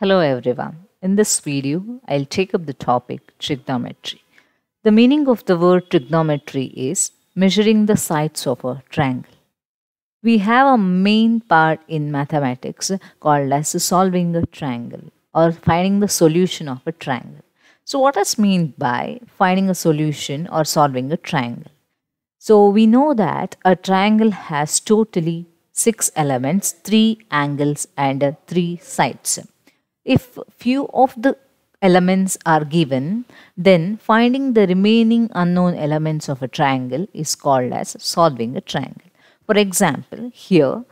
Hello everyone. In this video, I'll take up the topic trigonometry. The meaning of the word trigonometry is measuring the sides of a triangle. We have a main part in mathematics called as solving a triangle or finding the solution of a triangle. So what does mean by finding a solution or solving a triangle? So we know that a triangle has totally six elements, three angles and three sides. If few of the elements are given, then finding the remaining unknown elements of a triangle is called as solving a triangle. For example, here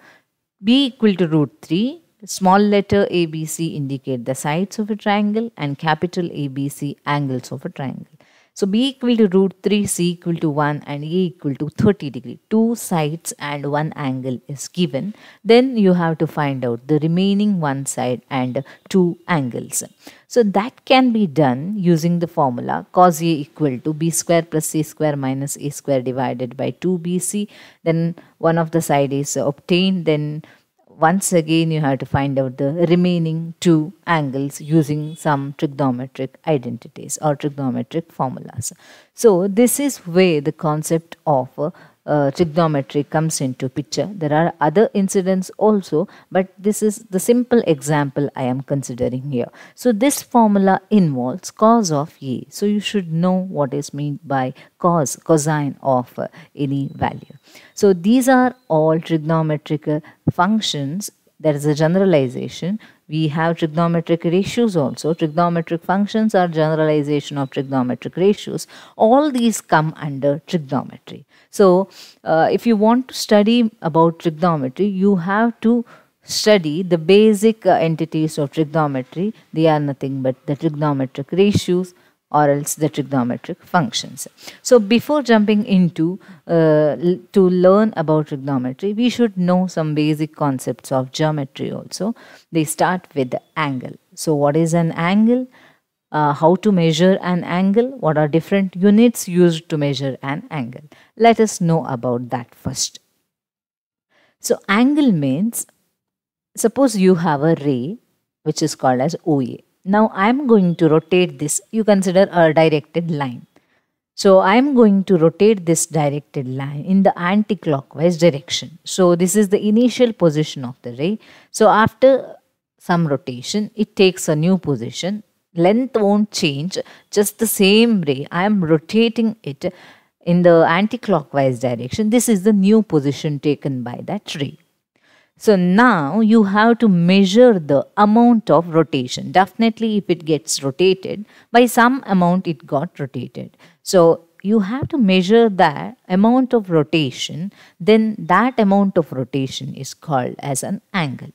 b equal to root 3, small letter ABC indicate the sides of a triangle and capital ABC angles of a triangle. So b equal to root 3, c equal to 1 and a equal to 30 degree. Two sides and one angle is given. Then you have to find out the remaining one side and two angles. So that can be done using the formula cos A equal to b square plus c square minus a square divided by 2bc. Then one of the side is obtained. Then once again you have to find out the remaining two angles using some trigonometric identities or trigonometric formulas. So this is where the concept of uh, trigonometry comes into picture. There are other incidents also, but this is the simple example I am considering here. So this formula involves cos of A. So you should know what is meant by cos, cosine of uh, any value. So these are all trigonometric functions. There is a generalization. We have trigonometric ratios also. Trigonometric functions are generalization of trigonometric ratios. All these come under trigonometry. So uh, if you want to study about trigonometry, you have to study the basic uh, entities of trigonometry. They are nothing but the trigonometric ratios, or else the trigonometric functions. So before jumping into uh, to learn about trigonometry, we should know some basic concepts of geometry also. They start with the angle. So what is an angle? Uh, how to measure an angle? What are different units used to measure an angle? Let us know about that first. So angle means, suppose you have a ray which is called as OA now I'm going to rotate this. You consider a directed line. So I'm going to rotate this directed line in the anti-clockwise direction. So this is the initial position of the ray. So after some rotation, it takes a new position. Length won't change, just the same ray. I am rotating it in the anti-clockwise direction. This is the new position taken by that ray. So now you have to measure the amount of rotation. Definitely if it gets rotated, by some amount it got rotated. So you have to measure that amount of rotation, then that amount of rotation is called as an angle.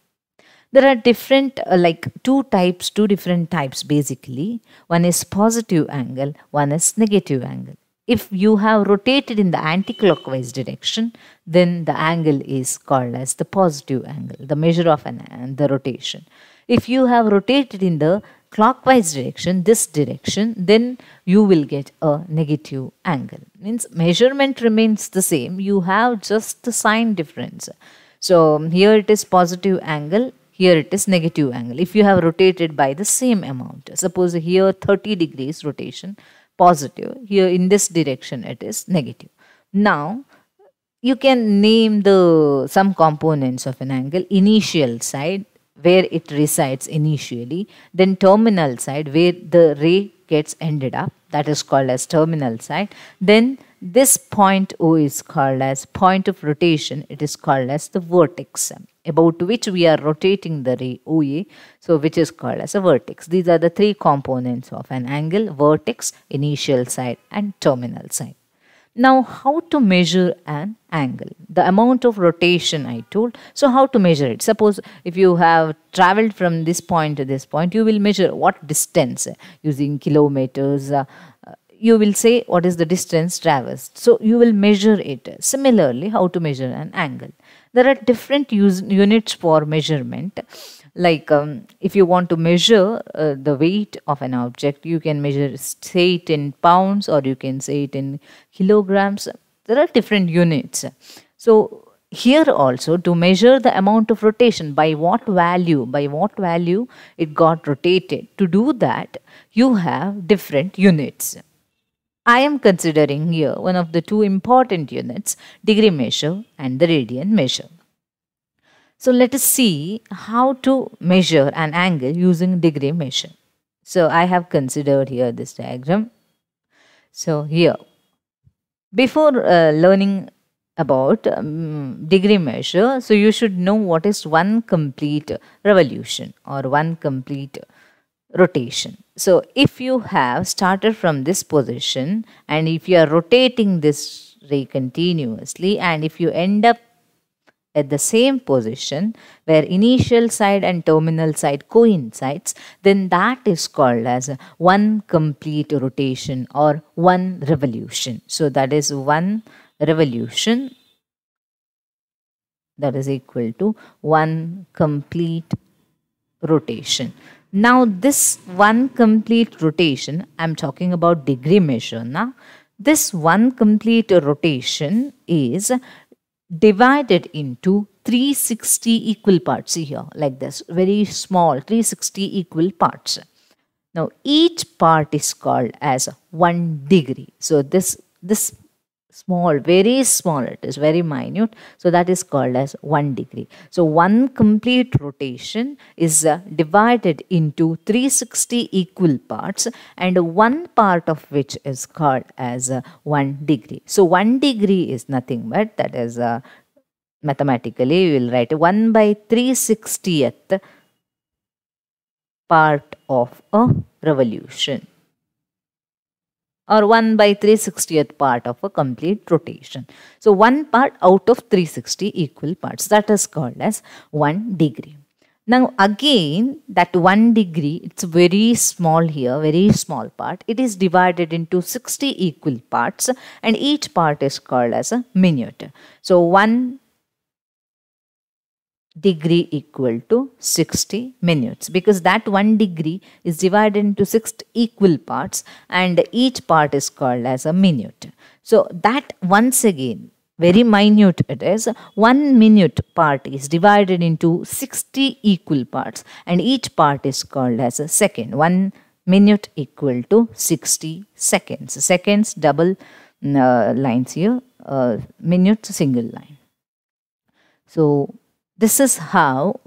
There are different, uh, like two types, two different types basically. One is positive angle, one is negative angle. If you have rotated in the anti-clockwise direction, then the angle is called as the positive angle, the measure of an, the rotation. If you have rotated in the clockwise direction, this direction, then you will get a negative angle. Means measurement remains the same. You have just the sign difference. So um, here it is positive angle, here it is negative angle. If you have rotated by the same amount, suppose here 30 degrees rotation, positive. Here in this direction it is negative. Now you can name the some components of an angle. Initial side where it resides initially. Then terminal side where the ray gets ended up. That is called as terminal side. Then this point O is called as point of rotation. It is called as the vertex about which we are rotating the ray OA, so which is called as a vertex. These are the three components of an angle, vertex, initial side and terminal side. Now, how to measure an angle? The amount of rotation I told. So, how to measure it? Suppose if you have traveled from this point to this point, you will measure what distance using kilometers. Uh, you will say what is the distance traversed. So, you will measure it. Similarly, how to measure an angle? there are different use, units for measurement like um, if you want to measure uh, the weight of an object you can measure say it in pounds or you can say it in kilograms there are different units so here also to measure the amount of rotation by what value by what value it got rotated to do that you have different units i am considering here one of the two important units degree measure and the radian measure. So let us see how to measure an angle using degree measure. So i have considered here this diagram. So here before uh, learning about um, degree measure, so you should know what is one complete revolution or one complete rotation. So if you have started from this position and if you are rotating this ray continuously and if you end up at the same position where initial side and terminal side coincides, then that is called as one complete rotation or one revolution. So that is one revolution that is equal to one complete rotation. Now this one complete rotation, I am talking about degree measure now. This one complete rotation is divided into 360 equal parts here like this very small 360 equal parts now each part is called as 1 degree so this this small very small it is very minute. So that is called as 1 degree. So one complete rotation is uh, divided into 360 equal parts and one part of which is called as uh, 1 degree. So 1 degree is nothing but that is uh, mathematically we will write 1 by 360th part of a revolution or 1 by 360th part of a complete rotation. So 1 part out of 360 equal parts that is called as 1 degree. Now again that 1 degree it's very small here very small part it is divided into 60 equal parts and each part is called as a minute. So 1 degree equal to 60 minutes because that 1 degree is divided into 6 equal parts and each part is called as a minute. So that once again very minute it is 1 minute part is divided into 60 equal parts and each part is called as a second. 1 minute equal to 60 seconds. Seconds double uh, lines here, uh, minute single line. So this is how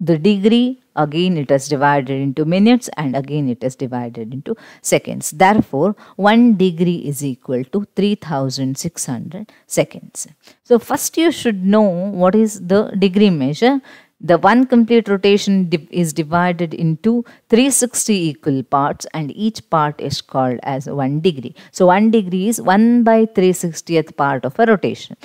the degree again it is divided into minutes and again it is divided into seconds. Therefore, 1 degree is equal to 3600 seconds. So, first you should know what is the degree measure. The one complete rotation is divided into 360 equal parts and each part is called as 1 degree. So, 1 degree is 1 by 360th part of a rotation.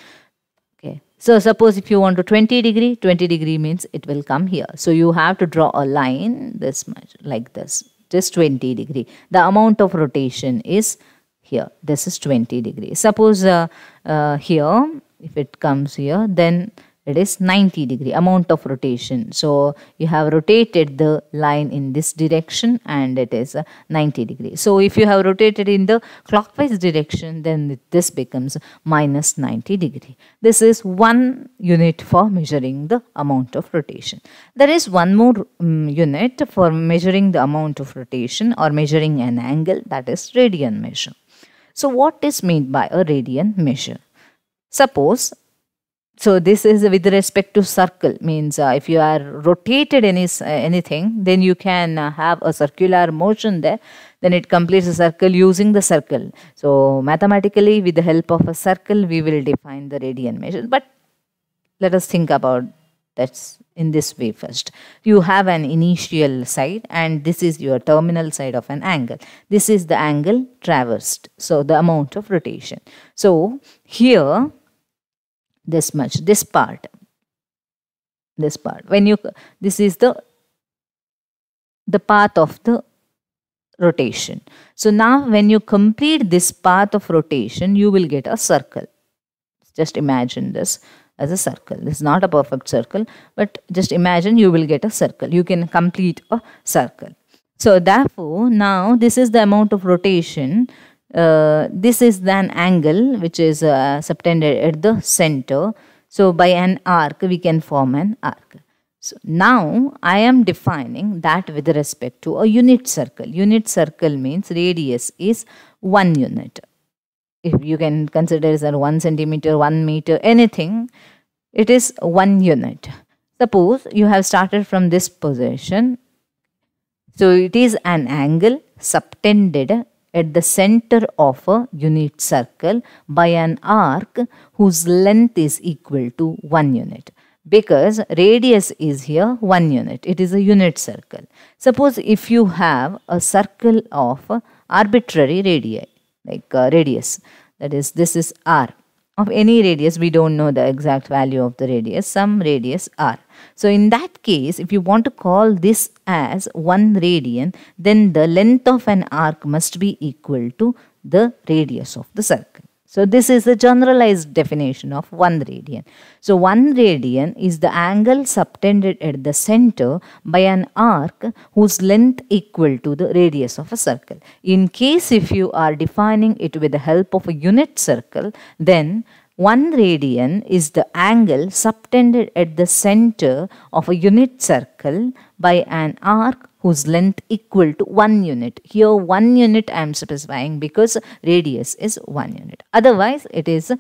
So suppose if you want to 20 degree, 20 degree means it will come here. So you have to draw a line this much like this, just 20 degree. The amount of rotation is here. This is 20 degree. Suppose uh, uh, here, if it comes here, then it is 90 degree amount of rotation. So you have rotated the line in this direction and it is 90 degree. So if you have rotated in the clockwise direction then this becomes minus 90 degree. This is one unit for measuring the amount of rotation. There is one more um, unit for measuring the amount of rotation or measuring an angle that is radian measure. So what is meant by a radian measure? Suppose so this is with respect to circle means uh, if you are rotated any uh, anything then you can uh, have a circular motion there then it completes a circle using the circle. So mathematically with the help of a circle we will define the radian measure but let us think about that in this way first. You have an initial side and this is your terminal side of an angle. This is the angle traversed. So the amount of rotation. So here this much this part this part. When you this is the the path of the rotation. So now when you complete this path of rotation you will get a circle. Just imagine this as a circle. This is not a perfect circle but just imagine you will get a circle. You can complete a circle. So therefore now this is the amount of rotation uh, this is an angle which is uh, subtended at the center. So by an arc, we can form an arc. So now I am defining that with respect to a unit circle. Unit circle means radius is 1 unit. If you can consider as 1 centimeter, 1 meter, anything, it is 1 unit. Suppose you have started from this position. So it is an angle subtended at the center of a unit circle by an arc whose length is equal to 1 unit. Because radius is here 1 unit. It is a unit circle. Suppose if you have a circle of arbitrary radii like uh, radius that is this is r of any radius we don't know the exact value of the radius some radius r so in that case, if you want to call this as 1 radian, then the length of an arc must be equal to the radius of the circle. So this is the generalized definition of 1 radian. So 1 radian is the angle subtended at the center by an arc whose length equal to the radius of a circle. In case if you are defining it with the help of a unit circle, then 1 radian is the angle subtended at the center of a unit circle by an arc whose length equal to 1 unit. Here 1 unit I am specifying because radius is 1 unit. Otherwise it is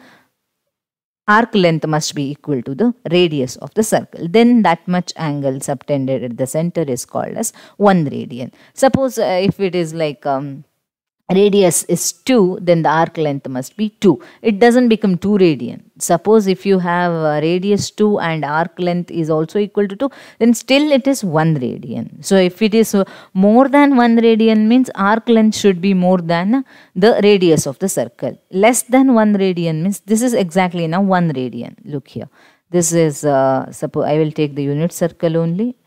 arc length must be equal to the radius of the circle. Then that much angle subtended at the center is called as 1 radian. Suppose uh, if it is like um, radius is 2 then the arc length must be 2 it doesn't become 2 radian. Suppose if you have radius 2 and arc length is also equal to 2 then still it is 1 radian. So if it is more than 1 radian means arc length should be more than the radius of the circle. Less than 1 radian means this is exactly now 1 radian. Look here. This is uh, suppose i will take the unit circle only.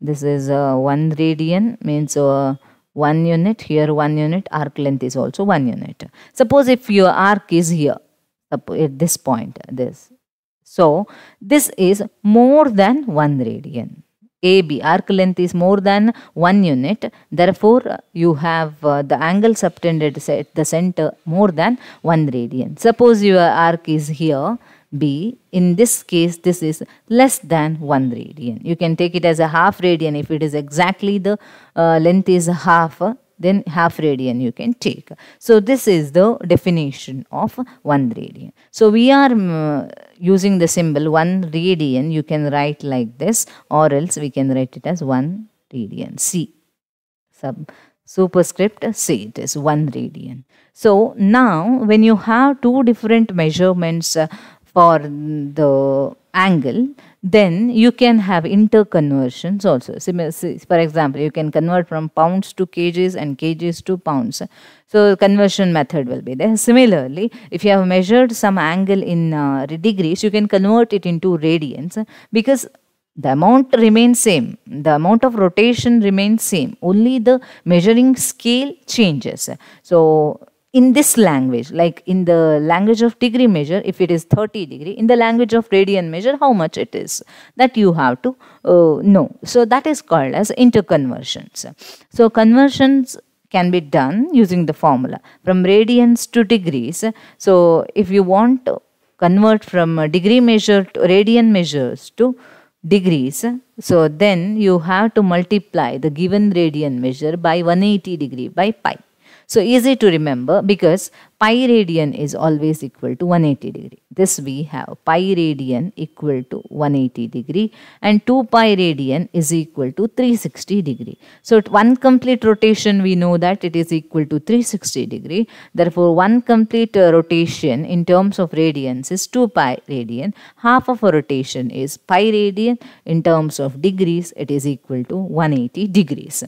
This is uh, 1 radian means uh, 1 unit here 1 unit arc length is also 1 unit. Suppose if your arc is here at this point this. So this is more than 1 radian. AB arc length is more than 1 unit. Therefore you have uh, the angle subtended at the center more than 1 radian. Suppose your arc is here B. In this case, this is less than 1 radian. You can take it as a half radian. If it is exactly the uh, length is half, then half radian you can take. So this is the definition of 1 radian. So we are um, using the symbol 1 radian. You can write like this or else we can write it as 1 radian. C. Sub superscript C it is 1 radian. So now when you have two different measurements uh, for the angle, then you can have interconversions also. For example, you can convert from pounds to kgs and kgs to pounds. So conversion method will be there. Similarly, if you have measured some angle in uh, degrees, you can convert it into radians because the amount remains same the amount of rotation remains same only the measuring scale changes so in this language like in the language of degree measure if it is 30 degree in the language of radian measure how much it is that you have to uh, know. So that is called as interconversions. So conversions can be done using the formula. From radians to degrees so if you want to convert from degree measure to radian measures to degrees so then you have to multiply the given radian measure by 180 degree by pi so easy to remember because pi radian is always equal to 180 degree. This we have pi radian equal to 180 degree and 2 pi radian is equal to 360 degree. So one complete rotation we know that it is equal to 360 degree. Therefore one complete uh, rotation in terms of radians is 2 pi radian. Half of a rotation is pi radian. In terms of degrees it is equal to 180 degrees.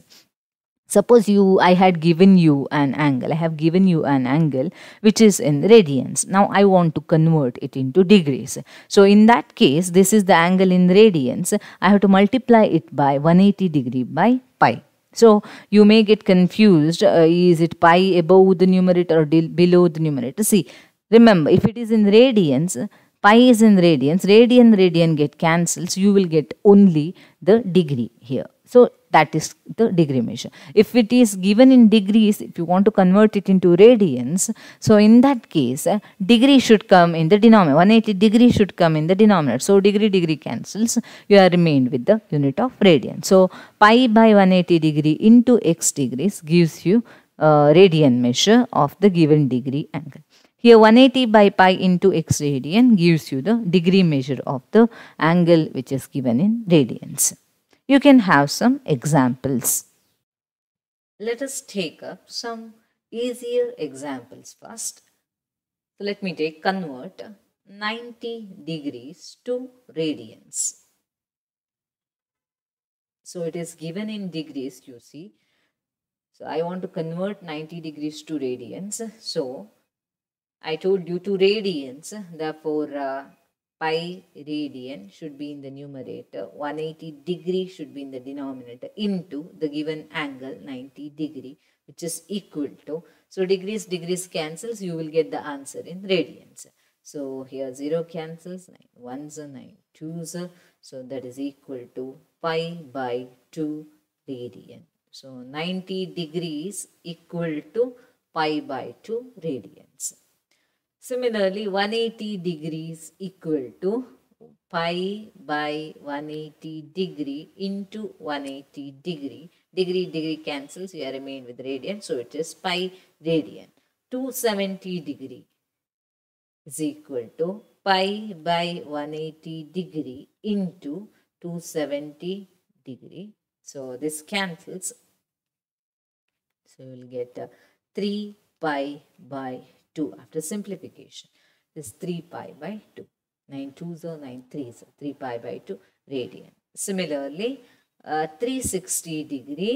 Suppose you, I had given you an angle, I have given you an angle which is in radians. Now I want to convert it into degrees. So in that case, this is the angle in radians. I have to multiply it by 180 degree by pi. So you may get confused, uh, is it pi above the numerator or below the numerator? See, remember if it is in radians, pi is in radians, radian radian get cancels, you will get only the degree here. So that is the degree measure. If it is given in degrees, if you want to convert it into radians, so in that case, uh, degree should come in the denominator. 180 degree should come in the denominator. So degree degree cancels. You are remained with the unit of radian. So pi by 180 degree into x degrees gives you uh, radian measure of the given degree angle. Here 180 by pi into x radian gives you the degree measure of the angle which is given in radians. You can have some examples. Let us take up some easier examples first. So let me take convert 90 degrees to radians. So it is given in degrees you see. So I want to convert 90 degrees to radians. So I told you to radians, therefore uh, pi radian should be in the numerator, 180 degree should be in the denominator into the given angle 90 degree which is equal to, so degrees degrees cancels, you will get the answer in radians. So here 0 cancels, 9 ones are 9 twos are, so that is equal to pi by 2 radian. So 90 degrees equal to pi by 2 radians. Similarly, 180 degrees equal to pi by 180 degree into 180 degree. Degree degree cancels, you are remain with radian, so it is pi radian. 270 degree is equal to pi by 180 degree into 270 degree. So this cancels. So you will get uh, 3 pi by 2 after simplification. This 3 pi by 2. 9 2s are 9 3s, 3 pi by 2 radian. Similarly, uh, 360 degree,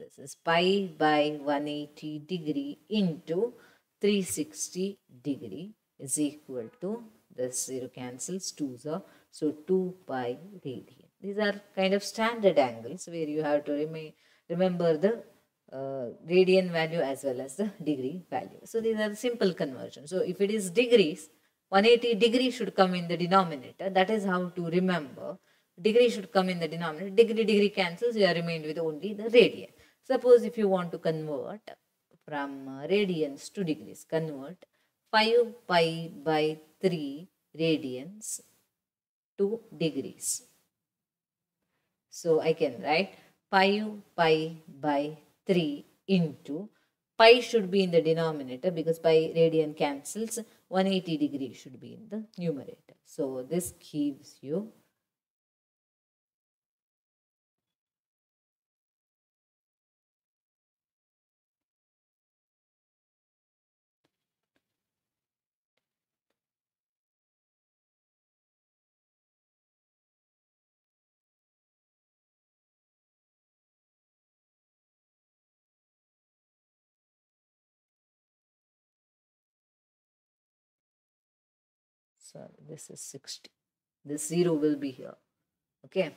this is pi by 180 degree into 360 degree is equal to, this 0 cancels, 2s are, so 2 pi radian. These are kind of standard angles where you have to remember the uh, radian value as well as the degree value. So these are simple conversion. So if it is degrees, 180 degree should come in the denominator. That is how to remember. Degree should come in the denominator. Degree, degree cancels. You are remained with only the radian. Suppose if you want to convert from radians to degrees, convert 5 pi by 3 radians to degrees. So I can write 5 pi by 3 into pi should be in the denominator because pi radian cancels 180 degree should be in the numerator. So this gives you sorry this is 60 this 0 will be here. Okay?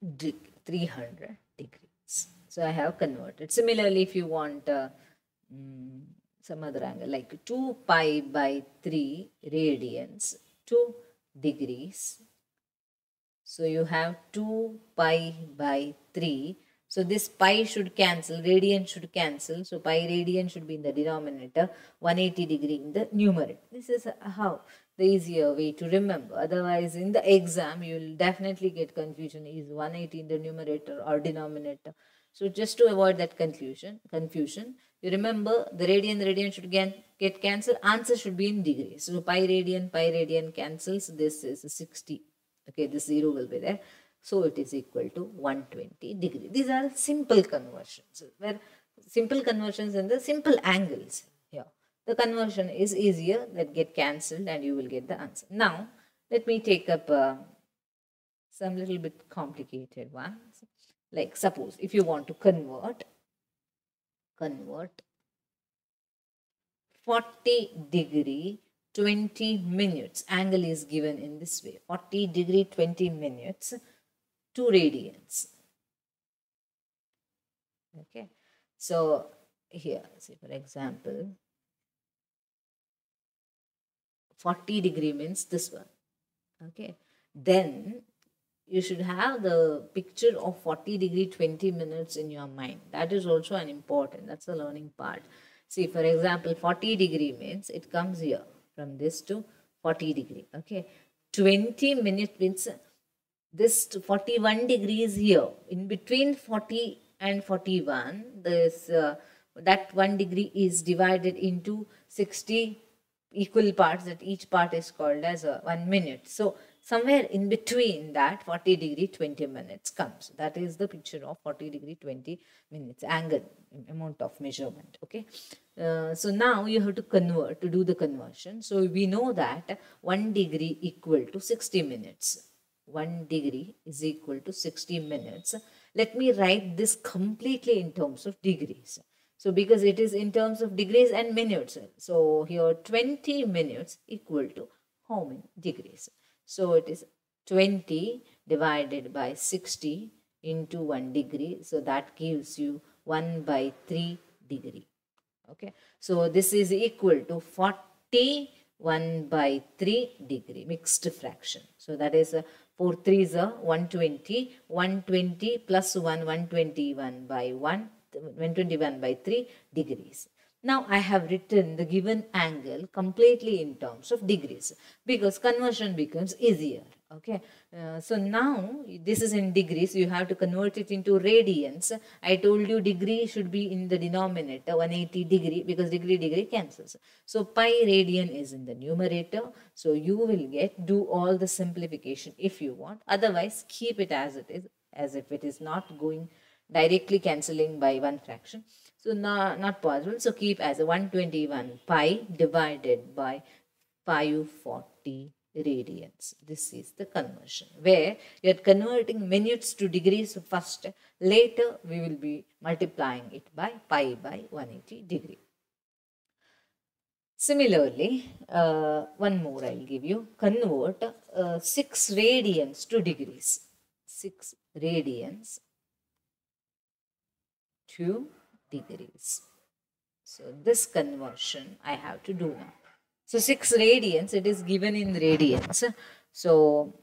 De 300 degrees. So i have converted. Similarly if you want uh, mm, some other angle like 2 pi by 3 radians 2 degrees. So you have 2 pi by 3 so this pi should cancel, radian should cancel. So pi radian should be in the denominator, 180 degree in the numerator. This is how the easier way to remember. Otherwise in the exam you will definitely get confusion. Is 180 in the numerator or denominator? So just to avoid that confusion, confusion, you remember the radian, the radian should get, get cancelled. Answer should be in degrees. So pi radian, pi radian cancels. This is 60. Okay, this 0 will be there. So it is equal to 120 degree. These are simple conversions where simple conversions in the simple angles here. The conversion is easier that get cancelled and you will get the answer. Now let me take up uh, some little bit complicated ones. Like suppose if you want to convert, convert 40 degree 20 minutes angle is given in this way 40 degree 20 minutes 2 radians. Okay, so here, say for example, 40 degree means this one. Okay, then you should have the picture of 40 degree 20 minutes in your mind. That is also an important, that's the learning part. See, for example, 40 degree means it comes here from this to 40 degree. Okay. 20 minutes means this 41 degrees here. In between 40 and 41, this uh, that 1 degree is divided into 60 equal parts that each part is called as a 1 minute. So somewhere in between that 40 degree 20 minutes comes. That is the picture of 40 degree 20 minutes angle amount of measurement. Okay. Uh, so now you have to convert to do the conversion. So we know that 1 degree equal to 60 minutes. 1 degree is equal to 60 minutes. Let me write this completely in terms of degrees. So because it is in terms of degrees and minutes. So here 20 minutes equal to how many degrees? So it is 20 divided by 60 into 1 degree. So that gives you 1 by 3 degree. Okay. So this is equal to 41 by 3 degree mixed fraction. So that is a 4 3 is a 120. 120 plus 1 121 by 1 121 by 3 degrees. Now I have written the given angle completely in terms of degrees because conversion becomes easier. Okay. Uh, so now this is in degrees. You have to convert it into radians. I told you degree should be in the denominator 180 degree because degree degree cancels. So pi radian is in the numerator. So you will get do all the simplification if you want. Otherwise keep it as it is as if it is not going directly cancelling by one fraction. So not, not possible. So keep as a 121 pi divided by 540 radians. This is the conversion where you are converting minutes to degrees first. Later we will be multiplying it by pi by 180 degree. Similarly, uh, one more I'll give you. Convert uh, 6 radians to degrees. 6 radians 2 degrees. So this conversion I have to do now. So 6 radians, it is given in radians. So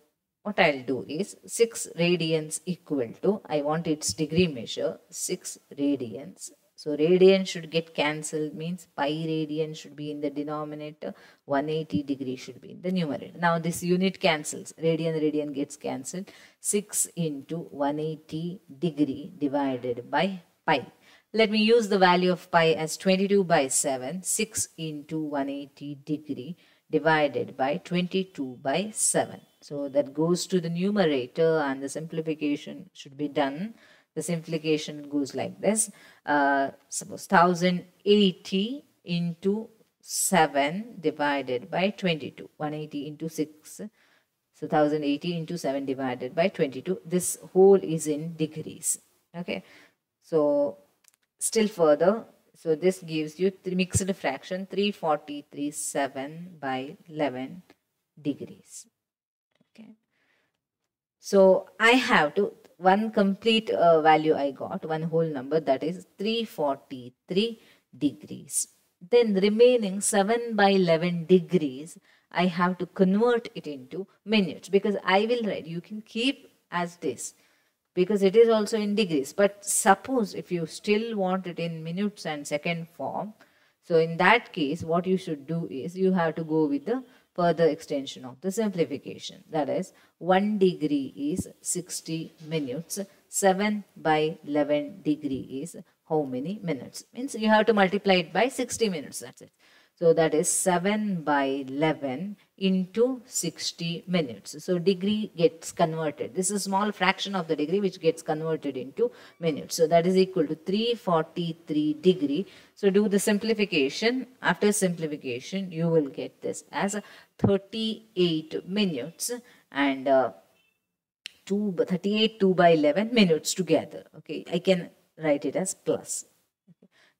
what I'll do is 6 radians equal to, I want its degree measure, 6 radians. So radian should get cancelled means pi radian should be in the denominator, 180 degree should be in the numerator. Now this unit cancels, radian radian gets cancelled, 6 into 180 degree divided by pi. Let me use the value of pi as 22 by 7, 6 into 180 degree divided by 22 by 7. So that goes to the numerator and the simplification should be done. The simplification goes like this. Uh, suppose 1080 into 7 divided by 22. 180 into 6. So 1080 into 7 divided by 22. This whole is in degrees. Okay. So still further, so this gives you mixed fraction 343.7 by 11 degrees. Okay. So I have to, one complete uh, value I got, one whole number that is 343 degrees. Then remaining 7 by 11 degrees, I have to convert it into minutes because I will write, you can keep as this because it is also in degrees. But suppose if you still want it in minutes and second form, so in that case, what you should do is you have to go with the further extension of the simplification. That is, 1 degree is 60 minutes. 7 by 11 degree is how many minutes? Means you have to multiply it by 60 minutes. That's it. So that is 7 by 11 into 60 minutes. So degree gets converted. This is a small fraction of the degree which gets converted into minutes. So that is equal to 343 degree. So do the simplification. After simplification, you will get this as 38 minutes and uh, 2, 38 2 by 11 minutes together. Okay, I can write it as plus.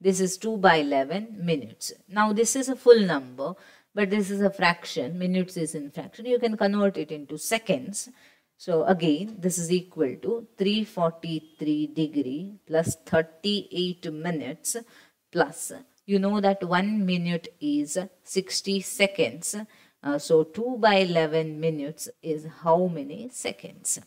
This is 2 by 11 minutes. Now this is a full number, but this is a fraction. Minutes is in fraction. You can convert it into seconds. So again, this is equal to 343 degree plus 38 minutes plus, you know that 1 minute is 60 seconds. Uh, so 2 by 11 minutes is how many seconds?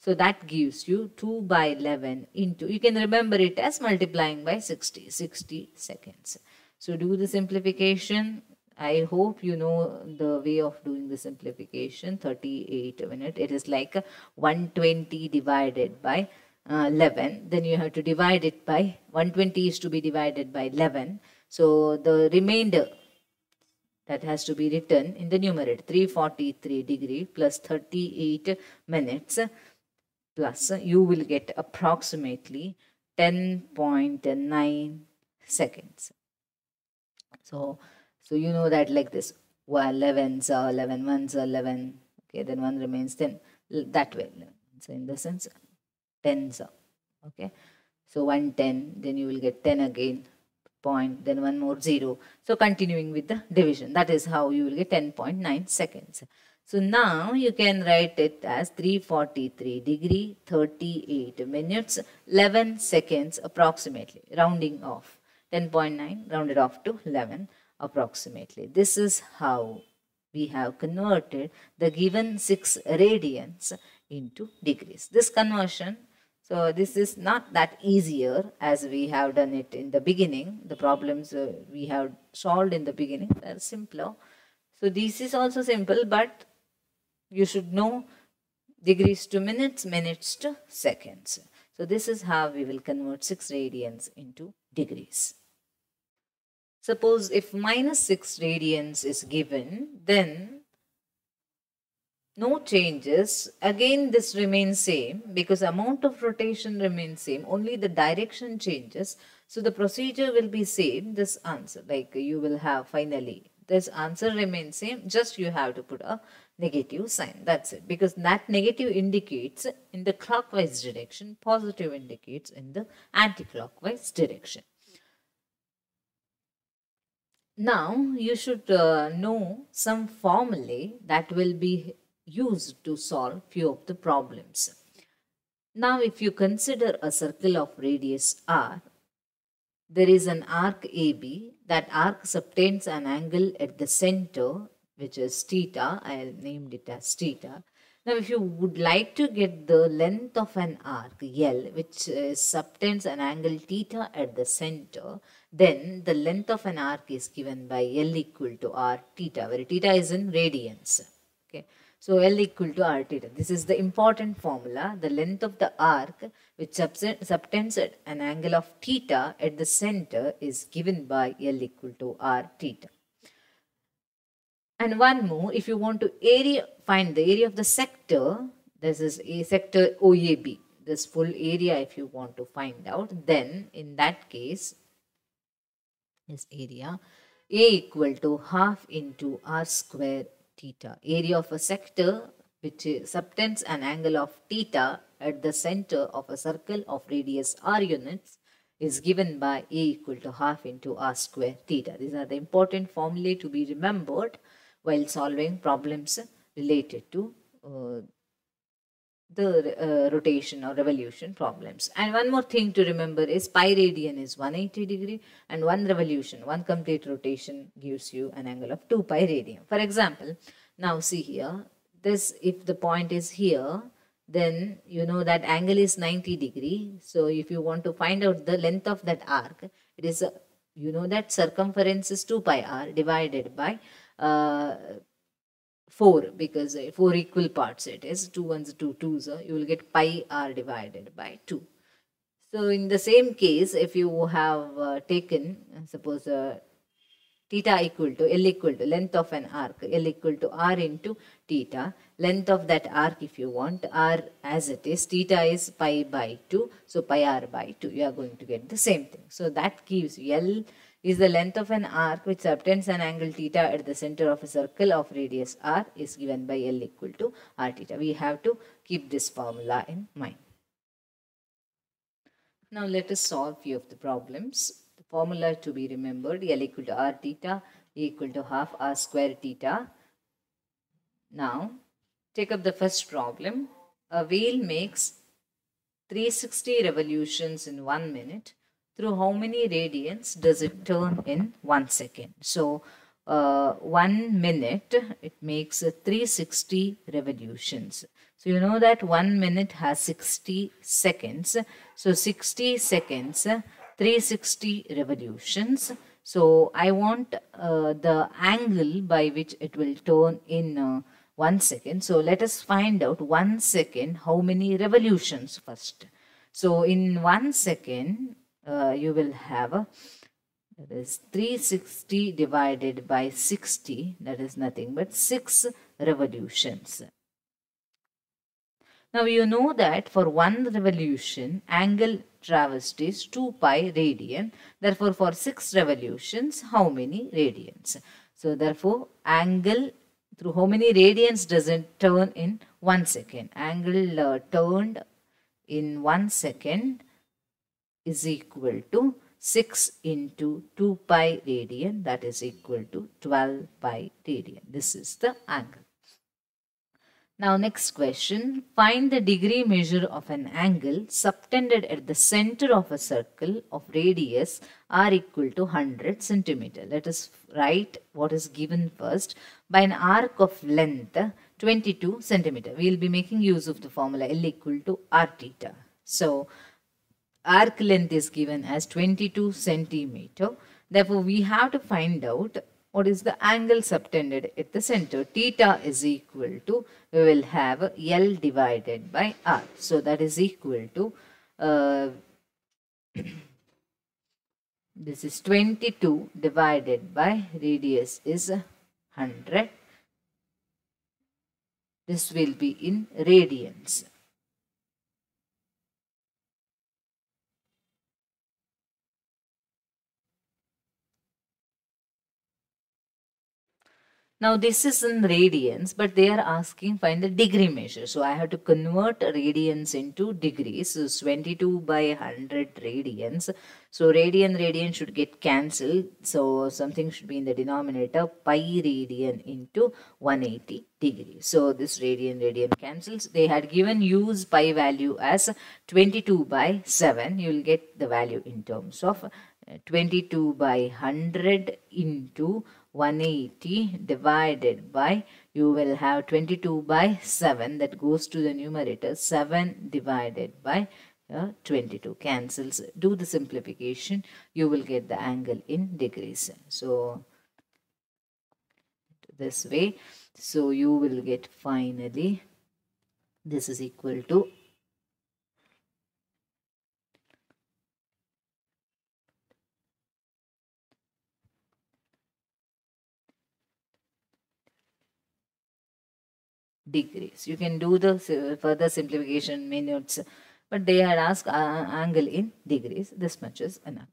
So that gives you 2 by 11 into, you can remember it as multiplying by 60, 60 seconds. So do the simplification. I hope you know the way of doing the simplification. 38 minute. It is like 120 divided by uh, 11. Then you have to divide it by 120 is to be divided by 11. So the remainder that has to be written in the numerator 343 degree plus 38 minutes plus you will get approximately 10.9 seconds. So, so you know that like this, well, 11s are 11, 1s are 11, okay, then 1 remains 10, that way. So in the sense, 10s are, okay. So 1 10, then you will get 10 again, point, then one more 0. So continuing with the division, that is how you will get 10.9 seconds. So now you can write it as 343 degree 38 minutes 11 seconds approximately rounding off 10.9 rounded off to 11 approximately. This is how we have converted the given 6 radians into degrees. This conversion, so this is not that easier as we have done it in the beginning. The problems uh, we have solved in the beginning are simpler. So this is also simple but you should know degrees to minutes, minutes to seconds. So this is how we will convert 6 radians into degrees. Suppose if minus 6 radians is given, then no changes. Again, this remains same because amount of rotation remains same. Only the direction changes. So the procedure will be same. This answer, like you will have finally, this answer remains same. Just you have to put a negative sign. That's it. Because that negative indicates in the clockwise direction, positive indicates in the anti-clockwise direction. Now, you should uh, know some formulae that will be used to solve few of the problems. Now, if you consider a circle of radius r, there is an arc AB. That arc subtends an angle at the center which is theta. I named it as theta. Now, if you would like to get the length of an arc L, which is subtends an angle theta at the center, then the length of an arc is given by L equal to R theta, where theta is in radians. Okay. So, L equal to R theta. This is the important formula. The length of the arc, which subtends at an angle of theta at the center, is given by L equal to R theta. And one more, if you want to area find the area of the sector, this is a sector OAB, this full area if you want to find out, then in that case, this area A equal to half into R square theta. Area of a sector which subtends an angle of theta at the center of a circle of radius r units is given by A equal to half into r square theta. These are the important formulae to be remembered while solving problems related to uh, the uh, rotation or revolution problems. And one more thing to remember is pi radian is 180 degree and one revolution, one complete rotation gives you an angle of 2 pi radian. For example, now see here, this if the point is here, then you know that angle is 90 degree. So if you want to find out the length of that arc, it is, a, you know that circumference is 2 pi r divided by uh, 4 because uh, 4 equal parts it is 2 ones 2 twos uh, you will get pi r divided by 2 so in the same case if you have uh, taken uh, suppose uh, theta equal to L equal to length of an arc L equal to R into theta length of that arc if you want R as it is theta is pi by 2 so pi R by 2 you are going to get the same thing. So that gives L is the length of an arc which subtends an angle theta at the center of a circle of radius r is given by L equal to r theta. We have to keep this formula in mind. Now let us solve few of the problems. The formula to be remembered L equal to r theta equal to half r square theta. Now take up the first problem. A wheel makes 360 revolutions in one minute through how many radians does it turn in one second. So uh, one minute, it makes 360 revolutions. So you know that one minute has 60 seconds. So 60 seconds, 360 revolutions. So I want uh, the angle by which it will turn in uh, one second. So let us find out one second how many revolutions first. So in one second, uh, you will have a that is 360 divided by 60 that is nothing but 6 revolutions. Now you know that for one revolution angle traversed is 2 pi radian. Therefore for 6 revolutions how many radians? So therefore angle through how many radians does it turn in 1 second? Angle uh, turned in 1 second is equal to 6 into 2 pi radian that is equal to 12 pi radian. This is the angle. Now next question. Find the degree measure of an angle subtended at the center of a circle of radius r equal to 100 centimeter. Let us write what is given first. By an arc of length 22 centimeter. We will be making use of the formula L equal to r theta. So arc length is given as 22 centimeter. Therefore, we have to find out what is the angle subtended at the center. Theta is equal to, we will have L divided by R. So, that is equal to, uh, this is 22 divided by radius is 100. This will be in radians. Now this is in radians, but they are asking find the degree measure. So I have to convert radians into degrees. So 22 by 100 radians. So radian radian should get cancelled. So something should be in the denominator pi radian into 180 degrees. So this radian radian cancels. They had given use pi value as 22 by 7. You will get the value in terms of uh, 22 by 100 into 180 divided by you will have 22 by 7 that goes to the numerator 7 divided by uh, 22 cancels. Do the simplification. You will get the angle in degrees. So this way. So you will get finally this is equal to degrees. You can do the further simplification minutes, but they had asked uh, angle in degrees. This much is enough.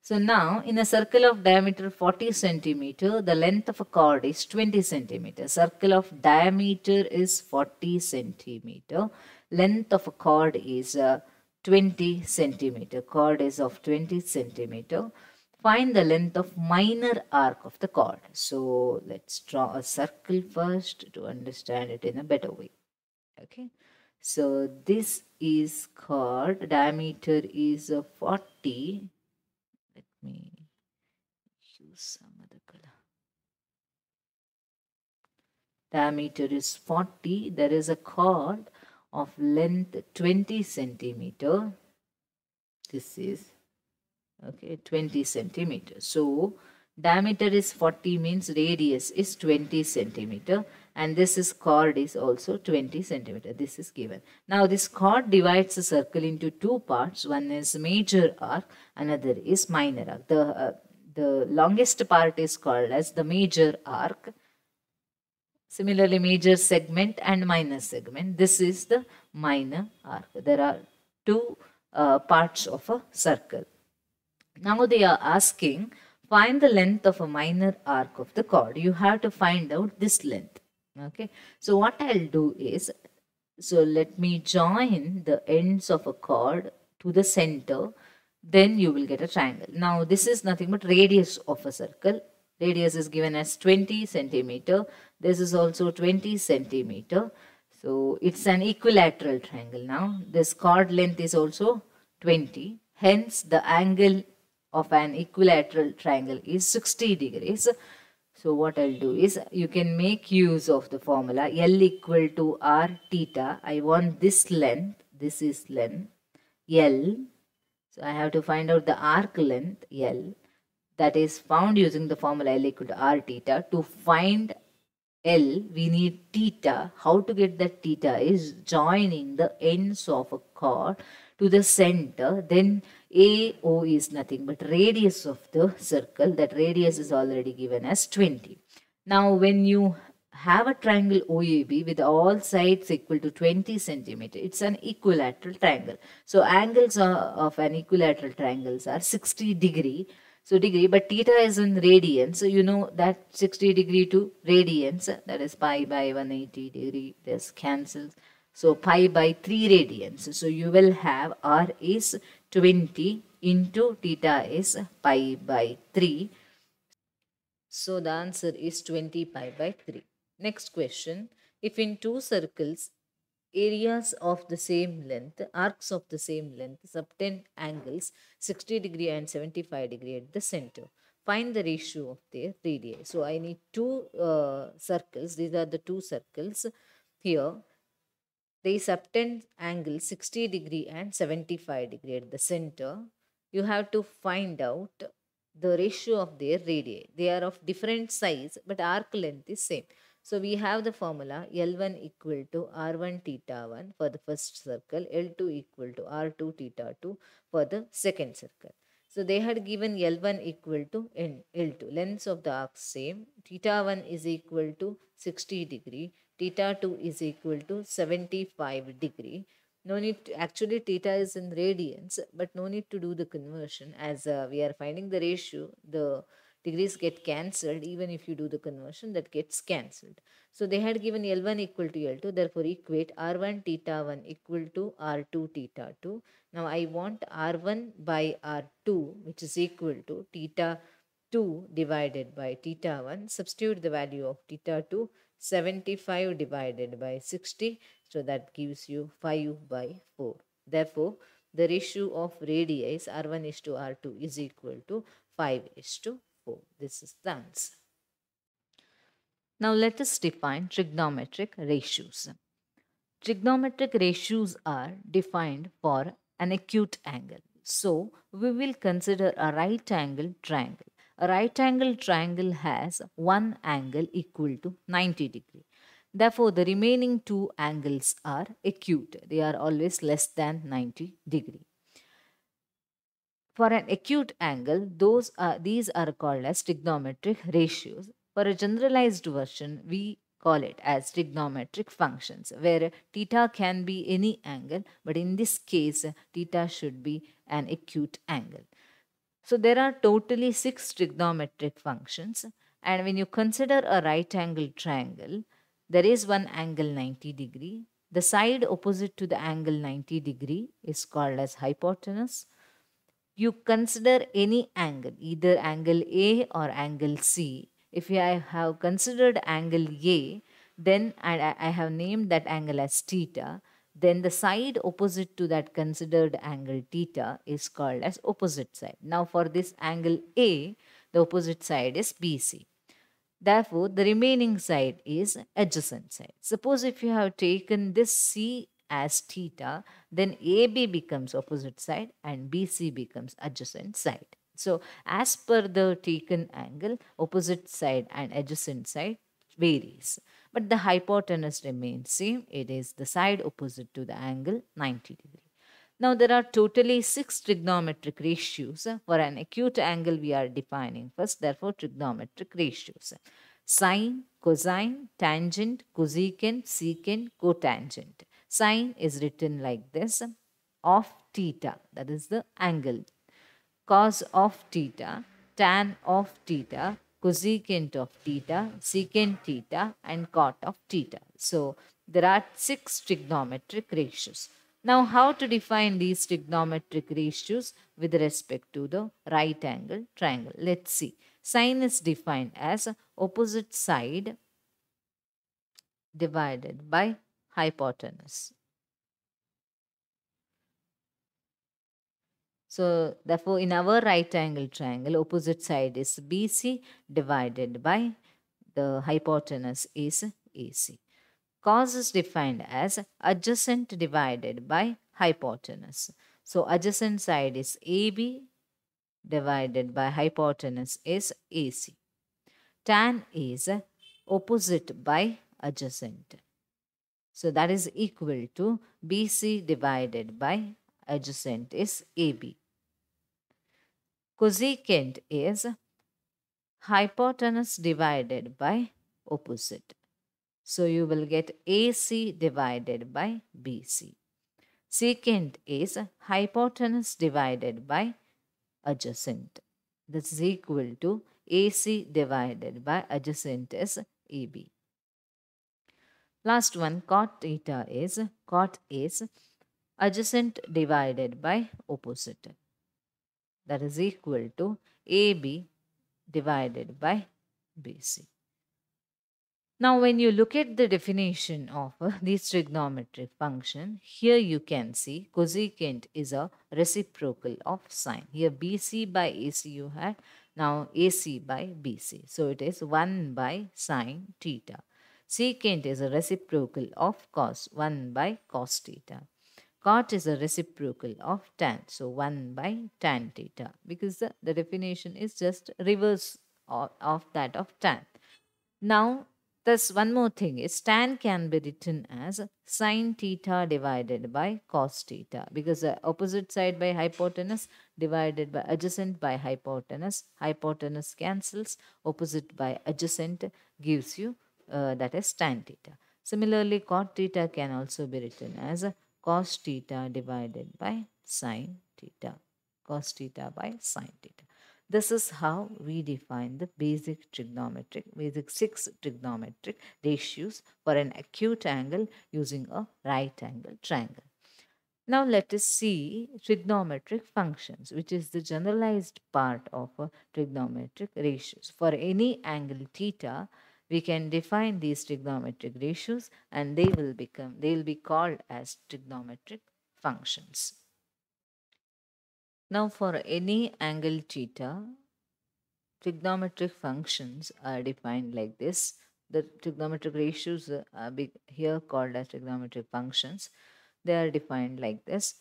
So now in a circle of diameter 40 centimeter, the length of a chord is 20 centimeter. Circle of diameter is 40 centimeter. Length of a chord is uh, 20 centimeter. Chord is of 20 centimeter find the length of minor arc of the chord. So let's draw a circle first to understand it in a better way. Okay. So this is chord, diameter is a 40. Let me use some other color. Diameter is 40. There is a chord of length 20 centimeter. This is okay 20 centimeter. So diameter is 40 means radius is 20 centimeter and this is chord is also 20 centimeter. This is given. Now this chord divides the circle into two parts. One is major arc another is minor arc. The uh, the longest part is called as the major arc. Similarly major segment and minor segment. This is the minor arc. There are two uh, parts of a circle now they are asking find the length of a minor arc of the chord. You have to find out this length. Okay. So what I'll do is, so let me join the ends of a chord to the center. Then you will get a triangle. Now this is nothing but radius of a circle. Radius is given as 20 centimeter. This is also 20 centimeter. So it's an equilateral triangle now. This chord length is also 20. Hence the angle of an equilateral triangle is 60 degrees. So what I'll do is you can make use of the formula L equal to R theta. I want this length. This is length L. So I have to find out the arc length L that is found using the formula L equal to R theta. To find L, we need theta. How to get that theta is joining the ends of a chord to the center. Then AO is nothing but radius of the circle. That radius is already given as 20. Now, when you have a triangle OAB with all sides equal to 20 centimeter, it's an equilateral triangle. So, angles of an equilateral triangles are 60 degree so degree, but theta is in radians. So you know that 60 degree to radians, that is pi by 180 degree, this cancels. So pi by 3 radians. So you will have r is 20 into theta is pi by 3. So the answer is 20 pi by 3. Next question. If in two circles areas of the same length, arcs of the same length, subtend angles 60 degree and 75 degree at the center. Find the ratio of their radii. So I need two uh, circles. These are the two circles here. They subtend angle 60 degree and 75 degree at the center. You have to find out the ratio of their radii. They are of different size, but arc length is same. So we have the formula L1 equal to R1 theta 1 for the first circle, L2 equal to R2 theta 2 for the second circle. So they had given L1 equal to L2. Lengths of the arc same. Theta 1 is equal to 60 degree. Theta 2 is equal to 75 degree. No need to, actually theta is in radians, but no need to do the conversion as uh, we are finding the ratio. The degrees get cancelled even if you do the conversion that gets cancelled. So they had given L1 equal to L2 therefore equate R1 theta 1 equal to R2 theta 2. Now I want R1 by R2 which is equal to theta 2 divided by theta 1 substitute the value of theta 2 75 divided by 60 so that gives you 5 by 4. Therefore the ratio of radii is R1 is to R2 is equal to 5 is to 4. This is the answer. Now let us define trigonometric ratios. Trigonometric ratios are defined for an acute angle. So we will consider a right angle triangle. A right angle triangle has one angle equal to 90 degree. Therefore, the remaining two angles are acute. They are always less than 90 degree. For an acute angle, those are, these are called as trigonometric ratios. For a generalized version, we call it as trigonometric functions, where theta can be any angle, but in this case, theta should be an acute angle. So there are totally six trigonometric functions, and when you consider a right angle triangle, there is one angle 90 degree. The side opposite to the angle 90 degree is called as hypotenuse you consider any angle, either angle A or angle C. If I have considered angle A, then I, I have named that angle as theta, then the side opposite to that considered angle theta is called as opposite side. Now for this angle A, the opposite side is BC. Therefore, the remaining side is adjacent side. Suppose if you have taken this C as theta, then AB becomes opposite side and BC becomes adjacent side. So, as per the taken angle, opposite side and adjacent side varies. But the hypotenuse remains same. It is the side opposite to the angle 90 degree. Now, there are totally six trigonometric ratios. For an acute angle, we are defining first, therefore, trigonometric ratios. Sine, cosine, tangent, cosecant, secant, cotangent. Sine is written like this of theta, that is the angle. Cos of theta, tan of theta, cosecant of theta, secant theta, and cot of theta. So, there are six trigonometric ratios. Now, how to define these trigonometric ratios with respect to the right angle triangle? Let's see. Sine is defined as opposite side divided by hypotenuse. So therefore, in our right angle triangle, opposite side is BC divided by the hypotenuse is AC. Cos is defined as adjacent divided by hypotenuse. So adjacent side is AB divided by hypotenuse is AC. Tan is opposite by adjacent. So that is equal to BC divided by adjacent is AB. Cosecant is hypotenuse divided by opposite. So you will get AC divided by BC. Secant is hypotenuse divided by adjacent. This is equal to AC divided by adjacent is AB. Last one cot theta is cot is adjacent divided by opposite that is equal to AB divided by BC. Now, when you look at the definition of uh, this trigonometric function, here you can see cosecant is a reciprocal of sine. Here BC by AC you had, now AC by BC. So, it is 1 by sine theta. Secant is a reciprocal of cos, 1 by cos theta. Cot is a reciprocal of tan. So 1 by tan theta because the, the definition is just reverse of, of that of tan. Now thus one more thing is tan can be written as sine theta divided by cos theta because the opposite side by hypotenuse divided by adjacent by hypotenuse. Hypotenuse cancels opposite by adjacent gives you uh, that is tan theta. Similarly cot theta can also be written as cos theta divided by sine theta. Cos theta by sine theta. This is how we define the basic trigonometric, basic six trigonometric ratios for an acute angle using a right angle triangle. Now let us see trigonometric functions, which is the generalized part of trigonometric ratios. For any angle theta, we can define these trigonometric ratios and they will become they will be called as trigonometric functions. Now for any angle theta, trigonometric functions are defined like this. The trigonometric ratios are here called as trigonometric functions. They are defined like this.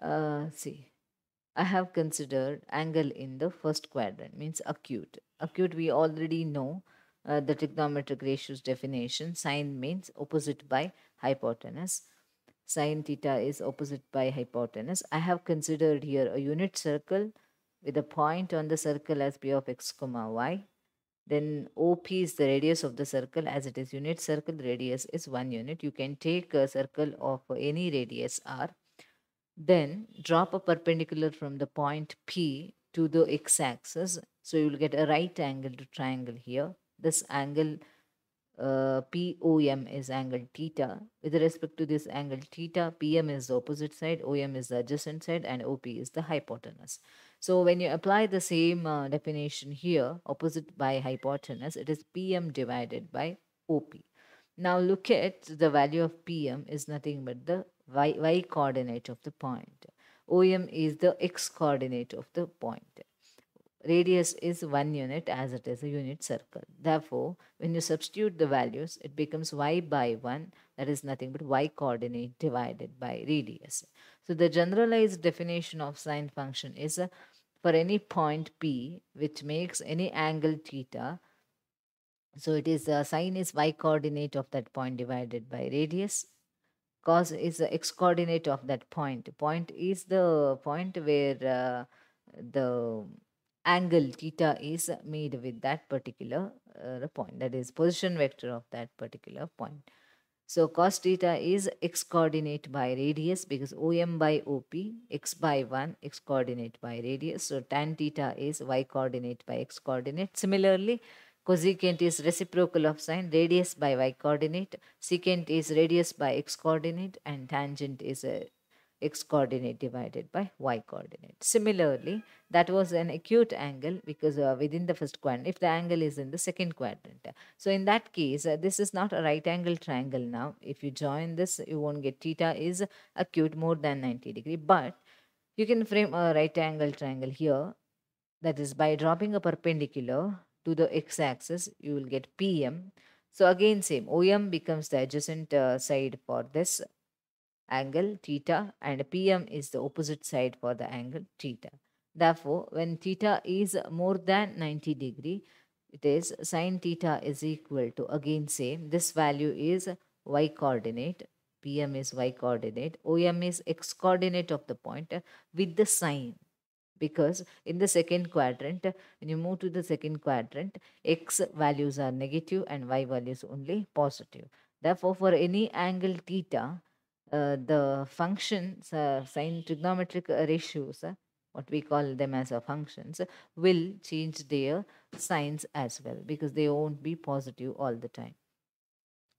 Uh, see, I have considered angle in the first quadrant means acute. Acute we already know uh, the trigonometric ratios definition. Sine means opposite by hypotenuse. Sine theta is opposite by hypotenuse. I have considered here a unit circle with a point on the circle as p of x comma y. Then OP is the radius of the circle as it is unit circle radius is 1 unit. You can take a circle of any radius r. Then drop a perpendicular from the point P to the x-axis. So you will get a right angle to triangle here this angle uh, POM is angle theta. With respect to this angle theta, PM is the opposite side, OM is the adjacent side, and OP is the hypotenuse. So when you apply the same uh, definition here, opposite by hypotenuse, it is PM divided by OP. Now look at the value of PM is nothing but the y, y coordinate of the point. OM is the x coordinate of the point radius is 1 unit as it is a unit circle. Therefore, when you substitute the values, it becomes y by 1, that is nothing but y coordinate divided by radius. So, the generalized definition of sine function is uh, for any point P which makes any angle theta. So, it is uh, sine is y coordinate of that point divided by radius. Cos is the x coordinate of that point. Point is the point where uh, the angle theta is made with that particular uh, point that is position vector of that particular point. So cos theta is x coordinate by radius because OM by OP, x by 1, x coordinate by radius. So tan theta is y coordinate by x coordinate. Similarly, cosecant is reciprocal of sine, radius by y coordinate, secant is radius by x coordinate and tangent is a x coordinate divided by y coordinate. Similarly, that was an acute angle because uh, within the first quadrant, if the angle is in the second quadrant. So in that case, uh, this is not a right angle triangle now. If you join this, you won't get theta is acute more than 90 degree. But You can frame a right angle triangle here. That is by dropping a perpendicular to the x-axis, you will get PM. So again same, OM becomes the adjacent uh, side for this angle theta and PM is the opposite side for the angle theta. Therefore, when theta is more than 90 degree, it is sine theta is equal to again same. This value is y coordinate. Pm is y coordinate. Om is x coordinate of the point with the sign because in the second quadrant when you move to the second quadrant x values are negative and y values only positive. Therefore for any angle theta uh, the functions uh, sine trigonometric ratios uh, what we call them as functions will change their signs as well because they won't be positive all the time.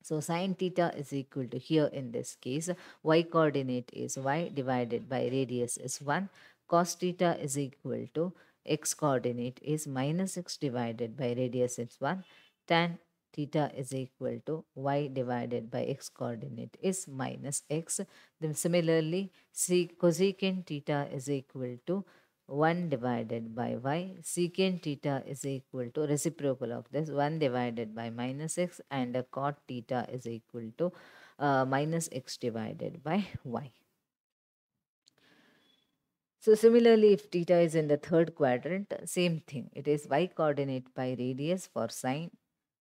So sine theta is equal to here in this case y coordinate is y divided by radius is 1 cos theta is equal to x coordinate is minus x divided by radius is 1 tan theta is equal to y divided by x coordinate is minus x. Then similarly, cosecant theta is equal to 1 divided by y. Secant theta is equal to reciprocal of this 1 divided by minus x and cot theta is equal to uh, minus x divided by y. So similarly, if theta is in the third quadrant, same thing. It is y coordinate by radius for sine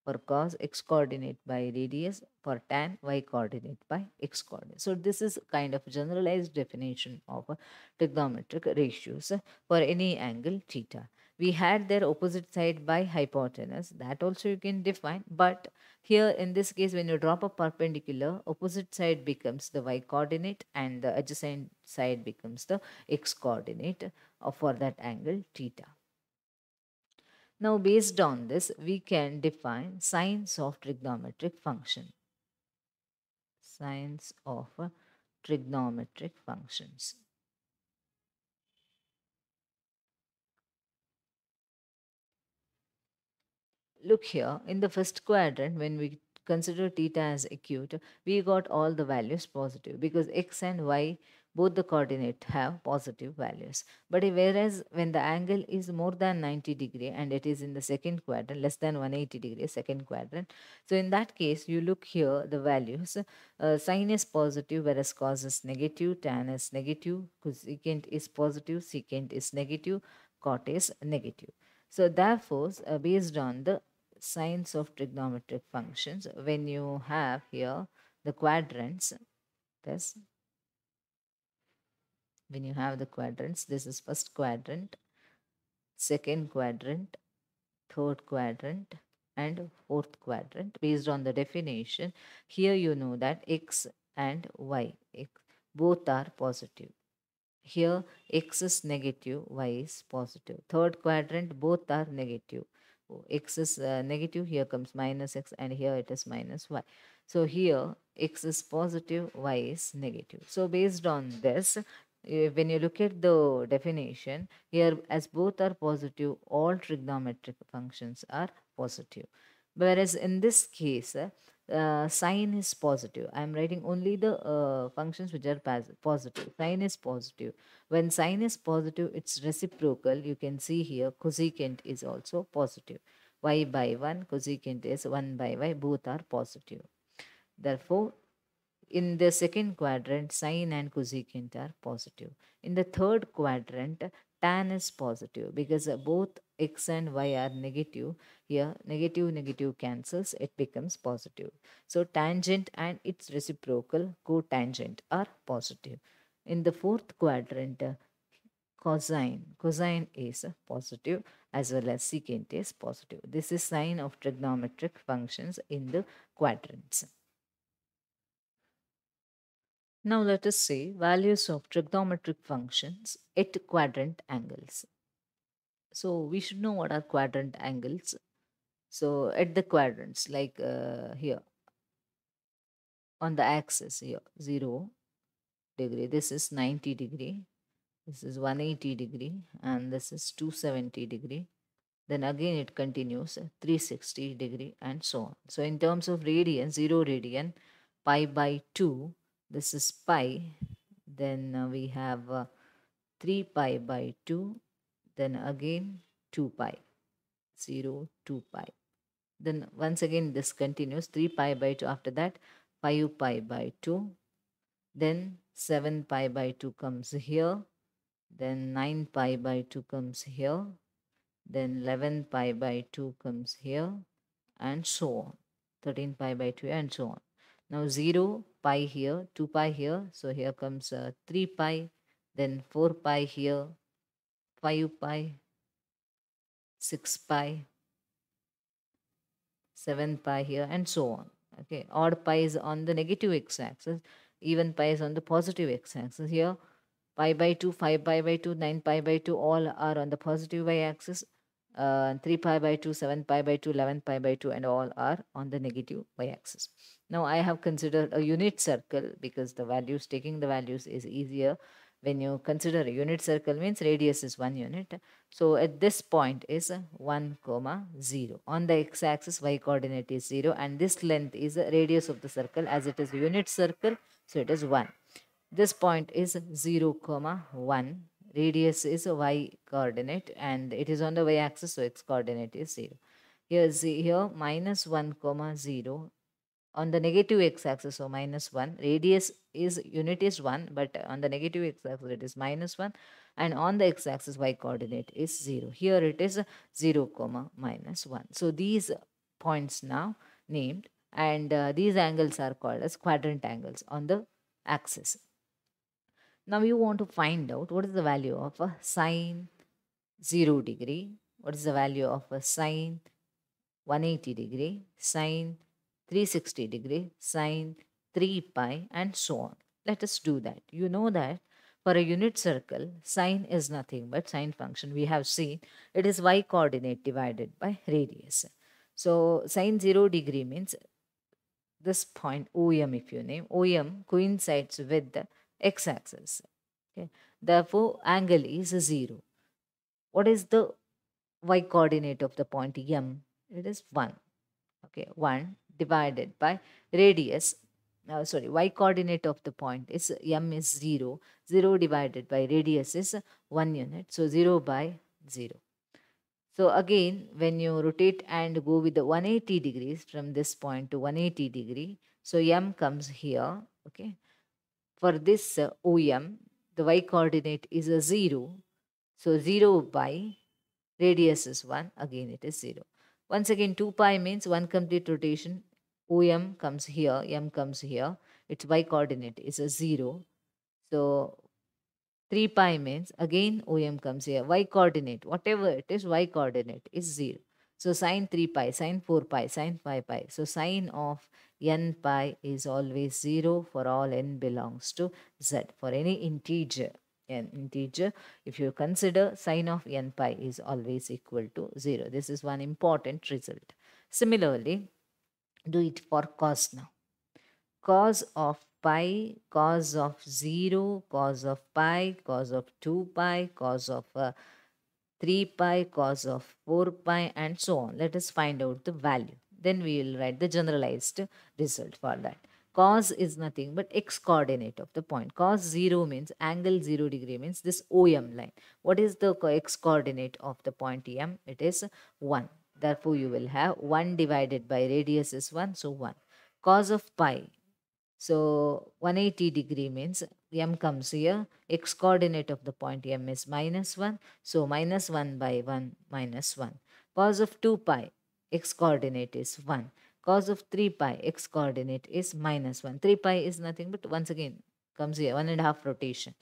for cos x coordinate by radius for tan y coordinate by x coordinate. So this is kind of generalized definition of trigonometric ratios for any angle theta. We had their opposite side by hypotenuse that also you can define but here in this case when you drop a perpendicular opposite side becomes the y coordinate and the adjacent side becomes the x coordinate for that angle theta. Now based on this, we can define signs of trigonometric function. Signs of trigonometric functions. Look here, in the first quadrant, when we consider theta as acute, we got all the values positive because x and y both the coordinate have positive values. But whereas when the angle is more than 90 degree and it is in the second quadrant, less than 180 degree, second quadrant. So in that case, you look here, the values, uh, sine is positive, whereas cos is negative, tan is negative, cosecant is positive, secant is negative, cot is negative. So therefore, uh, based on the signs of trigonometric functions, when you have here the quadrants, this when you have the quadrants this is first quadrant second quadrant third quadrant and fourth quadrant based on the definition. Here you know that x and y x, both are positive. Here x is negative y is positive. Third quadrant both are negative. X is uh, negative here comes minus x and here it is minus y. So here x is positive y is negative. So based on this when you look at the definition here as both are positive all trigonometric functions are positive. Whereas in this case uh, sine is positive. I am writing only the uh, functions which are positive. Sine is positive. When sine is positive it's reciprocal. You can see here cosecant is also positive. Y by 1 cosecant is 1 by y both are positive. Therefore in the second quadrant, sine and cosecant are positive. In the third quadrant, tan is positive because both x and y are negative. Here, negative negative cancels, it becomes positive. So, tangent and its reciprocal cotangent are positive. In the fourth quadrant, cosine. Cosine is positive as well as secant is positive. This is sign of trigonometric functions in the quadrants. Now let us say values of trigonometric functions at quadrant angles. So we should know what are quadrant angles. So at the quadrants like uh, here. On the axis here 0 degree. This is 90 degree. This is 180 degree. And this is 270 degree. Then again it continues 360 degree and so on. So in terms of radian 0 radian pi by 2 this is pi then uh, we have uh, 3 pi by 2, then again 2 pi, 0, 2 pi. Then once again this continues 3 pi by 2 after that 5 pi by 2, then 7 pi by 2 comes here, then 9 pi by 2 comes here, then 11 pi by 2 comes here, and so on. 13 pi by 2 and so on. Now 0 pi here, 2 pi here, so here comes uh, 3 pi, then 4 pi here, 5 pi, 6 pi, 7 pi here, and so on. Okay, odd pi is on the negative x-axis, even pi is on the positive x-axis. Here, pi by 2, 5 pi by 2, 9 pi by 2, all are on the positive y-axis. Uh, 3 pi by 2, 7 pi by 2, 11 pi by 2, and all are on the negative y-axis. Now, I have considered a unit circle because the values, taking the values is easier when you consider a unit circle means radius is 1 unit. So, at this point is 1 comma 0. On the x-axis y coordinate is 0 and this length is the radius of the circle as it is a unit circle. So, it is 1. This point is 0 comma 1. Radius is a y coordinate and it is on the y axis so its coordinate is 0. Here, here minus 1 comma 0 on the negative x-axis so minus 1 radius is unit is 1 but on the negative x-axis it is minus 1 and on the x-axis y coordinate is 0 here it is 0 comma minus 1 so these points now named and uh, these angles are called as quadrant angles on the axis. Now you want to find out what is the value of a sine 0 degree what is the value of a sine 180 degree sine 360 degree, sine 3 pi and so on. Let us do that. You know that for a unit circle, sine is nothing but sine function. We have seen it is y coordinate divided by radius. So sine 0 degree means this point OM if you name, OM coincides with the x-axis. Okay. Therefore, angle is 0. What is the y coordinate of the point M? It is 1. Okay, 1 divided by radius uh, sorry y coordinate of the point is m is 0 0 divided by radius is 1 unit so 0 by 0 so again when you rotate and go with the 180 degrees from this point to 180 degree so m comes here okay. For this uh, om the y coordinate is a 0 so 0 by radius is 1 again it is 0 once again, 2 pi means one complete rotation. OM comes here, M comes here. Its y coordinate is a 0. So 3 pi means again OM comes here. Y coordinate, whatever it is, y coordinate is 0. So sine 3 pi, sine 4 pi, sine 5 pi. So sine of n pi is always 0 for all n belongs to z. For any integer, n integer if you consider sine of n pi is always equal to 0 this is one important result similarly do it for cos now cos of pi cos of 0 cos of pi cos of 2 pi cos of uh, 3 pi cos of 4 pi and so on let us find out the value then we will write the generalized result for that cos is nothing but x coordinate of the point. Cos 0 means angle 0 degree means this OM line. What is the x coordinate of the point M? It is 1. Therefore, you will have 1 divided by radius is 1. So, 1. Cos of pi. So, 180 degree means M comes here. X coordinate of the point M is minus 1. So, minus 1 by 1 minus 1. Cos of 2 pi. X coordinate is 1 cos of 3 pi x coordinate is minus 1. 3 pi is nothing but once again comes here, one and a half rotation.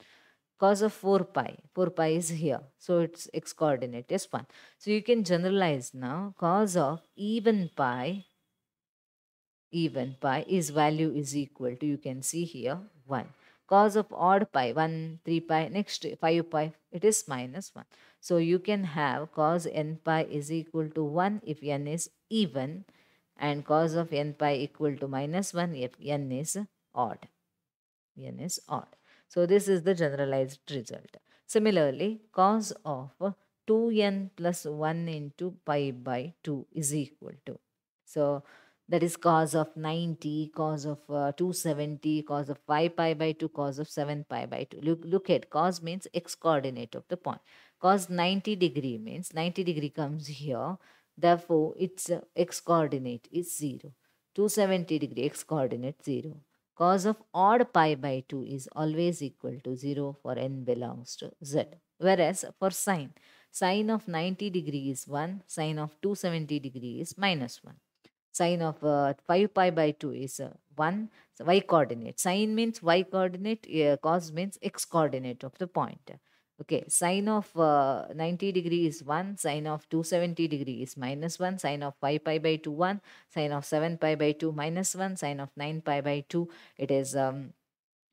Cos of 4 pi, 4 pi is here. So its x coordinate is 1. So you can generalize now cos of even pi, even pi is value is equal to, you can see here, 1. Cos of odd pi, 1, 3 pi, next 5 pi, it is minus 1. So you can have cos n pi is equal to 1 if n is even and cos of n pi equal to minus 1 if n is odd. n is odd. So this is the generalized result. Similarly, cos of 2n plus 1 into pi by 2 is equal to. So that is cos of 90, cos of uh, 270, cos of 5 pi by 2, cos of 7 pi by 2. Look, look at cos means x coordinate of the point. Cos 90 degree means 90 degree comes here. Therefore, its uh, x coordinate is 0. 270 degree x coordinate 0. Cos of odd pi by 2 is always equal to 0 for n belongs to z. Whereas for sine, sine of 90 degree is 1, sine of 270 degree is minus 1 sine of uh, 5 pi by 2 is uh, 1 so y coordinate. Sine means y coordinate uh, cos means x coordinate of the point okay sine of uh, 90 degree is 1 sine of 270 degree is minus 1 sine of 5 pi by 2 1 sine of 7 pi by 2 minus 1 sine of 9 pi by 2 it is um,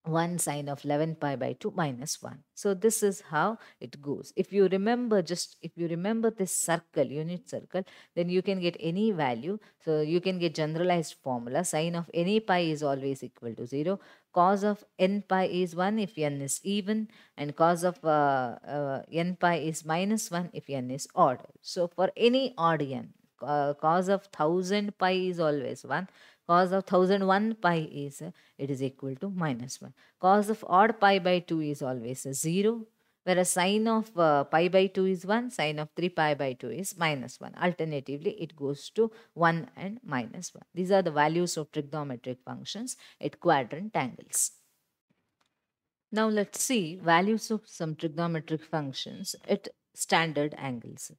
1 sine of 11 pi by 2 minus 1. So this is how it goes. If you remember just, if you remember this circle, unit circle, then you can get any value. So you can get generalized formula. Sine of any pi is always equal to 0. Cos of n pi is 1 if n is even and cos of uh, uh, n pi is minus 1 if n is odd. So for any odd n, uh, cos of 1000 pi is always 1 cos of 1001 pi is it is equal to minus 1 cos of odd pi by 2 is always 0 whereas sine of uh, pi by 2 is 1 sine of 3 pi by 2 is minus 1 alternatively it goes to 1 and minus 1 these are the values of trigonometric functions at quadrant angles now let's see values of some trigonometric functions at standard angles.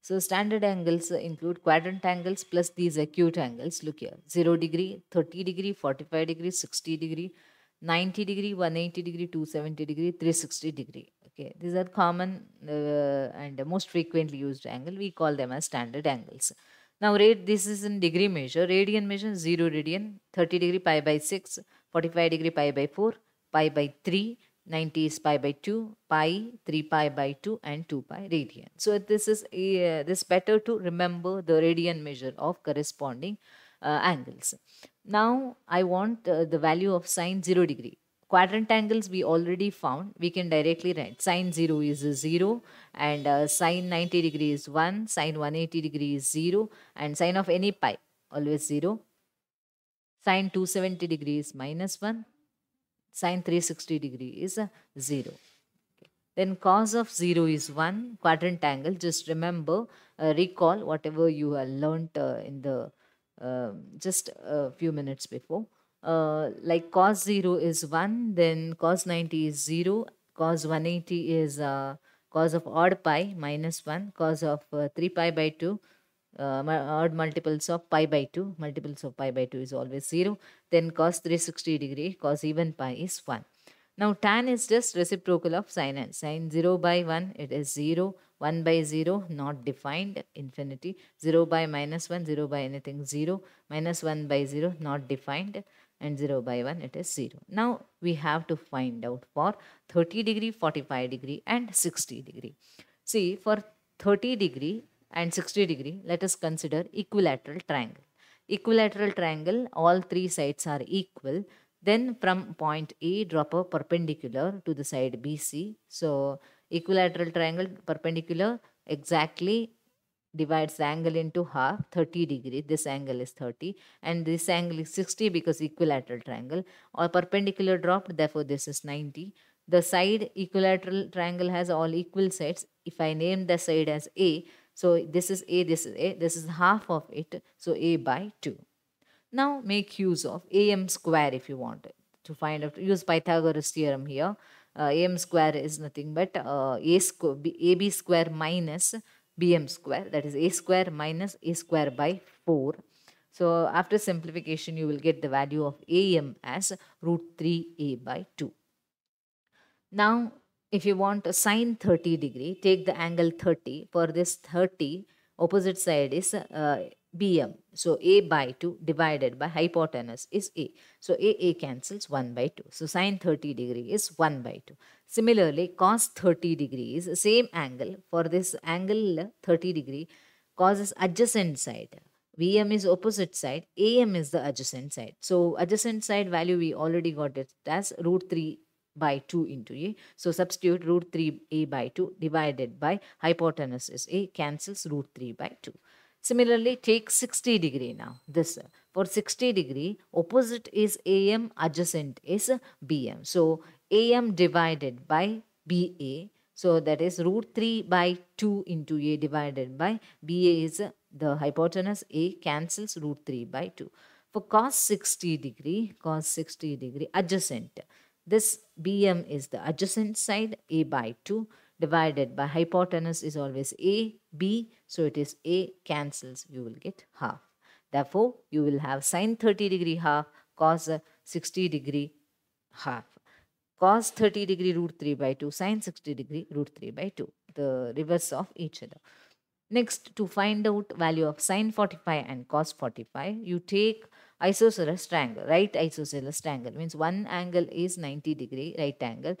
So standard angles include quadrant angles plus these acute angles. Look here, 0 degree, 30 degree, 45 degree, 60 degree, 90 degree, 180 degree, 270 degree, 360 degree. Okay, these are common uh, and most frequently used angle. We call them as standard angles. Now, rate this is in degree measure. Radian measure 0 radian, 30 degree pi by 6, 45 degree pi by 4, pi by 3, 90 is pi by 2, pi, 3 pi by 2 and 2 pi radian. So this is uh, this better to remember the radian measure of corresponding uh, angles. Now I want uh, the value of sine 0 degree. Quadrant angles we already found. We can directly write sine 0 is 0 and uh, sine 90 degree is 1, sine 180 degree is 0 and sine of any pi always 0. Sine 270 degree is minus 1 sine 360 degree is 0. Okay. Then cos of 0 is 1 quadrant angle. Just remember, uh, recall whatever you have learnt uh, in the uh, just a few minutes before. Uh, like cos 0 is 1, then cos 90 is 0, cos 180 is uh, cos of odd pi minus 1, cos of uh, 3 pi by 2 uh, odd multiples of pi by 2 multiples of pi by 2 is always 0 then cos 360 degree cos even pi is 1 now tan is just reciprocal of sine and sine 0 by 1 it is 0 1 by 0 not defined infinity 0 by minus 1 0 by anything 0 minus 1 by 0 not defined and 0 by 1 it is 0 now we have to find out for 30 degree 45 degree and 60 degree see for 30 degree and 60 degree, let us consider equilateral triangle. Equilateral triangle, all three sides are equal. Then from point A, drop a perpendicular to the side BC. So, equilateral triangle perpendicular exactly divides the angle into half 30 degree this angle is 30 and this angle is 60 because equilateral triangle or perpendicular dropped therefore this is 90 the side equilateral triangle has all equal sides if i name the side as a so this is A, this is A, this is half of it. So A by 2. Now make use of AM square if you want to find out. Use Pythagoras theorem here. Uh, AM square is nothing but uh, A square, AB square minus BM square. That is A square minus A square by 4. So after simplification, you will get the value of AM as root 3A by 2. Now if you want a sine 30 degree, take the angle 30. For this 30, opposite side is uh, BM. So A by 2 divided by hypotenuse is A. So A, A cancels 1 by 2. So sine 30 degree is 1 by 2. Similarly, cos 30 degree is same angle. For this angle 30 degree, cos is adjacent side. BM is opposite side, AM is the adjacent side. So adjacent side value we already got it as root 3 by 2 into a. So substitute root 3a by 2 divided by hypotenuse is a cancels root 3 by 2. Similarly, take 60 degree now. This for 60 degree, opposite is AM, adjacent is BM. So AM divided by BA. So that is root 3 by 2 into A divided by BA is the hypotenuse A cancels root 3 by 2. For cos 60 degree, cos 60 degree adjacent. This BM is the adjacent side A by 2 divided by hypotenuse is always A, B. So it is A cancels, you will get half. Therefore, you will have sine 30 degree half, cos 60 degree half. Cos 30 degree root 3 by 2, sine 60 degree root 3 by 2. The reverse of each other. Next, to find out value of sine 45 and cos 45, you take isosceles triangle, right isosceles triangle. Means one angle is 90 degree, right angle.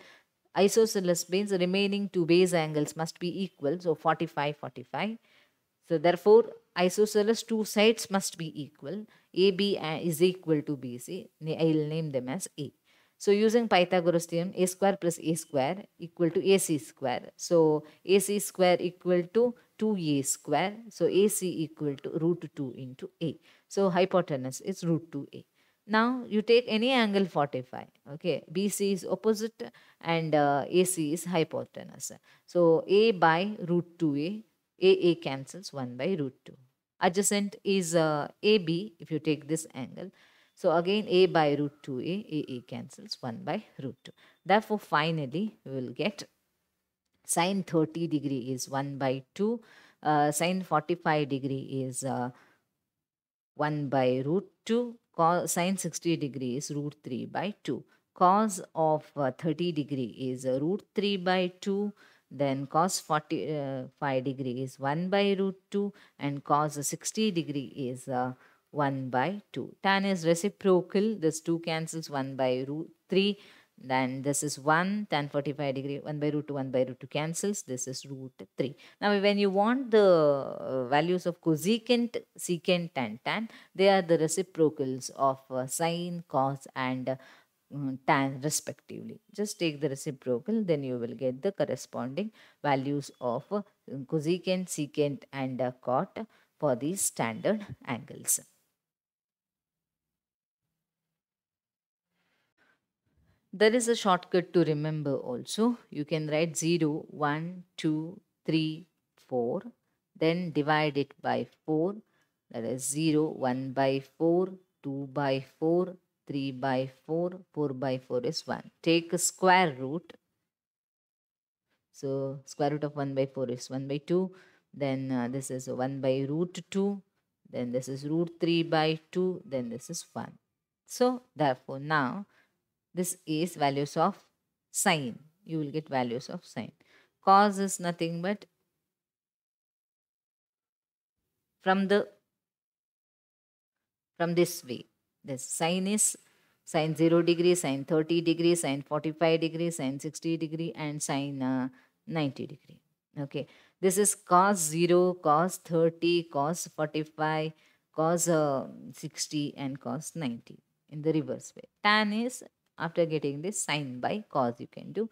Isosceles means remaining two base angles must be equal. So, 45, 45. So, therefore, isosceles two sides must be equal. AB is equal to BC. I will name them as A. So, using Pythagoras theorem, A square plus A square equal to AC square. So, AC square equal to 2A square. So, AC equal to root 2 into A. So, hypotenuse is root 2A. Now, you take any angle 45. Okay, BC is opposite and uh, AC is hypotenuse. So, A by root 2A AA cancels 1 by root 2. Adjacent is uh, AB if you take this angle. So again A by root 2A, AA cancels 1 by root 2. Therefore finally we will get sine 30 degree is 1 by 2. Uh, sine 45 degree is uh, 1 by root 2. Cos, sine 60 degree is root 3 by 2. Cos of uh, 30 degree is uh, root 3 by 2 then cos 45 uh, degree is 1 by root 2 and cos 60 degree is uh, 1 by 2. Tan is reciprocal. This 2 cancels 1 by root 3. Then this is 1 tan 45 degree 1 by root 2 1 by root 2 cancels. This is root 3. Now when you want the uh, values of cosecant, secant and tan, they are the reciprocals of sine, cos and tan respectively. Just take the reciprocal then you will get the corresponding values of uh, cosecant, secant and uh, cot for these standard angles. There is a shortcut to remember also. You can write 0, 1, 2, 3, 4. Then divide it by 4. That is 0, 1 by 4, 2 by 4, 3 by 4, 4 by 4 is 1. Take a square root. So, square root of 1 by 4 is 1 by 2. Then uh, this is 1 by root 2. Then this is root 3 by 2. Then this is 1. So, therefore, now this is values of sine. You will get values of sine. Cos is nothing but from the from this way this sine is sine 0 degree, sine 30 degree, sine 45 degree, sine 60 degree and sine uh, 90 degree. Okay. This is cos 0, cos 30, cos 45, cos uh, 60 and cos 90 in the reverse way. Tan is after getting this sine by cos you can do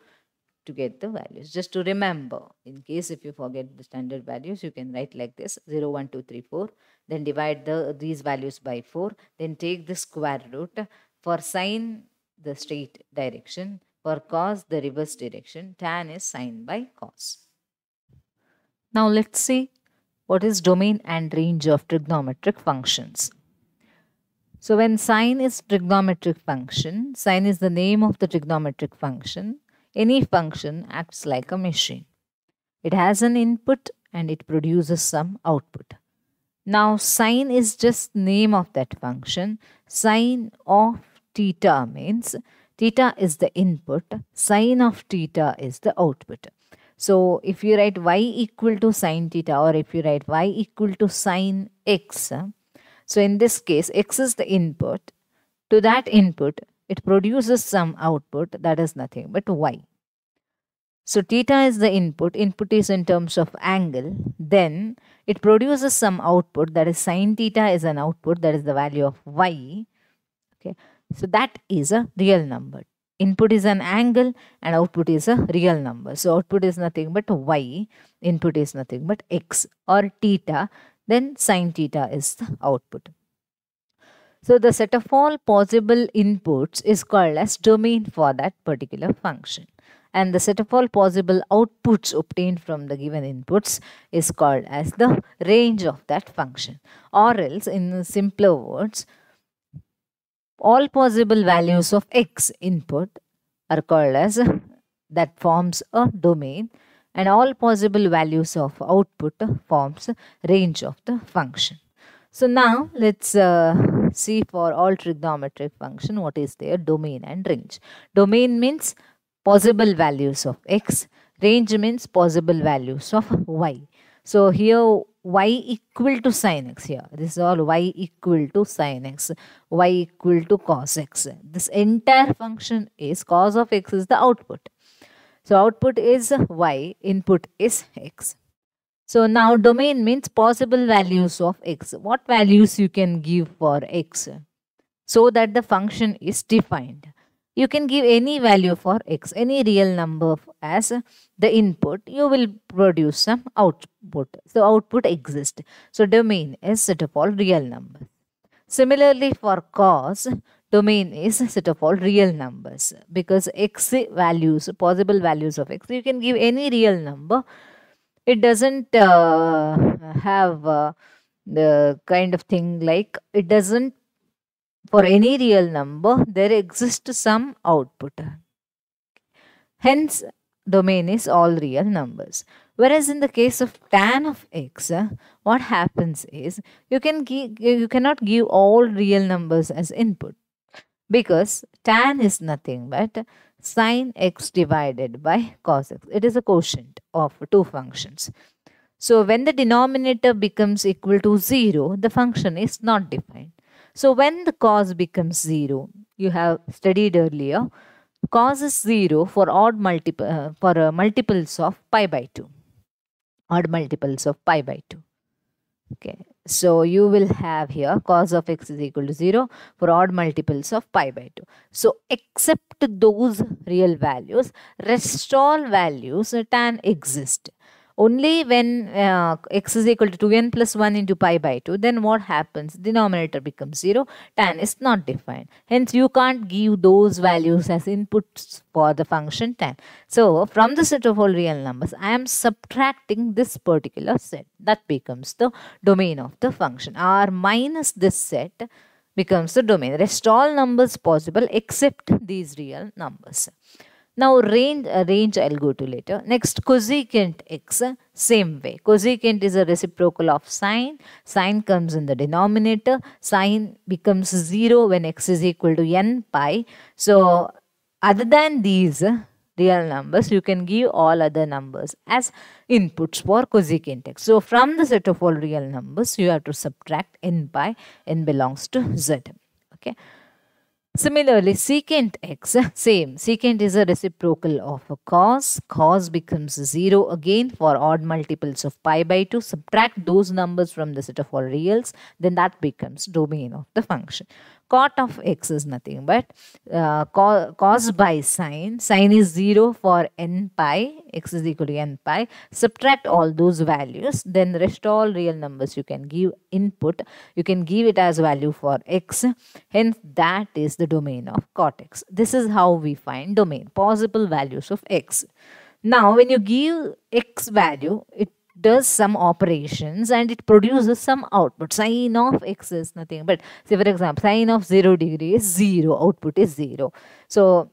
to get the values. Just to remember, in case if you forget the standard values, you can write like this 0, 1, 2, 3, 4. Then divide the these values by 4. Then take the square root. For sine, the straight direction. For cos, the reverse direction. Tan is sine by cos. Now let's see what is domain and range of trigonometric functions. So when sine is trigonometric function, sine is the name of the trigonometric function any function acts like a machine. It has an input and it produces some output. Now sine is just name of that function. Sine of theta means theta is the input, sine of theta is the output. So if you write y equal to sine theta or if you write y equal to sine x, so in this case x is the input. To that input it produces some output that is nothing but y. So theta is the input, input is in terms of angle, then it produces some output that is sine theta is an output that is the value of y. Okay, so that is a real number. Input is an angle and output is a real number. So output is nothing but y, input is nothing but x or theta. then sine theta is the output. So the set of all possible inputs is called as domain for that particular function. And the set of all possible outputs obtained from the given inputs is called as the range of that function. Or else, in simpler words, all possible values of x input are called as that forms a domain and all possible values of output forms range of the function. So now let's uh, see for all trigonometric function what is their domain and range. Domain means possible values of x, range means possible values of y. So here y equal to sine x here. This is all y equal to sine x, y equal to cos x. This entire function is cos of x is the output. So output is y, input is x. So now domain means possible values of x. What values you can give for x so that the function is defined. You can give any value for x, any real number as the input, you will produce some output. So output exists. So domain is set of all real numbers. Similarly for cos, domain is set of all real numbers because x values, possible values of x, you can give any real number. It doesn't uh, have uh, the kind of thing like it doesn't for any real number, there exists some output. Hence, domain is all real numbers. Whereas in the case of tan of x, what happens is you can you cannot give all real numbers as input because tan is nothing but sine x divided by cos x. It is a quotient of two functions. So when the denominator becomes equal to 0, the function is not defined. So when the cos becomes 0, you have studied earlier, cos is 0 for odd multiple uh, for uh, multiples of pi by 2. Odd multiples of pi by 2. Okay. So you will have here cos of x is equal to 0 for odd multiples of pi by 2. So except those real values, rest all values tan exist only when uh, x is equal to 2n plus 1 into pi by 2 then what happens? Denominator becomes 0 tan is not defined. Hence you can't give those values as inputs for the function tan. So from the set of all real numbers i am subtracting this particular set. That becomes the domain of the function. R minus this set becomes the domain. Rest all numbers possible except these real numbers now range, uh, range I'll go to later. Next cosecant x, same way. Cosecant is a reciprocal of sine. Sine comes in the denominator. Sine becomes 0 when x is equal to n pi. So other than these real numbers, you can give all other numbers as inputs for cosecant x. So from the set of all real numbers, you have to subtract n pi. n belongs to z. Okay. Similarly, secant x, same. Secant is a reciprocal of a cos. Cos becomes 0 again for odd multiples of pi by 2. Subtract those numbers from the set of all reals. Then that becomes domain of the function cot of x is nothing but uh, cos by sine. Sine is 0 for n pi. x is equal to n pi. Subtract all those values. Then rest all real numbers you can give input. You can give it as value for x. Hence that is the domain of cot x. This is how we find domain. Possible values of x. Now when you give x value, it does some operations and it produces some output. Sine of x is nothing but, say for example, sine of 0 degree is 0, output is 0. So,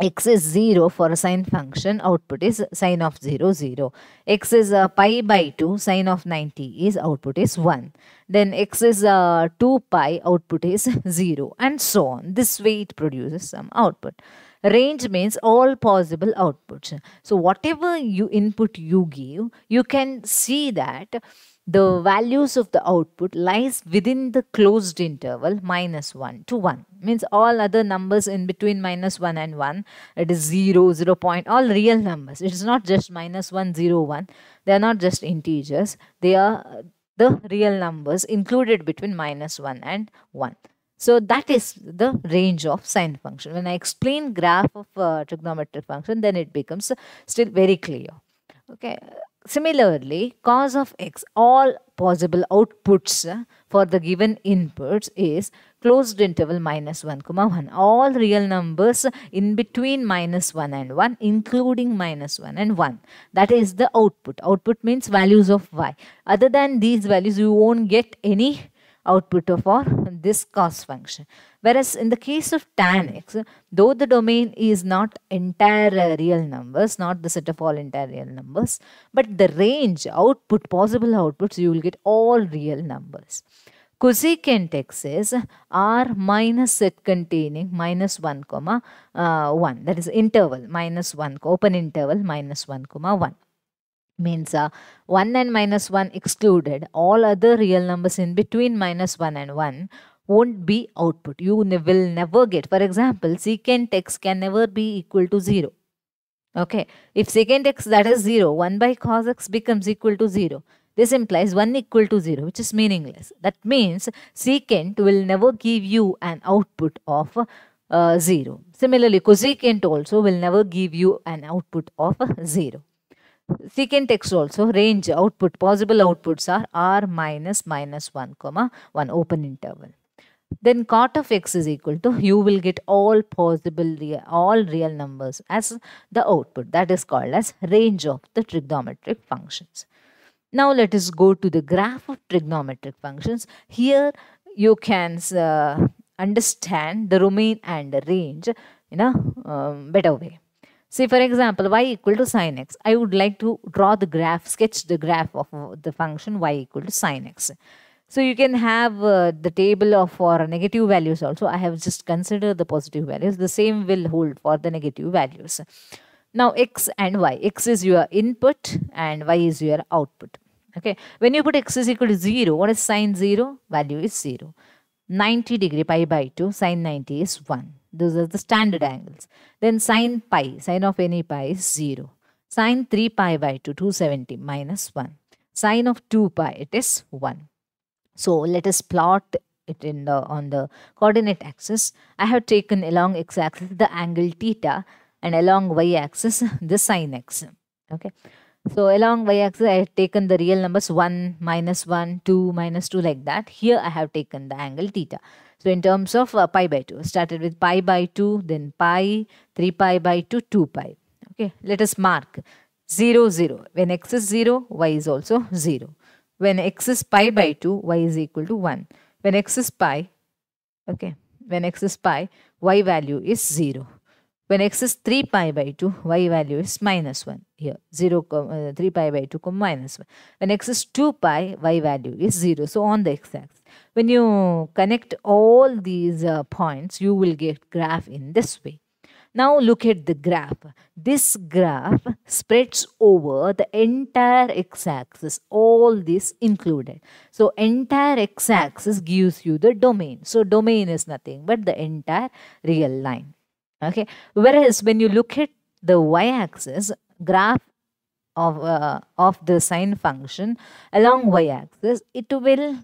x is 0 for a sine function, output is sine of 0, 0. x is uh, pi by 2, sine of 90 is output is 1. Then x is uh, 2 pi, output is 0 and so on. This way it produces some output. Range means all possible outputs. So whatever you input you give, you can see that the values of the output lies within the closed interval minus 1 to 1 means all other numbers in between minus 1 and 1 it is 0 0 point all real numbers. It is not just minus 1 0 1 they are not just integers. They are the real numbers included between minus 1 and 1 so that is the range of sine function. When I explain graph of uh, trigonometric function, then it becomes still very clear. Okay. Similarly, cos of x, all possible outputs for the given inputs is closed interval minus 1 comma 1. All real numbers in between minus 1 and 1 including minus 1 and 1. That is the output. Output means values of y. Other than these values you won't get any output of our this cos function. Whereas in the case of tan x, though the domain is not entire real numbers, not the set of all entire real numbers, but the range, output, possible outputs, you will get all real numbers. Cosecant x is r minus set containing minus 1 comma uh, 1 that is interval minus 1 open interval minus 1 comma 1 means uh, 1 and minus 1 excluded. All other real numbers in between minus 1 and 1 won't be output. You ne will never get. For example secant x can never be equal to 0 okay? If secant x that is 0 1 by cos x becomes equal to 0 this implies 1 equal to 0 which is meaningless. That means secant will never give you an output of uh, 0 similarly cosecant also will never give you an output of 0 secant x also. Range output possible outputs are r minus minus 1 comma 1 open interval. Then cot of x is equal to you will get all possible real, all real numbers as the output. That is called as range of the trigonometric functions. Now let us go to the graph of trigonometric functions. Here you can uh, understand the domain and the range in a um, better way Say for example, y equal to sine x. I would like to draw the graph, sketch the graph of the function y equal to sine x. So you can have uh, the table of for negative values also. I have just considered the positive values. The same will hold for the negative values. Now x and y. x is your input and y is your output. Okay. When you put x is equal to 0, what is sine 0? Value is 0. 90 degree pi by 2, sine 90 is 1. Those are the standard angles. Then sine pi, sine of any pi is 0. Sine 3 pi by 2, 270 minus 1. Sine of 2 pi, it is 1. So let us plot it in the on the coordinate axis. I have taken along x-axis the angle theta and along y-axis the sine x. Okay. So along y-axis I have taken the real numbers 1, minus 1, 2, minus 2 like that. Here I have taken the angle theta. So in terms of uh, pi by 2, started with pi by 2, then pi, 3 pi by 2, 2 pi. Okay, let us mark 0, 0. When x is 0, y is also 0. When x is pi by 2, y is equal to 1. When x is pi, okay, when x is pi, y value is 0. When x is 3 pi by 2, y value is minus 1. Here, 0, uh, 3 pi by 2, minus 1. When x is 2 pi, y value is 0. So, on the x-axis. When you connect all these uh, points, you will get graph in this way. Now look at the graph. This graph spreads over the entire x-axis, all this included. So entire x-axis gives you the domain. So domain is nothing but the entire real line. Okay. Whereas when you look at the y-axis, graph of, uh, of the sine function along y-axis, it will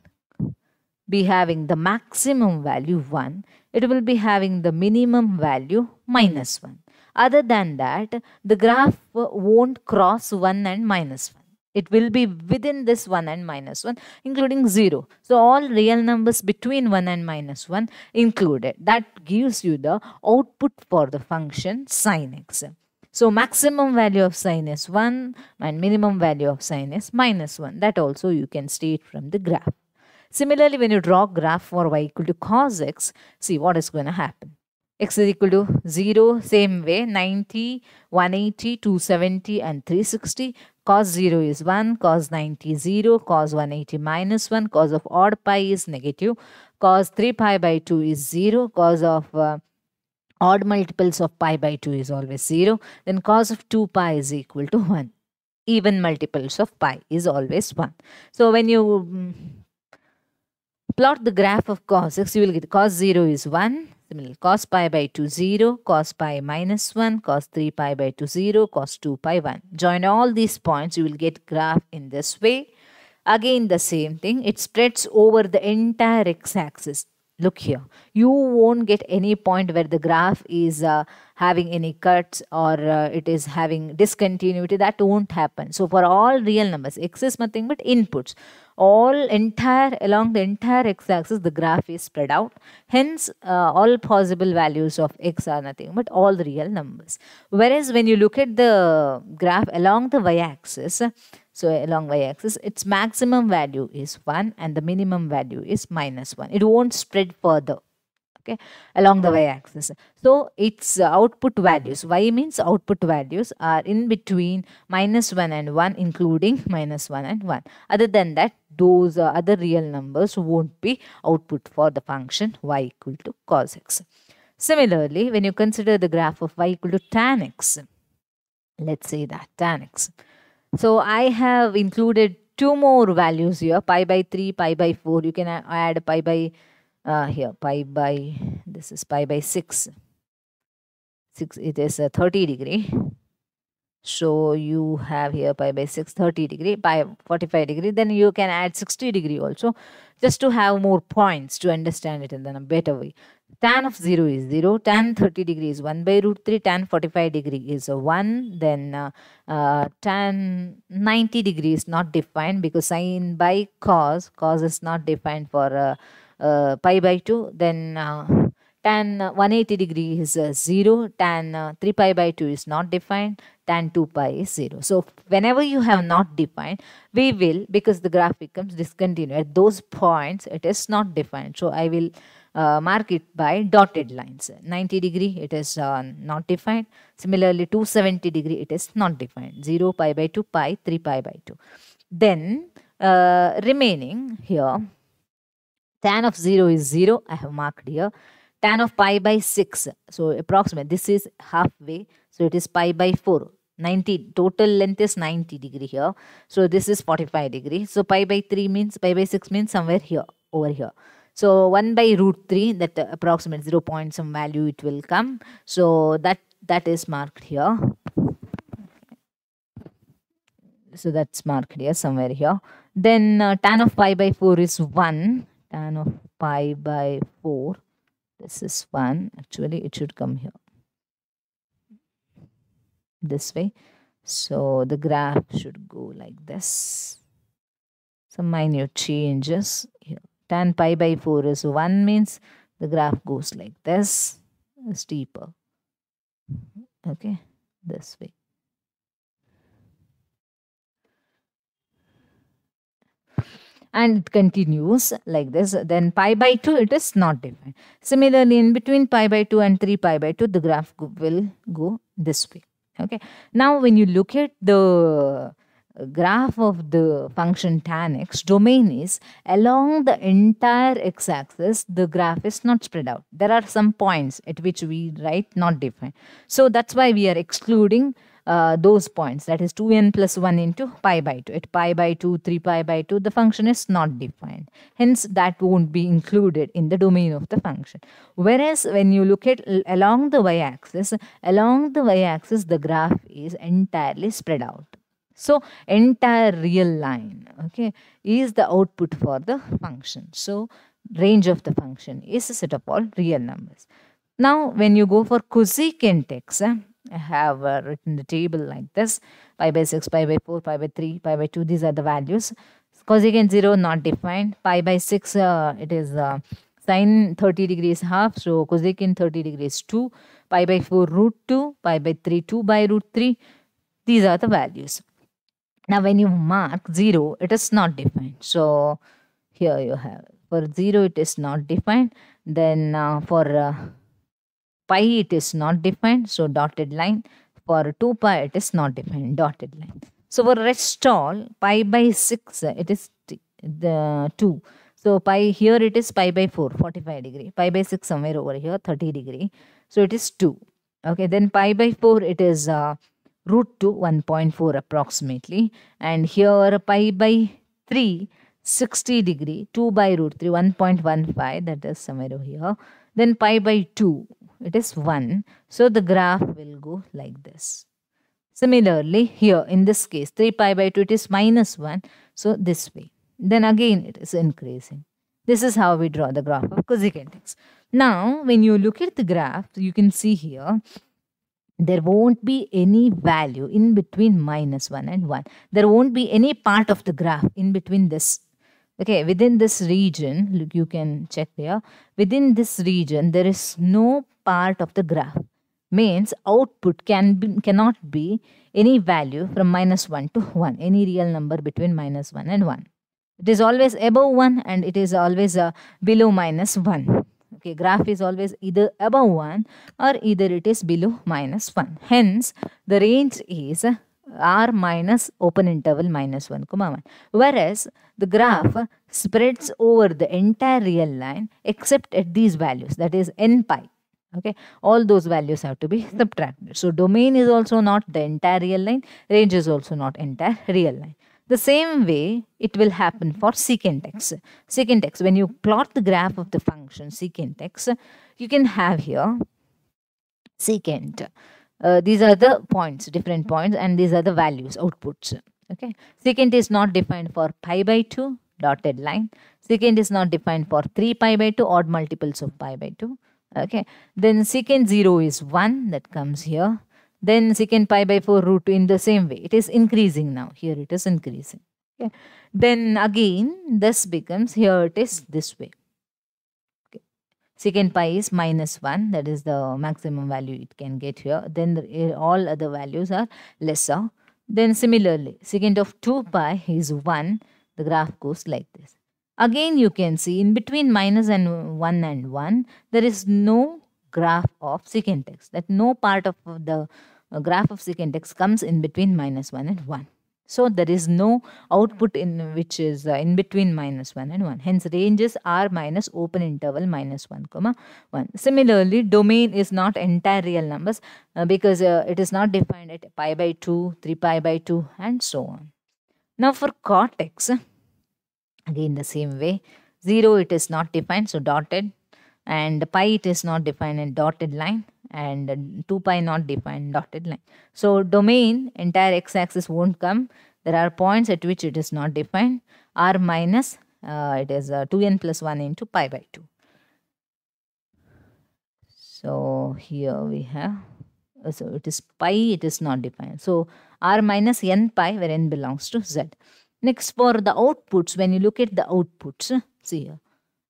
be having the maximum value 1, it will be having the minimum value minus 1. Other than that, the graph won't cross 1 and minus 1. It will be within this 1 and minus 1, including 0. So, all real numbers between 1 and minus 1 included. That gives you the output for the function sine x. So, maximum value of sine is 1 and minimum value of sine is minus 1. That also you can state from the graph. Similarly, when you draw graph for y equal to cos x, see what is going to happen. x is equal to 0, same way, 90, 180, 270 and 360. Cos 0 is 1, cos 90 is 0, cos 180 minus 1, cos of odd pi is negative, cos 3 pi by 2 is 0, cos of uh, odd multiples of pi by 2 is always 0, then cos of 2 pi is equal to 1. Even multiples of pi is always 1. So when you mm, plot the graph of cos x, you will get cos 0 is 1. Similarly, cos pi by 2 0, cos pi minus 1, cos 3 pi by 2 0, cos 2 pi 1. Join all these points, you will get graph in this way. Again the same thing, it spreads over the entire x-axis. look here you won't get any point where the graph is uh, having any cuts or uh, it is having discontinuity that won't happen so for all real numbers x is nothing but inputs all entire along the entire x-axis the graph is spread out. Hence uh, all possible values of x are nothing but all the real numbers. Whereas when you look at the graph along the y-axis so along y-axis its maximum value is 1 and the minimum value is minus 1 it won't spread further okay along the y-axis so its output values y means output values are in between minus 1 and 1 including minus 1 and 1 other than that those uh, other real numbers won't be output for the function y equal to cos x. Similarly when you consider the graph of y equal to tan x let's say that tan x. So i have included two more values here pi by 3 pi by 4 you can add pi by uh, here pi by this is pi by 6 6 it is a 30 degree. So you have here pi by 6 30 degree pi 45 degree then you can add 60 degree also just to have more points to understand it in a better way. Tan of 0 is 0 tan 30 degree is 1 by root 3 tan 45 degree is a 1 then uh, uh, tan 90 degree is not defined because sine by cos cos is not defined for uh, pi by 2 then uh, tan 180 degree is uh, 0 tan 3 pi by 2 is not defined tan 2 pi is 0 so whenever you have not defined we will because the graph becomes discontinuous at those points it is not defined. So i will uh, mark it by dotted lines. 90 degree it is uh, not defined. Similarly 270 degree it is not defined. 0 pi by 2 pi 3 pi by 2 then uh, remaining here tan of 0 is 0 I have marked here. Tan of pi by 6 so approximate this is halfway. So it is pi by 4 90 total length is 90 degree here. So this is 45 degree. So pi by 3 means pi by 6 means somewhere here over here. So 1 by root 3 that approximate 0 point some value it will come. So that that is marked here. So that's marked here somewhere here. Then uh, tan of pi by 4 is 1 tan of pi by 4 this is 1 actually it should come here. This way. So the graph should go like this. Some minute changes here. Tan pi by 4 is 1 means the graph goes like this. Steeper okay this way and it continues like this. Then pi by 2 it is not defined similarly in between pi by 2 and 3 pi by 2 the graph will go this way. Okay. Now when you look at the graph of the function tan x domain is along the entire x-axis the graph is not spread out. There are some points at which we write not defined so that's why we are excluding uh, those points. That is 2n plus 1 into pi by 2 at pi by 2 3 pi by 2 the function is not defined. Hence that won't be included in the domain of the function. Whereas when you look at along the y-axis along the y-axis the graph is entirely spread out. So entire real line okay is the output for the function. So range of the function is a set of all real numbers. Now when you go for cosecant x I have uh, written the table like this. Pi by 6, pi by 4, pi by 3, pi by 2 these are the values. Cosecant 0 not defined. Pi by 6 uh, it is uh, sine 30 degrees half so cosecant 30 degrees 2 pi by 4 root 2 pi by 3 2 by root 3 these are the values. Now when you mark 0 it is not defined. So here you have for 0 it is not defined. Then uh, for uh, pi it is not defined so dotted line. For 2 pi it is not defined dotted line. So for rest all pi by 6 it is the 2 so pi here it is pi by 4 45 degree. Pi by 6 somewhere over here 30 degree. So it is 2 okay then pi by 4 it is uh, root 2 1.4 approximately. And here pi by 3 60 degree 2 by root 3 1.15 that is somewhere over here. Then pi by 2 it is 1 so the graph will go like this similarly here in this case 3 pi by 2 it is minus 1 so this way then again it is increasing This is how we draw the graph of cosecant. Now, when you look at the graph, you can see here, there won't be any value in between minus 1 and 1. There won't be any part of the graph in between this. Okay, within this region, look, you can check here. Within this region, there is no part of the graph. Means output can be, cannot be any value from minus 1 to 1. Any real number between minus 1 and 1. It is always above 1 and it is always uh, below minus 1. Okay, graph is always either above 1 or either it is below minus 1. Hence, the range is r minus open interval minus 1 comma 1. Whereas, the graph spreads over the entire real line except at these values that is n pi. Okay, all those values have to be subtracted. So, domain is also not the entire real line, range is also not entire real line. The same way it will happen for secant x. Secant x, when you plot the graph of the function secant x, you can have here secant. Uh, these are the points, different points, and these are the values, outputs. Okay. Secant is not defined for pi by 2, dotted line. Secant is not defined for 3 pi by 2, odd multiples of pi by 2. Okay. Then secant 0 is 1, that comes here. Then secant pi by 4 root 2 in the same way. It is increasing now. Here it is increasing. Okay. Then again, this becomes, here it is this way. Secant pi is minus 1. That is the maximum value it can get here. Then the, all other values are lesser. Then similarly, secant of 2 pi is 1. The graph goes like this. Again, you can see in between minus and 1 and 1, there is no graph of secant x. That no part of the uh, graph of secant x comes in between minus 1 and 1. So there is no output in which is uh, in between minus 1 and 1. Hence ranges r minus open interval minus 1 comma 1. Similarly, domain is not entire real numbers uh, because uh, it is not defined at pi by 2, 3 pi by 2 and so on. Now for cot x, again the same way, 0 it is not defined so dotted and pi it is not defined in dotted line and 2 pi not defined dotted line. So domain entire x-axis won't come. There are points at which it is not defined. r minus uh, it is uh, 2n plus 1 into pi by 2. So here we have uh, so it is pi it is not defined. So r minus n pi where n belongs to z. Next for the outputs when you look at the outputs see here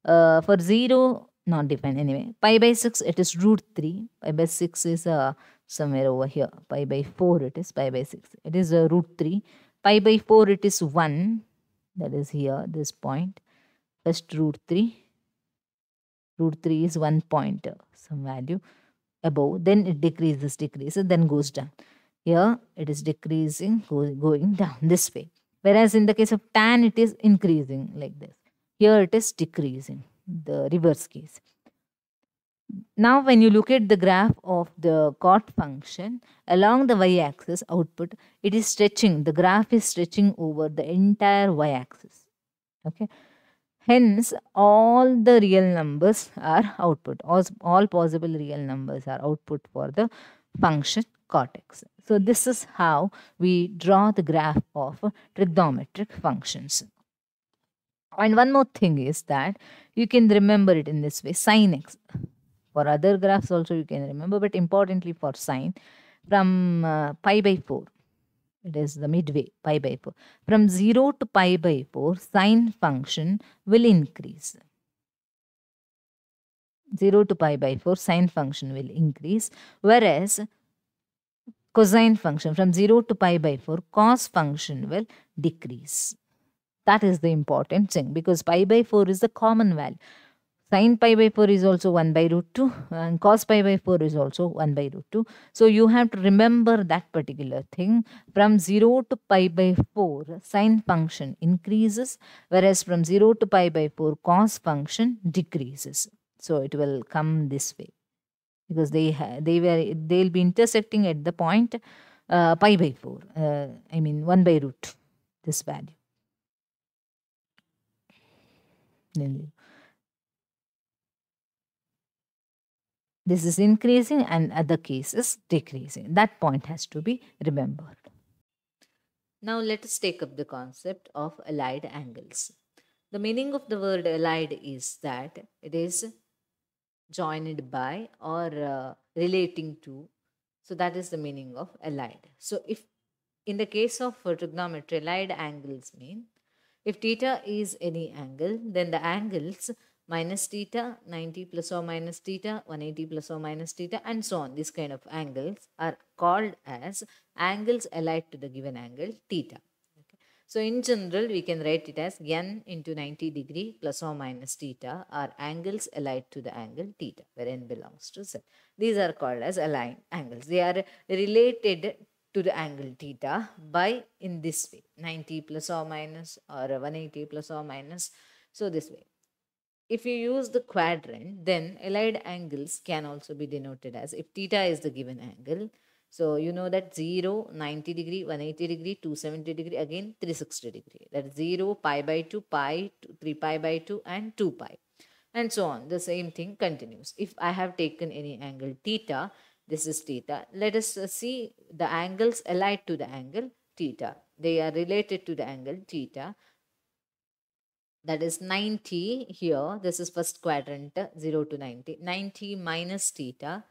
uh, for 0 not defined anyway. Pi by 6 it is root 3. Pi by 6 is uh, somewhere over here. Pi by 4 it is pi by 6. It is uh, root 3. Pi by 4 it is 1. That is here this point. First root 3. Root 3 is 1 point uh, some value above. Then it decreases decreases then goes down. Here it is decreasing go, going down this way. Whereas in the case of tan it is increasing like this. Here it is decreasing the reverse case. Now, when you look at the graph of the cot function along the y-axis output, it is stretching. The graph is stretching over the entire y-axis. Okay. Hence, all the real numbers are output. All, all possible real numbers are output for the function cot x. So, this is how we draw the graph of trigonometric functions. And one more thing is that you can remember it in this way sine x. For other graphs also you can remember, but importantly for sine from uh, pi by 4. It is the midway pi by 4. From 0 to pi by 4, sine function will increase. 0 to pi by 4, sine function will increase. Whereas cosine function from 0 to pi by 4, cos function will decrease. That is the important thing because pi by 4 is the common value. Sin pi by 4 is also 1 by root 2 and cos pi by 4 is also 1 by root 2. So you have to remember that particular thing. From 0 to pi by 4 sine function increases whereas from 0 to pi by 4 cos function decreases. So it will come this way because they they were they'll be intersecting at the point uh, pi by 4 uh, I mean 1 by root this value. This is increasing and other cases decreasing. That point has to be remembered. Now let us take up the concept of allied angles. The meaning of the word allied is that it is joined by or uh, relating to. So that is the meaning of allied. So if in the case of trigonometry, allied angles mean if theta is any angle, then the angles minus theta, 90 plus or minus theta, 180 plus or minus theta, and so on. These kind of angles are called as angles allied to the given angle theta. Okay. So in general, we can write it as n into 90 degree plus or minus theta are angles allied to the angle theta, where n belongs to z. These are called as allied angles. They are related to the angle theta by in this way 90 plus or minus or 180 plus or minus so this way if you use the quadrant, then allied angles can also be denoted as if theta is the given angle. So you know that 0, 90 degree, 180 degree, 270 degree, again 360 degree. That is 0, pi by 2, pi, 3 pi by 2 and 2 pi. And so on. The same thing continues. If I have taken any angle theta, this is theta. Let us uh, see the angles allied to the angle theta. They are related to the angle theta. That is 90 here. This is first quadrant 0 to 90 90 minus theta.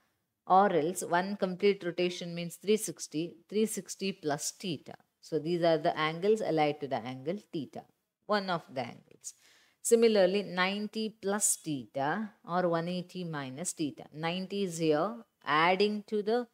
Or else one complete rotation means 360 360 plus theta. So these are the angles allied to the angle theta. One of the angles. Similarly 90 plus theta or 180 minus theta. 90 is here adding to the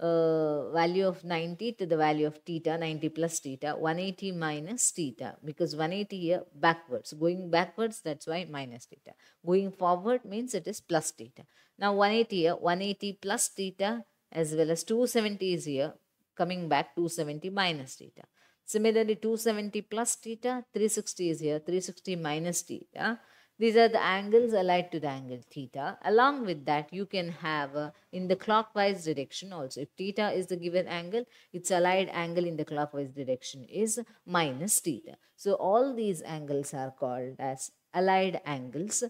uh, value of 90 to the value of theta 90 plus theta 180 minus theta because 180 here backwards. Going backwards that's why minus theta. Going forward means it is plus theta. Now 180 here 180 plus theta as well as 270 is here coming back 270 minus theta. Similarly 270 plus theta 360 is here 360 minus theta these are the angles allied to the angle theta. Along with that, you can have uh, in the clockwise direction also. If theta is the given angle, its allied angle in the clockwise direction is minus theta. So all these angles are called as allied angles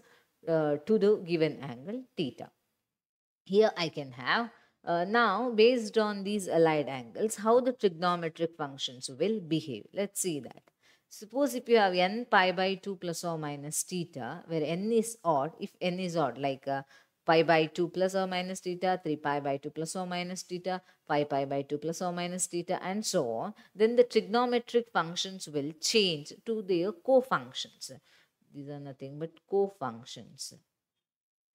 uh, to the given angle theta. Here I can have uh, now based on these allied angles how the trigonometric functions will behave. Let's see that. Suppose if you have n pi by 2 plus or minus theta, where n is odd, if n is odd, like uh, pi by 2 plus or minus theta, 3 pi by 2 plus or minus theta, 5 pi by 2 plus or minus theta, and so on, then the trigonometric functions will change to their co-functions. These are nothing but co-functions.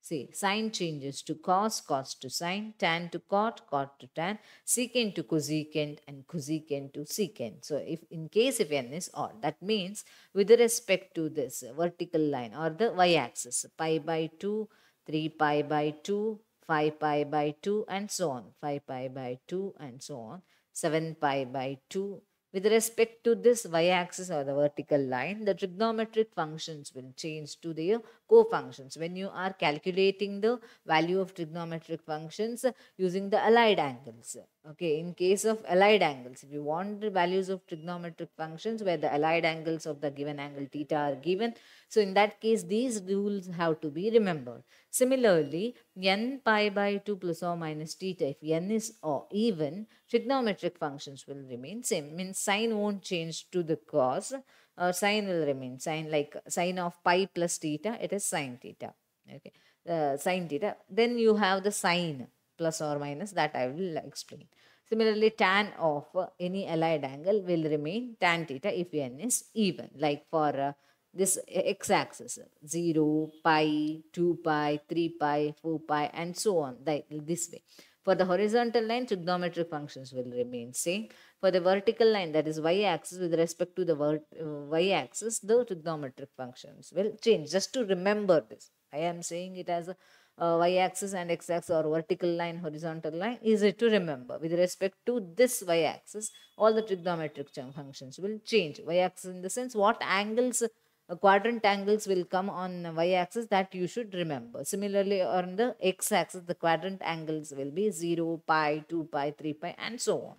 See, sine changes to cos, cos to sine, tan to cot, cot to tan, secant to cosecant, and cosecant to secant. So, if in case if n is odd, that means with respect to this vertical line or the y-axis, pi by 2, 3 pi by 2, 5 pi by 2, and so on, 5 pi by 2, and so on, 7 pi by 2, with respect to this y-axis or the vertical line, the trigonometric functions will change to their co-functions. When you are calculating the value of trigonometric functions using the allied angles. Okay, in case of allied angles, if you want the values of trigonometric functions where the allied angles of the given angle theta are given, so in that case, these rules have to be remembered. Similarly, n pi by 2 plus or minus theta, if n is or even, trigonometric functions will remain same. Means sine won't change to the cos, uh, sine will remain. Sine like sine of pi plus theta, it is sine theta. Okay, uh, sine theta. Then you have the sine plus or minus that I will explain. Similarly, tan of any allied angle will remain tan theta if n is even. Like for uh, this x-axis 0, pi, 2 pi, 3 pi, 4 pi and so on like this way. For the horizontal line, trigonometric functions will remain same. For the vertical line, that is y-axis, with respect to the uh, y-axis, the trigonometric functions will change. Just to remember this, I am saying it as a uh, y-axis and x-axis or vertical line, horizontal line, easy to remember. With respect to this y-axis, all the trigonometric functions will change. Y-axis in the sense what angles, uh, quadrant angles will come on y-axis that you should remember. Similarly, on the x-axis, the quadrant angles will be 0, pi, 2 pi, 3 pi and so on.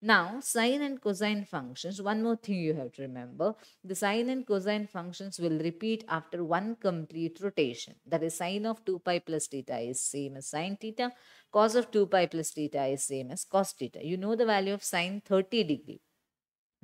Now, sine and cosine functions, one more thing you have to remember, the sine and cosine functions will repeat after one complete rotation. That is, sine of 2 pi plus theta is same as sine theta, cos of 2 pi plus theta is same as cos theta. You know the value of sine 30 degree.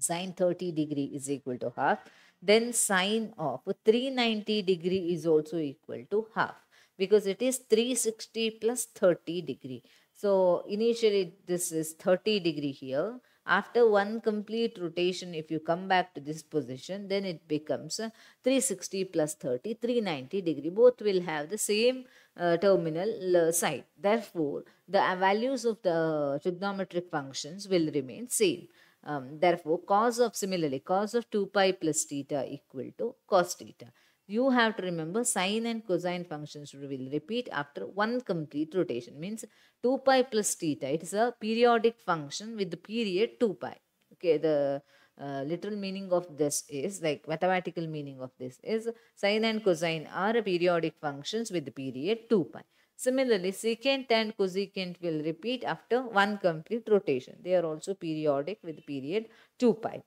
Sine 30 degree is equal to half. then sine of 390 degree is also equal to half because it is 360 plus 30 degree. So initially this is 30 degree here. After one complete rotation, if you come back to this position, then it becomes 360 plus 30, 390 degree. Both will have the same uh, terminal uh, side. Therefore, the values of the trigonometric functions will remain same. Um, therefore, cos of similarly cos of 2 pi plus theta equal to cos theta you have to remember sine and cosine functions will repeat after one complete rotation. Means 2 pi plus theta it is a periodic function with the period 2 pi. Okay the uh, literal meaning of this is like mathematical meaning of this is sine and cosine are periodic functions with the period 2 pi. Similarly, secant and cosecant will repeat after one complete rotation. They are also periodic with period 2 pi.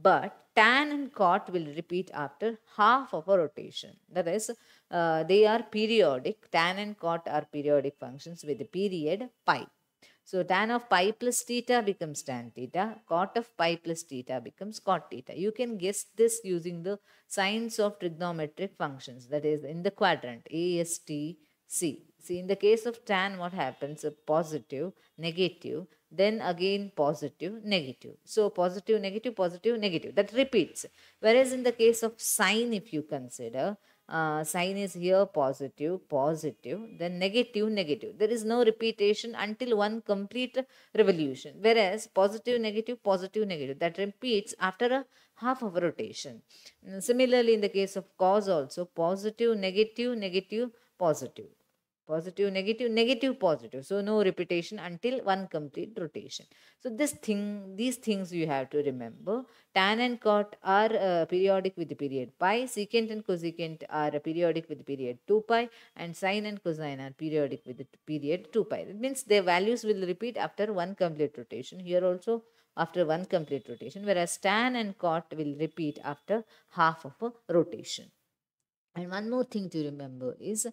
But tan and cot will repeat after half of a rotation. That is, uh, they are periodic. Tan and cot are periodic functions with the period pi. So tan of pi plus theta becomes tan theta, cot of pi plus theta becomes cot theta. You can guess this using the signs of trigonometric functions that is in the quadrant A, S, T, C. See in the case of tan what happens a positive, negative, then again positive, negative. So positive, negative, positive, negative. That repeats. Whereas in the case of sine, if you consider, uh, sine is here positive, positive, then negative, negative. There is no repetition until one complete revolution. Whereas positive, negative, positive, negative. That repeats after a half of a rotation. Similarly, in the case of cos also, positive, negative, negative, positive positive negative negative positive. So no repetition until one complete rotation. So this thing these things you have to remember. Tan and cot are uh, periodic with the period pi. Secant and cosecant are uh, periodic with the period 2 pi. And sine and cosine are periodic with the period 2 pi. It means their values will repeat after one complete rotation. Here also after one complete rotation whereas tan and cot will repeat after half of a rotation. And one more thing to remember is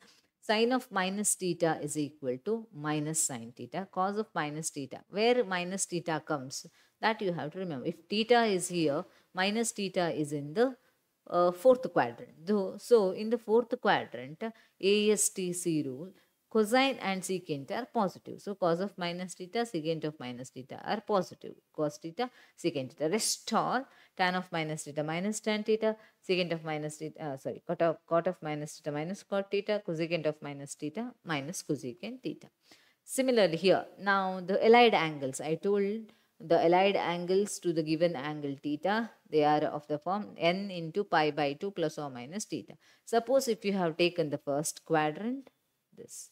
Sine of minus theta is equal to minus sine theta, cos of minus theta. Where minus theta comes, that you have to remember. If theta is here, minus theta is in the uh, fourth quadrant. So, in the fourth quadrant, ASTC rule, cosine and secant are positive. So cos of minus theta, secant of minus theta are positive. Cos theta, secant theta. Rest all tan of minus theta minus tan theta, secant of minus theta, uh, sorry, cot of, cot of minus theta minus cot theta, cosecant of minus theta minus cosecant theta. Similarly here, now the allied angles, I told the allied angles to the given angle theta, they are of the form n into pi by 2 plus or minus theta. Suppose if you have taken the first quadrant, this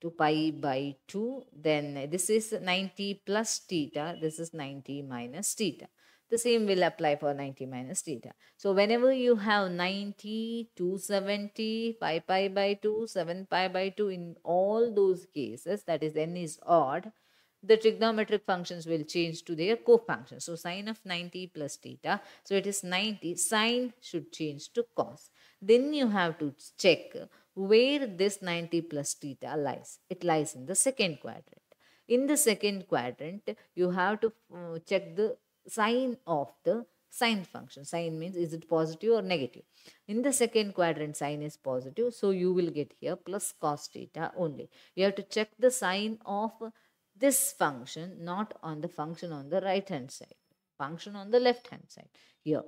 2 pi by 2 then this is 90 plus theta this is 90 minus theta the same will apply for 90 minus theta so whenever you have 90 270 5 pi by 2 7 pi by 2 in all those cases that is n is odd the trigonometric functions will change to their co-functions. So sine of 90 plus theta. So it is 90. Sine should change to cos. Then you have to check where this 90 plus theta lies. It lies in the second quadrant. In the second quadrant, you have to uh, check the sign of the sine function. Sine means is it positive or negative. In the second quadrant, sine is positive. So you will get here plus cos theta only. You have to check the sign of this function, not on the function on the right hand side. Function on the left hand side. Here,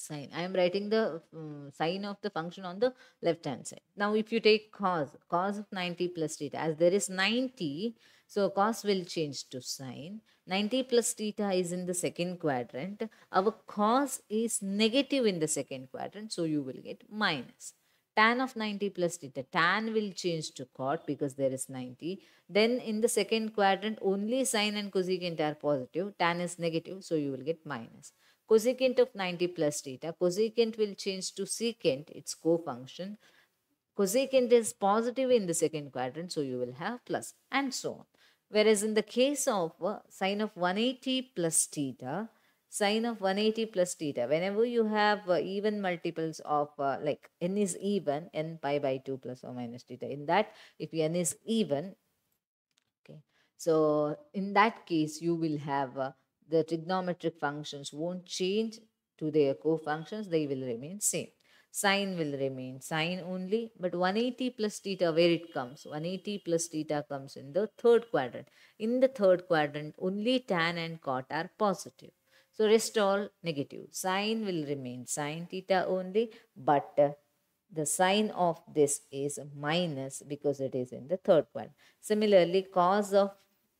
sine. I am writing the um, sign of the function on the left hand side. Now, if you take cos, cos of 90 plus theta, as there is 90, so cos will change to sine. 90 plus theta is in the second quadrant. Our cos is negative in the second quadrant, so you will get minus. Tan of 90 plus theta, tan will change to cot because there is 90. Then in the second quadrant, only sine and cosecant are positive. Tan is negative, so you will get minus cosecant of 90 plus theta. Cosecant will change to secant, its co-function. Cosecant is positive in the second quadrant, so you will have plus and so on. Whereas in the case of uh, sine of 180 plus theta, sine of 180 plus theta, whenever you have uh, even multiples of uh, like n is even, n pi by 2 plus or minus theta. In that, if n is even, okay, so in that case, you will have the trigonometric functions won't change to their co-functions, they will remain same. Sine will remain sine only, but 180 plus theta, where it comes? 180 plus theta comes in the third quadrant. In the third quadrant, only tan and cot are positive. So rest all negative. Sine will remain sine theta only, but uh, the sign of this is minus because it is in the third quadrant. Similarly, cos of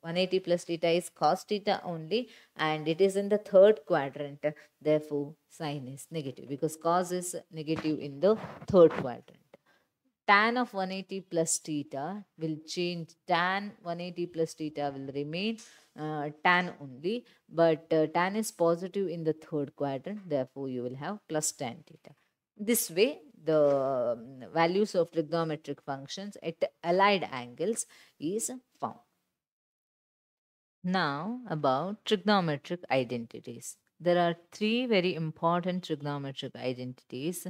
180 plus theta is cos theta only and it is in the third quadrant. Therefore, sine is negative because cos is negative in the third quadrant. Tan of 180 plus theta will change. Tan 180 plus theta will remain uh, tan only. But uh, tan is positive in the third quadrant. Therefore, you will have plus tan theta. This way, the um, values of trigonometric functions at allied angles is found. Now about trigonometric identities. There are three very important trigonometric identities.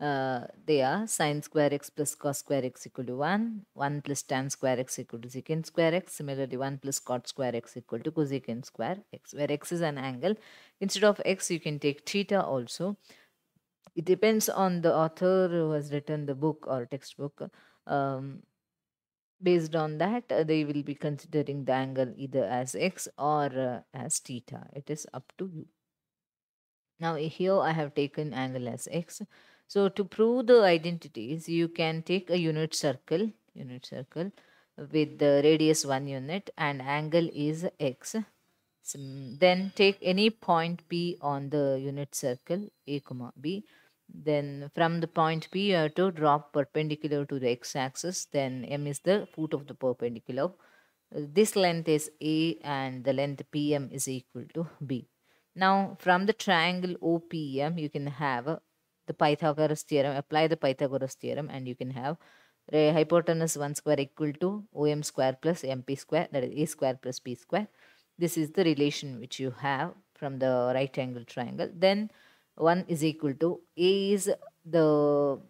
Uh, they are sine square x plus cos square x equal to 1, 1 plus tan square x equal to secant square x, similarly 1 plus cot square x equal to cosecant square x, where x is an angle. Instead of x, you can take theta also. It depends on the author who has written the book or textbook. Um, based on that uh, they will be considering the angle either as x or uh, as theta. It is up to you. Now here i have taken angle as x. So to prove the identities you can take a unit circle unit circle with the radius 1 unit and angle is x. So, then take any point p on the unit circle a comma b then from the point P, you have to drop perpendicular to the x-axis. Then M is the foot of the perpendicular. This length is A and the length PM is equal to B. Now, from the triangle OPM, you can have the Pythagoras theorem, apply the Pythagoras theorem and you can have hypotenuse 1 square equal to OM square plus MP square, that is A square plus B square. This is the relation which you have from the right angle triangle. Then 1 is equal to a is the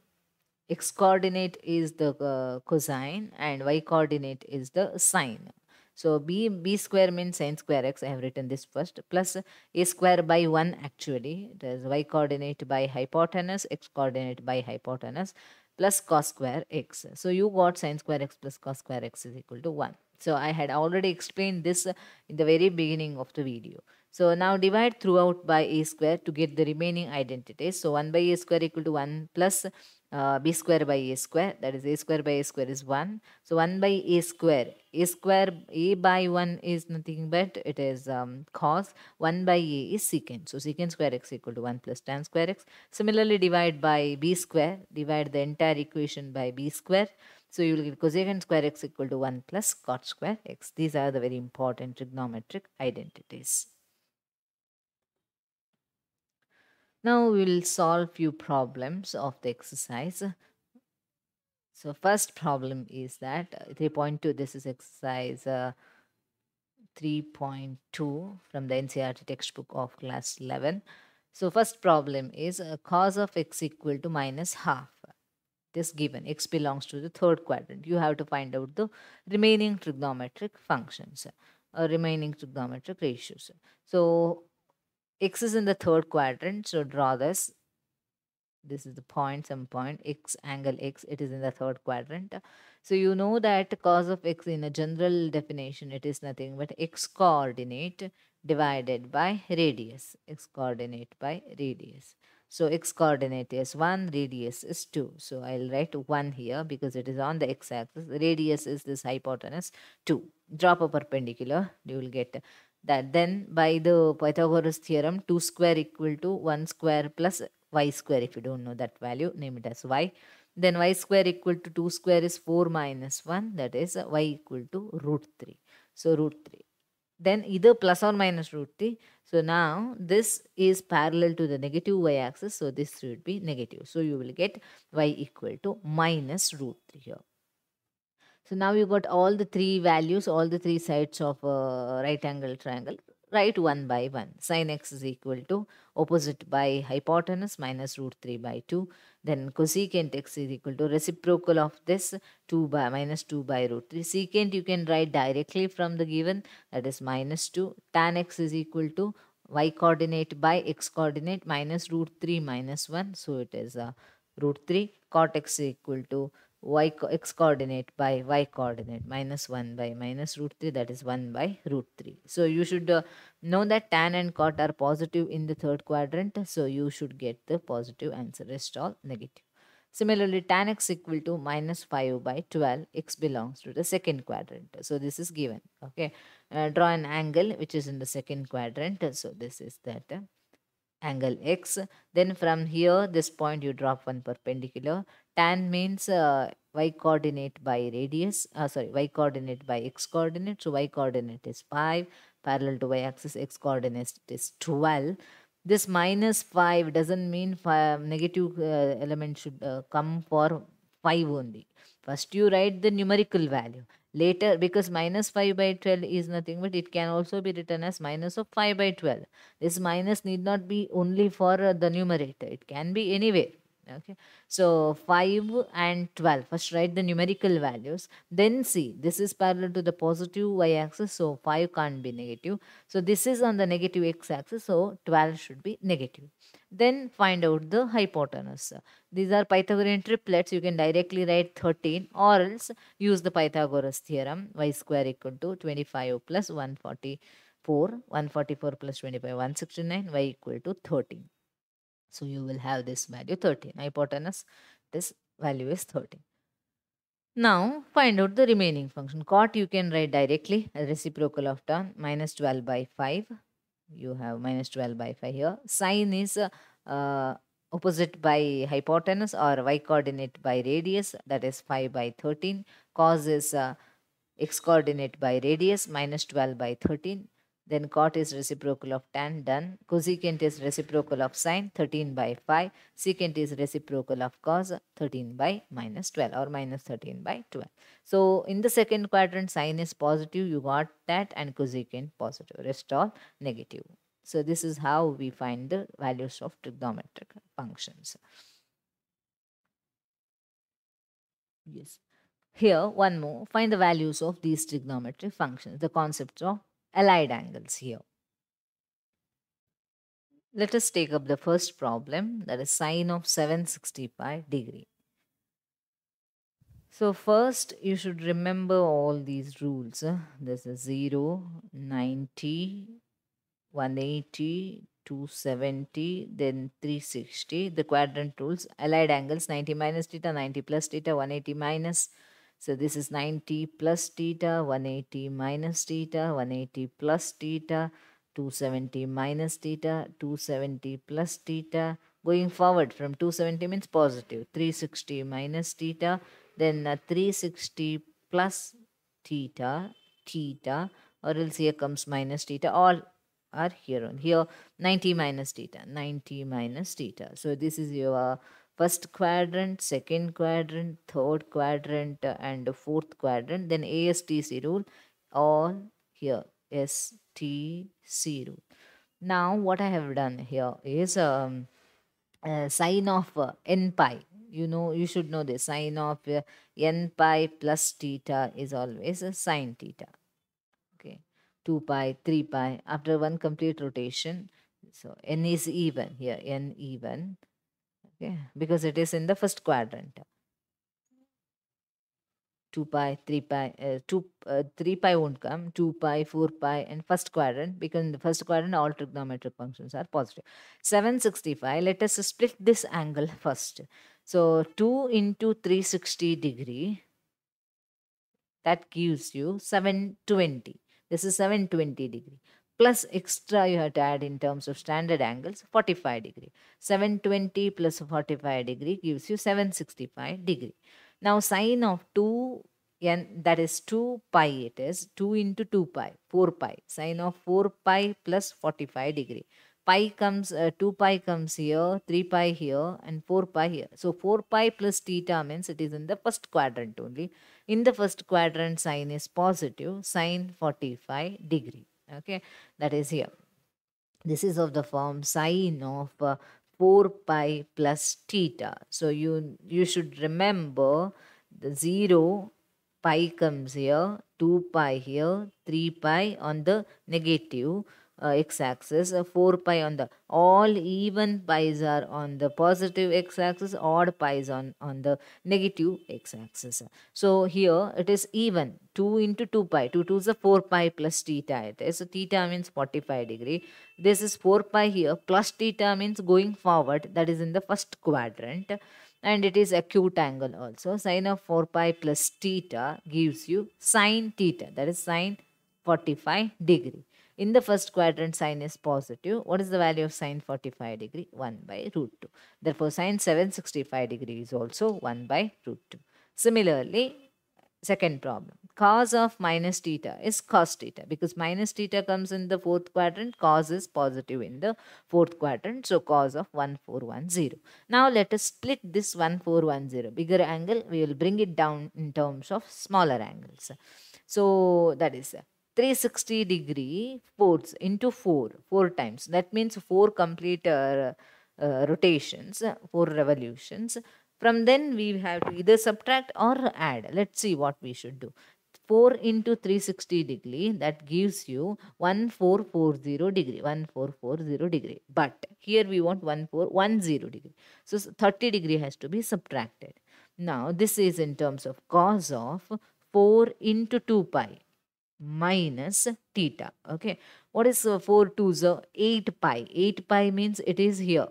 x coordinate is the uh, cosine and y coordinate is the sine. So b b square means sine square x. I have written this first plus a square by 1 actually. It is y coordinate by hypotenuse, x coordinate by hypotenuse plus cos square x. So you got sine square x plus cos square x is equal to 1. So I had already explained this in the very beginning of the video. So now divide throughout by a square to get the remaining identities. So 1 by a square equal to 1 plus uh, b square by a square that is a square by a square is 1. So 1 by a square a square a by 1 is nothing but it is um, cos 1 by a is secant. So secant square x equal to 1 plus tan square x. Similarly divide by b square divide the entire equation by b square. So you will get cosecant square x equal to 1 plus cot square x. These are the very important trigonometric identities. Now we will solve few problems of the exercise. So first problem is that uh, 3.2 this is exercise uh, 3.2 from the NCERT textbook of class 11. So first problem is uh, cos of x equal to minus half. This given x belongs to the third quadrant. You have to find out the remaining trigonometric functions or uh, remaining trigonometric ratios. So x is in the third quadrant so draw this. This is the point some point x angle x it is in the third quadrant. So you know that cos of x in a general definition it is nothing but x coordinate divided by radius x coordinate by radius. So x coordinate is 1 radius is 2 so i'll write 1 here because it is on the x axis. Radius is this hypotenuse 2 drop a perpendicular you will get that then by the Pythagoras theorem 2 square equal to 1 square plus y square if you don't know that value name it as y. Then y square equal to 2 square is 4 minus 1 that is y equal to root 3 so root 3 then either plus or minus root 3 so now this is parallel to the negative y axis. So this should be negative. So you will get y equal to minus root 3 here so now you got all the three values, all the three sides of a right angle triangle. Write one by one. Sine x is equal to opposite by hypotenuse minus root 3 by 2. Then cosecant x is equal to reciprocal of this 2 by minus 2 by root 3. Secant you can write directly from the given that is minus 2. Tan x is equal to y coordinate by x coordinate minus root 3 minus 1. So it is uh, root 3 cot x is equal to y x coordinate by y coordinate minus 1 by minus root 3 that is 1 by root 3. So you should uh, know that tan and cot are positive in the third quadrant. So you should get the positive answer rest all negative. Similarly, tan x equal to minus 5 by 12, x belongs to the second quadrant. So this is given. Okay, uh, draw an angle which is in the second quadrant. So this is that uh, angle x. Then from here, this point you drop one perpendicular. Tan means uh, y coordinate by radius, uh, sorry, y coordinate by x coordinate. So y coordinate is 5, parallel to y axis, x coordinate is 12 this minus 5 doesn't mean five, negative uh, element should uh, come for 5 only. First you write the numerical value. Later because minus 5 by 12 is nothing but it can also be written as minus of 5 by 12. This minus need not be only for uh, the numerator. It can be anywhere okay. So 5 and 12 first write the numerical values. Then see this is parallel to the positive y axis so 5 can't be negative. So this is on the negative x axis so 12 should be negative. Then find out the hypotenuse. These are pythagorean triplets. You can directly write 13 or else use the pythagoras theorem y square equal to 25 plus 144 144 plus 25 169 y equal to 13 so you will have this value 13. Hypotenuse, this value is 13. Now find out the remaining function. Cot you can write directly as reciprocal of tan minus 12 by 5. You have minus 12 by 5 here. Sine is uh, uh, opposite by hypotenuse or y coordinate by radius that is 5 by 13. Cos is uh, x coordinate by radius minus 12 by 13. Then cot is reciprocal of tan, done. Cosecant is reciprocal of sine, 13 by 5. Secant is reciprocal of cos, 13 by minus 12 or minus 13 by 12. So, in the second quadrant, sine is positive, you got that and cosecant positive, rest all negative. So, this is how we find the values of trigonometric functions. Yes. Here, one more. Find the values of these trigonometric functions. The concepts of allied angles here. Let us take up the first problem that is sine of 765 degree. So first you should remember all these rules. This is 0, 90, 180, 270, then 360. The quadrant rules, allied angles 90 minus theta, 90 plus theta, 180 minus so this is 90 plus theta, 180 minus theta, 180 plus theta, 270 minus theta, 270 plus theta. Going forward from 270 means positive, 360 minus theta, then uh, 360 plus theta, theta, or else here comes minus theta, all are here on here. 90 minus theta 90 minus theta. So this is your first quadrant, second quadrant, third quadrant, uh, and fourth quadrant. Then ASTC rule, all here, STC rule. Now, what I have done here is um, uh, sine of uh, n pi. You know, you should know this. Sine of uh, n pi plus theta is always a sine theta. Okay, 2 pi, 3 pi. After one complete rotation, so n is even here, n even okay. Because it is in the first quadrant. 2 pi 3 pi uh, 2 uh, 3 pi won't come. 2 pi 4 pi and first quadrant because in the first quadrant all trigonometric functions are positive. 765 let us split this angle first. So 2 into 360 degree that gives you 720 this is 720 degree plus extra you have to add in terms of standard angles 45 degree. 720 plus 45 degree gives you 765 degree. Now sine of 2 n that is 2 pi it is 2 into 2 pi 4 pi. Sine of 4 pi plus 45 degree. Pi comes uh, 2 pi comes here 3 pi here and 4 pi here. So 4 pi plus theta means it is in the first quadrant only. In the first quadrant sine is positive sine 45 degree okay? That is here. This is of the form sine of uh, 4 pi plus theta. So you you should remember the 0 pi comes here 2 pi here 3 pi on the negative uh, x-axis, uh, 4 pi on the all even pi's are on the positive x-axis, odd pi's on, on the negative x-axis. So here it is even 2 into 2 pi, 2 2 is a 4 pi plus theta it is. So theta means 45 degree. This is 4 pi here plus theta means going forward that is in the first quadrant and it is acute angle also. Sine of 4 pi plus theta gives you sine theta that is sine 45 degree. In the first quadrant, sine is positive. What is the value of sine 45 degree? 1 by root 2. Therefore, sine 765 degree is also 1 by root 2. Similarly, second problem. Cos of minus theta is cos theta because minus theta comes in the fourth quadrant. Cos is positive in the fourth quadrant. So, cos of 1410. Now, let us split this 1410. Bigger angle, we will bring it down in terms of smaller angles. So, that is 360 degree force into 4, 4 times. That means 4 complete uh, uh, rotations, 4 revolutions. From then we have to either subtract or add. Let's see what we should do. 4 into 360 degree that gives you 1440 degree 1440 degree but here we want 1410 degree so 30 degree has to be subtracted now this is in terms of cos of 4 into 2 pi minus theta. Okay. What is uh, 4 2s? Uh, 8 pi. 8 pi means it is here.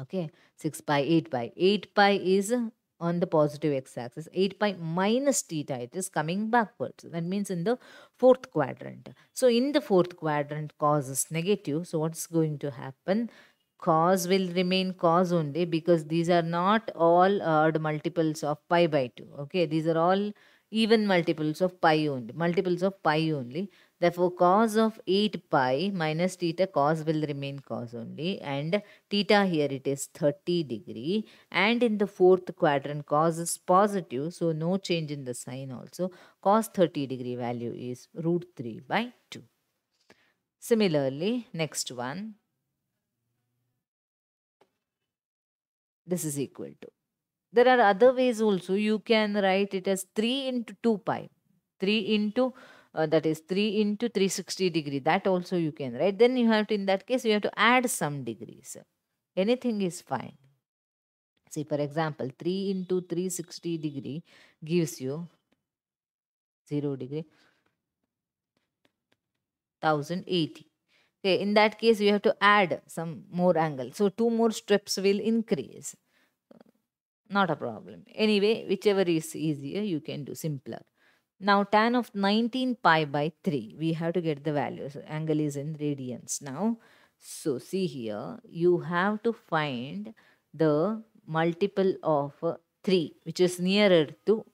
Okay. 6 pi, 8 pi. 8 pi is on the positive x-axis. 8 pi minus theta, it is coming backwards. That means in the fourth quadrant. So, in the fourth quadrant, cos is negative. So, what's going to happen? Cos will remain cos only because these are not all odd multiples of pi by 2. Okay, these are all even multiples of pi only, multiples of pi only. Therefore, cos of 8 pi minus theta cos will remain cos only and theta here it is 30 degree and in the fourth quadrant cos is positive so no change in the sign also. Cos 30 degree value is root 3 by 2. Similarly, next one. This is equal to there are other ways also. You can write it as 3 into 2 pi. 3 into uh, that is 3 into 360 degree. That also you can write. Then you have to, in that case, you have to add some degrees. Anything is fine. See, for example, 3 into 360 degree gives you 0 degree 1080. Okay, in that case, you have to add some more angle. So, two more steps will increase not a problem. Anyway, whichever is easier, you can do simpler. Now, tan of 19 pi by 3, we have to get the value. So, angle is in radians now. So, see here, you have to find the multiple of uh, 3, which is nearer to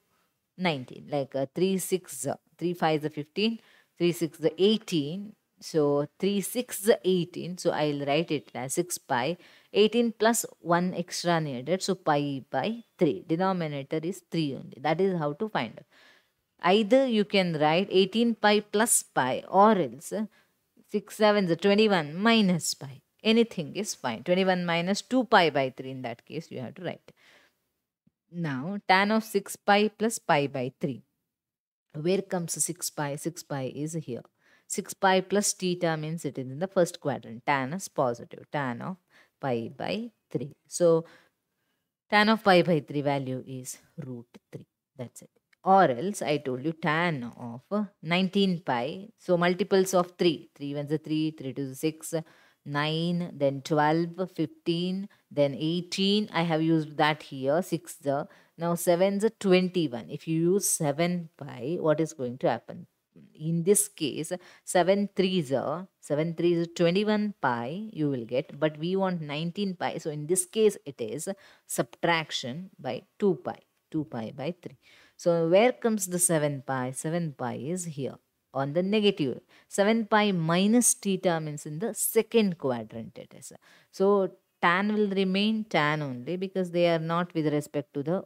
19, like uh, 3, 6, uh, 3, 5 is 15, 3, 6 is 18. So, 3, 6 is 18. So, I'll write it as 6 pi 18 plus 1 extra needed. So pi by 3. Denominator is 3 only. That is how to find it. Either you can write 18 pi plus pi or else 6 7 is 21 minus pi. Anything is fine. 21 minus 2 pi by 3 in that case you have to write. Now tan of 6 pi plus pi by 3. Where comes 6 pi? 6 pi is here. 6 pi plus theta means it is in the first quadrant. Tan is positive. Tan of pi by 3. So, tan of pi by 3 value is root 3. That's it. Or else I told you tan of 19 pi. So, multiples of 3. 3 ones are 3, 3 to 6, 9, then 12, 15, then 18. I have used that here, 6 the. Now 7 is 21. If you use 7 pi, what is going to happen? In this case 7 3s are 7 3s is 21 pi you will get but we want 19 pi. So in this case it is subtraction by 2 pi 2 pi by 3 so where comes the 7 pi? 7 pi is here on the negative. 7 pi minus theta means in the second quadrant it is. So tan will remain tan only because they are not with respect to the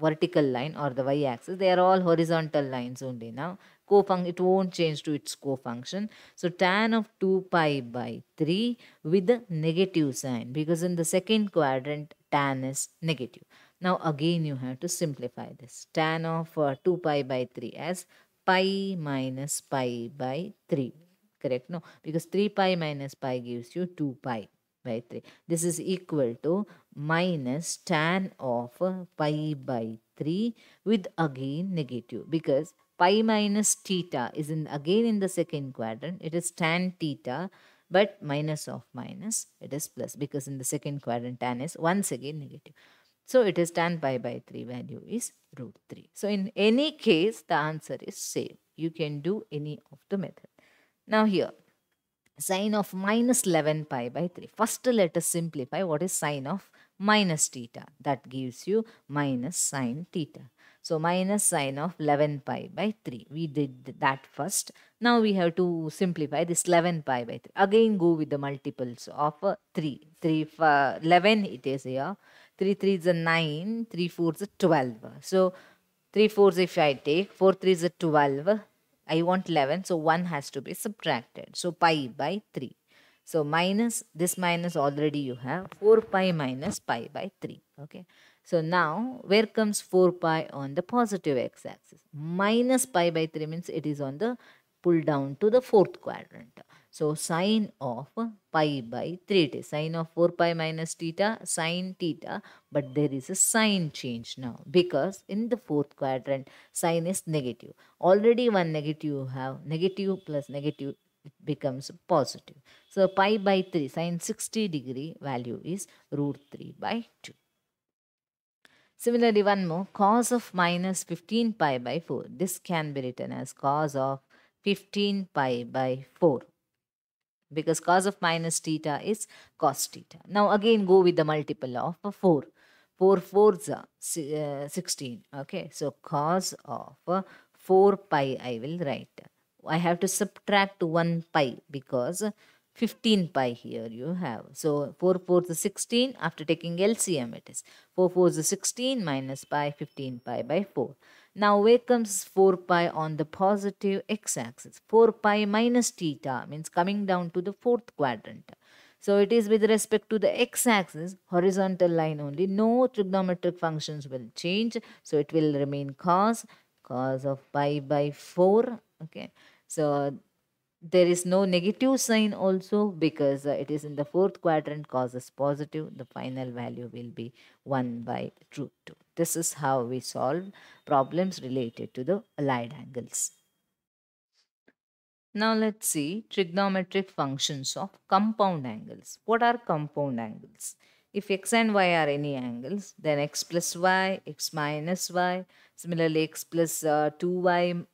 vertical line or the y-axis. They are all horizontal lines only now cofunction it won't change to its cofunction so tan of 2 pi by 3 with the negative sign because in the second quadrant tan is negative now again you have to simplify this tan of uh, 2 pi by 3 as pi minus pi by 3 correct? No, because 3 pi minus pi gives you 2 pi by 3. This is equal to minus tan of pi by 3 with again negative because pi minus theta is in again in the second quadrant. It is tan theta but minus of minus it is plus because in the second quadrant tan is once again negative. So it is tan pi by 3 value is root 3. So in any case the answer is same. You can do any of the method. Now here sine of minus 11 pi by 3. First let us simplify what is sine of minus theta. That gives you minus sine theta. So minus sine of 11 pi by 3. We did that first. Now we have to simplify this 11 pi by 3. Again go with the multiples of uh, 3. 3 uh, 11 it is here. 3 3 is a 9. 3 4 is a 12. So 3 4 if I take 4 3 is a 12 I want 11 so 1 has to be subtracted. So pi by 3. So minus this minus already you have 4 pi minus pi by 3. Okay. So now where comes 4 pi on the positive x axis? Minus pi by 3 means it is on the pull down to the fourth quadrant. So sine of pi by 3 it is sine of 4 pi minus theta sine theta but there is a sign change now because in the fourth quadrant sine is negative. Already one negative you have negative plus negative it becomes positive. So pi by 3 sine 60 degree value is root 3 by 2. Similarly, one more cos of minus 15 pi by 4. This can be written as cos of 15 pi by 4 because cos of minus theta is cos theta. Now again go with the multiple of 4. 4 4s are uh, 16. Okay, so cos of 4 pi I will write. I have to subtract 1 pi because 15 pi here you have. So 4 4 is 16 after taking LCM it is. 4 4 is 16 minus pi 15 pi by 4. Now where comes 4 pi on the positive x-axis? 4 pi minus theta means coming down to the fourth quadrant. So it is with respect to the x-axis, horizontal line only. No trigonometric functions will change. So it will remain cos, cos of pi by 4. Okay. So there is no negative sign also because uh, it is in the fourth quadrant cos is positive. The final value will be 1 by root 2. This is how we solve problems related to the allied angles. Now let's see trigonometric functions of compound angles. What are compound angles? If x and y are any angles, then x plus y, x minus y, similarly x plus uh, 2y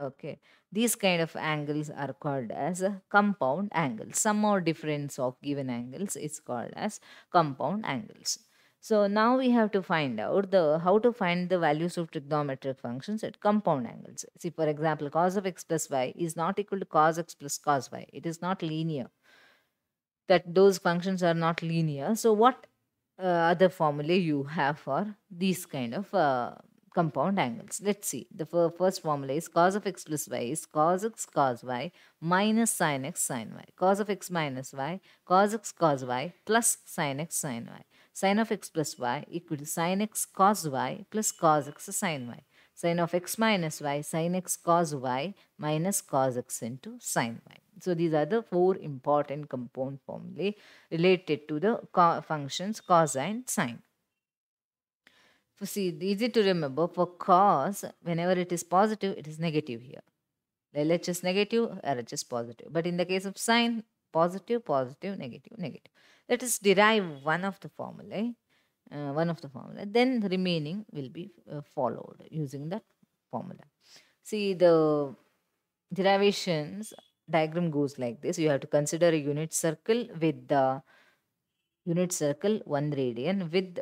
Okay, these kind of angles are called as compound angles. Sum or difference of given angles is called as compound angles. So now we have to find out the how to find the values of trigonometric functions at compound angles. See, for example, cos of x plus y is not equal to cos x plus cos y. It is not linear. That those functions are not linear. So what uh, other formula you have for these kind of uh, compound angles. Let's see. The first formula is cos of x plus y is cos x cos y minus sin x sin y. Cos of x minus y, cos x cos y plus sin x sin y. Sin of x plus y equal to sin x cos y plus cos x sin y. Sin of x minus y, sin x cos y minus cos x into sin y. So these are the four important compound formulae related to the functions cos and sine. For see, easy to remember for cos, whenever it is positive, it is negative here. LH is negative, RH is positive. But in the case of sine, positive, positive, negative, negative. Let us derive one of the formulae, uh, one of the formula. Then the remaining will be uh, followed using that formula. See, the derivations diagram goes like this. You have to consider a unit circle with the unit circle 1 radian with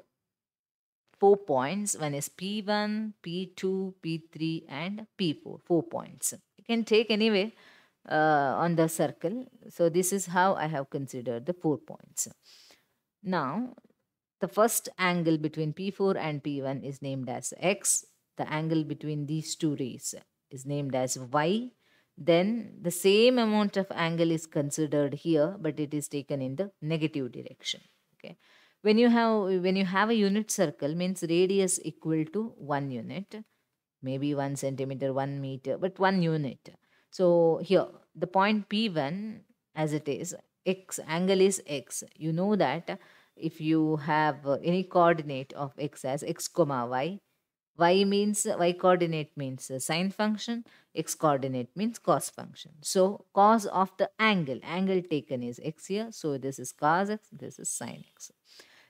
four points. One is P1, P2, P3 and P4. Four points. You can take anyway uh, on the circle. So this is how I have considered the four points. Now the first angle between P4 and P1 is named as X. The angle between these two rays is named as Y. Then the same amount of angle is considered here but it is taken in the negative direction. Okay when you have when you have a unit circle means radius equal to one unit maybe one centimeter one meter but one unit so here the point P1 as it is, x angle is x. You know that if you have any coordinate of x as x comma y, y means y coordinate means sine function, x coordinate means cos function. So cos of the angle, angle taken is x here. So this is cos x, this is sine x.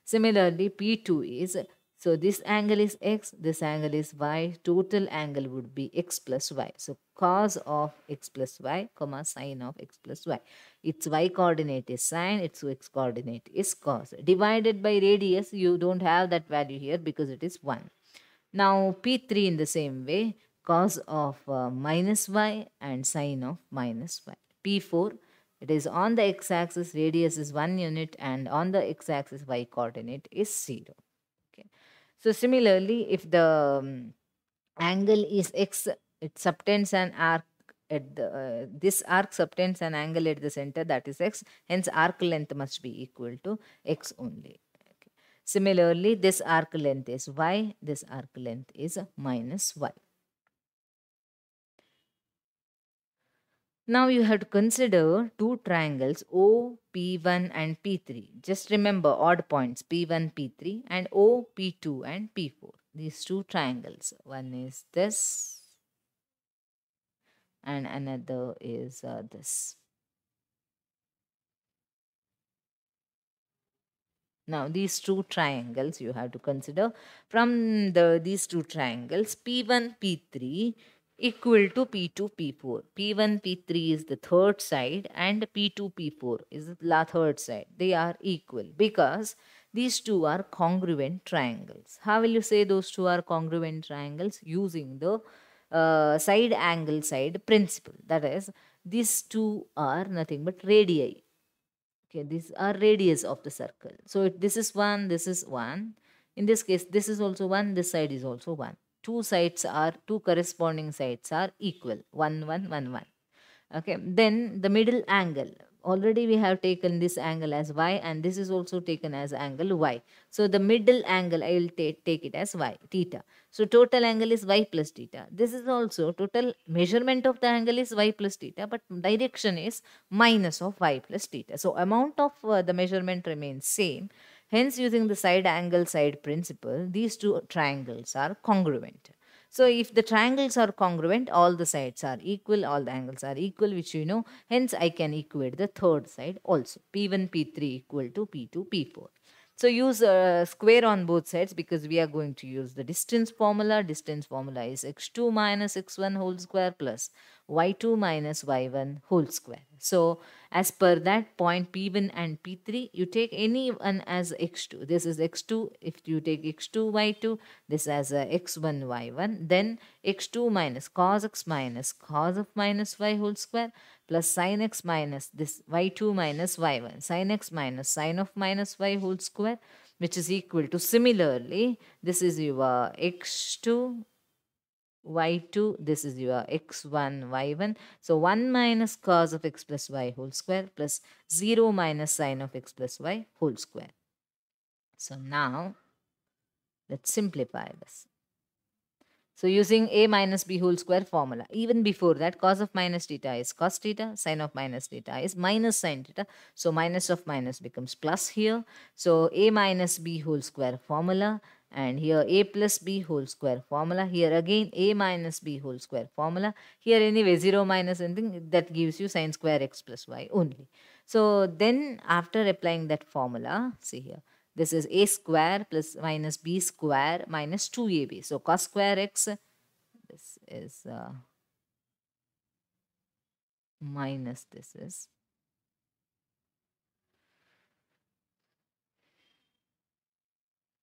Similarly, P2 is so this angle is x, this angle is y. Total angle would be x plus y. So cos of x plus y, comma sine of x plus y. Its y coordinate is sine, its x coordinate is cos. Divided by radius, you don't have that value here because it is 1. Now P3 in the same way, cos of uh, minus y and sine of minus y. P4, it is on the x-axis, radius is 1 unit and on the x-axis y coordinate is 0. Okay. So similarly, if the um, angle is x, it subtends an arc at the, uh, this arc subtends an angle at the center that is x, hence arc length must be equal to x only. Similarly, this arc length is y, this arc length is minus y. Now you have to consider two triangles O, P1 and P3. Just remember odd points P1, P3 and O, P2 and P4. These two triangles. One is this and another is uh, this. Now these two triangles you have to consider from the these two triangles P1 P3 equal to P2 P4. P1 P3 is the third side and P2 P4 is the third side. They are equal because these two are congruent triangles. How will you say those two are congruent triangles? Using the uh, side angle side principle. That is, these two are nothing but radii okay these are radius of the circle so this is 1 this is 1 in this case this is also 1 this side is also 1 two sides are two corresponding sides are equal 1 1 1 1 okay then the middle angle. Already we have taken this angle as y and this is also taken as angle y. So the middle angle i will take it as y theta. So total angle is y plus theta. This is also total measurement of the angle is y plus theta but direction is minus of y plus theta. So amount of uh, the measurement remains same hence using the side angle side principle these two triangles are congruent so if the triangles are congruent, all the sides are equal, all the angles are equal, which you know. Hence, I can equate the third side also. P1, P3 equal to P2, P4. So use a square on both sides because we are going to use the distance formula. Distance formula is x2 minus x1 whole square plus y2 minus y1 whole square. So as per that point P1 and P3, you take any one as x2. This is x2. If you take x2, y2, this as a x1, y1. Then x2 minus cos x minus cos of minus y whole square plus sin x minus this y2 minus y1. Sin x minus sin of minus y whole square which is equal to similarly this is your x2 y2 this is your x1 y1 so 1 minus cos of x plus y whole square plus 0 minus sine of x plus y whole square. So now let's simplify this so using a minus b whole square formula. Even before that cos of minus theta is cos theta sine of minus theta is minus sine theta. So minus of minus becomes plus here. So a minus b whole square formula and here a plus b whole square formula. Here again a minus b whole square formula. Here anyway 0 minus anything that gives you sine square x plus y only. So then after applying that formula see here this is a square plus minus b square minus 2ab so cos square x this is uh, minus this is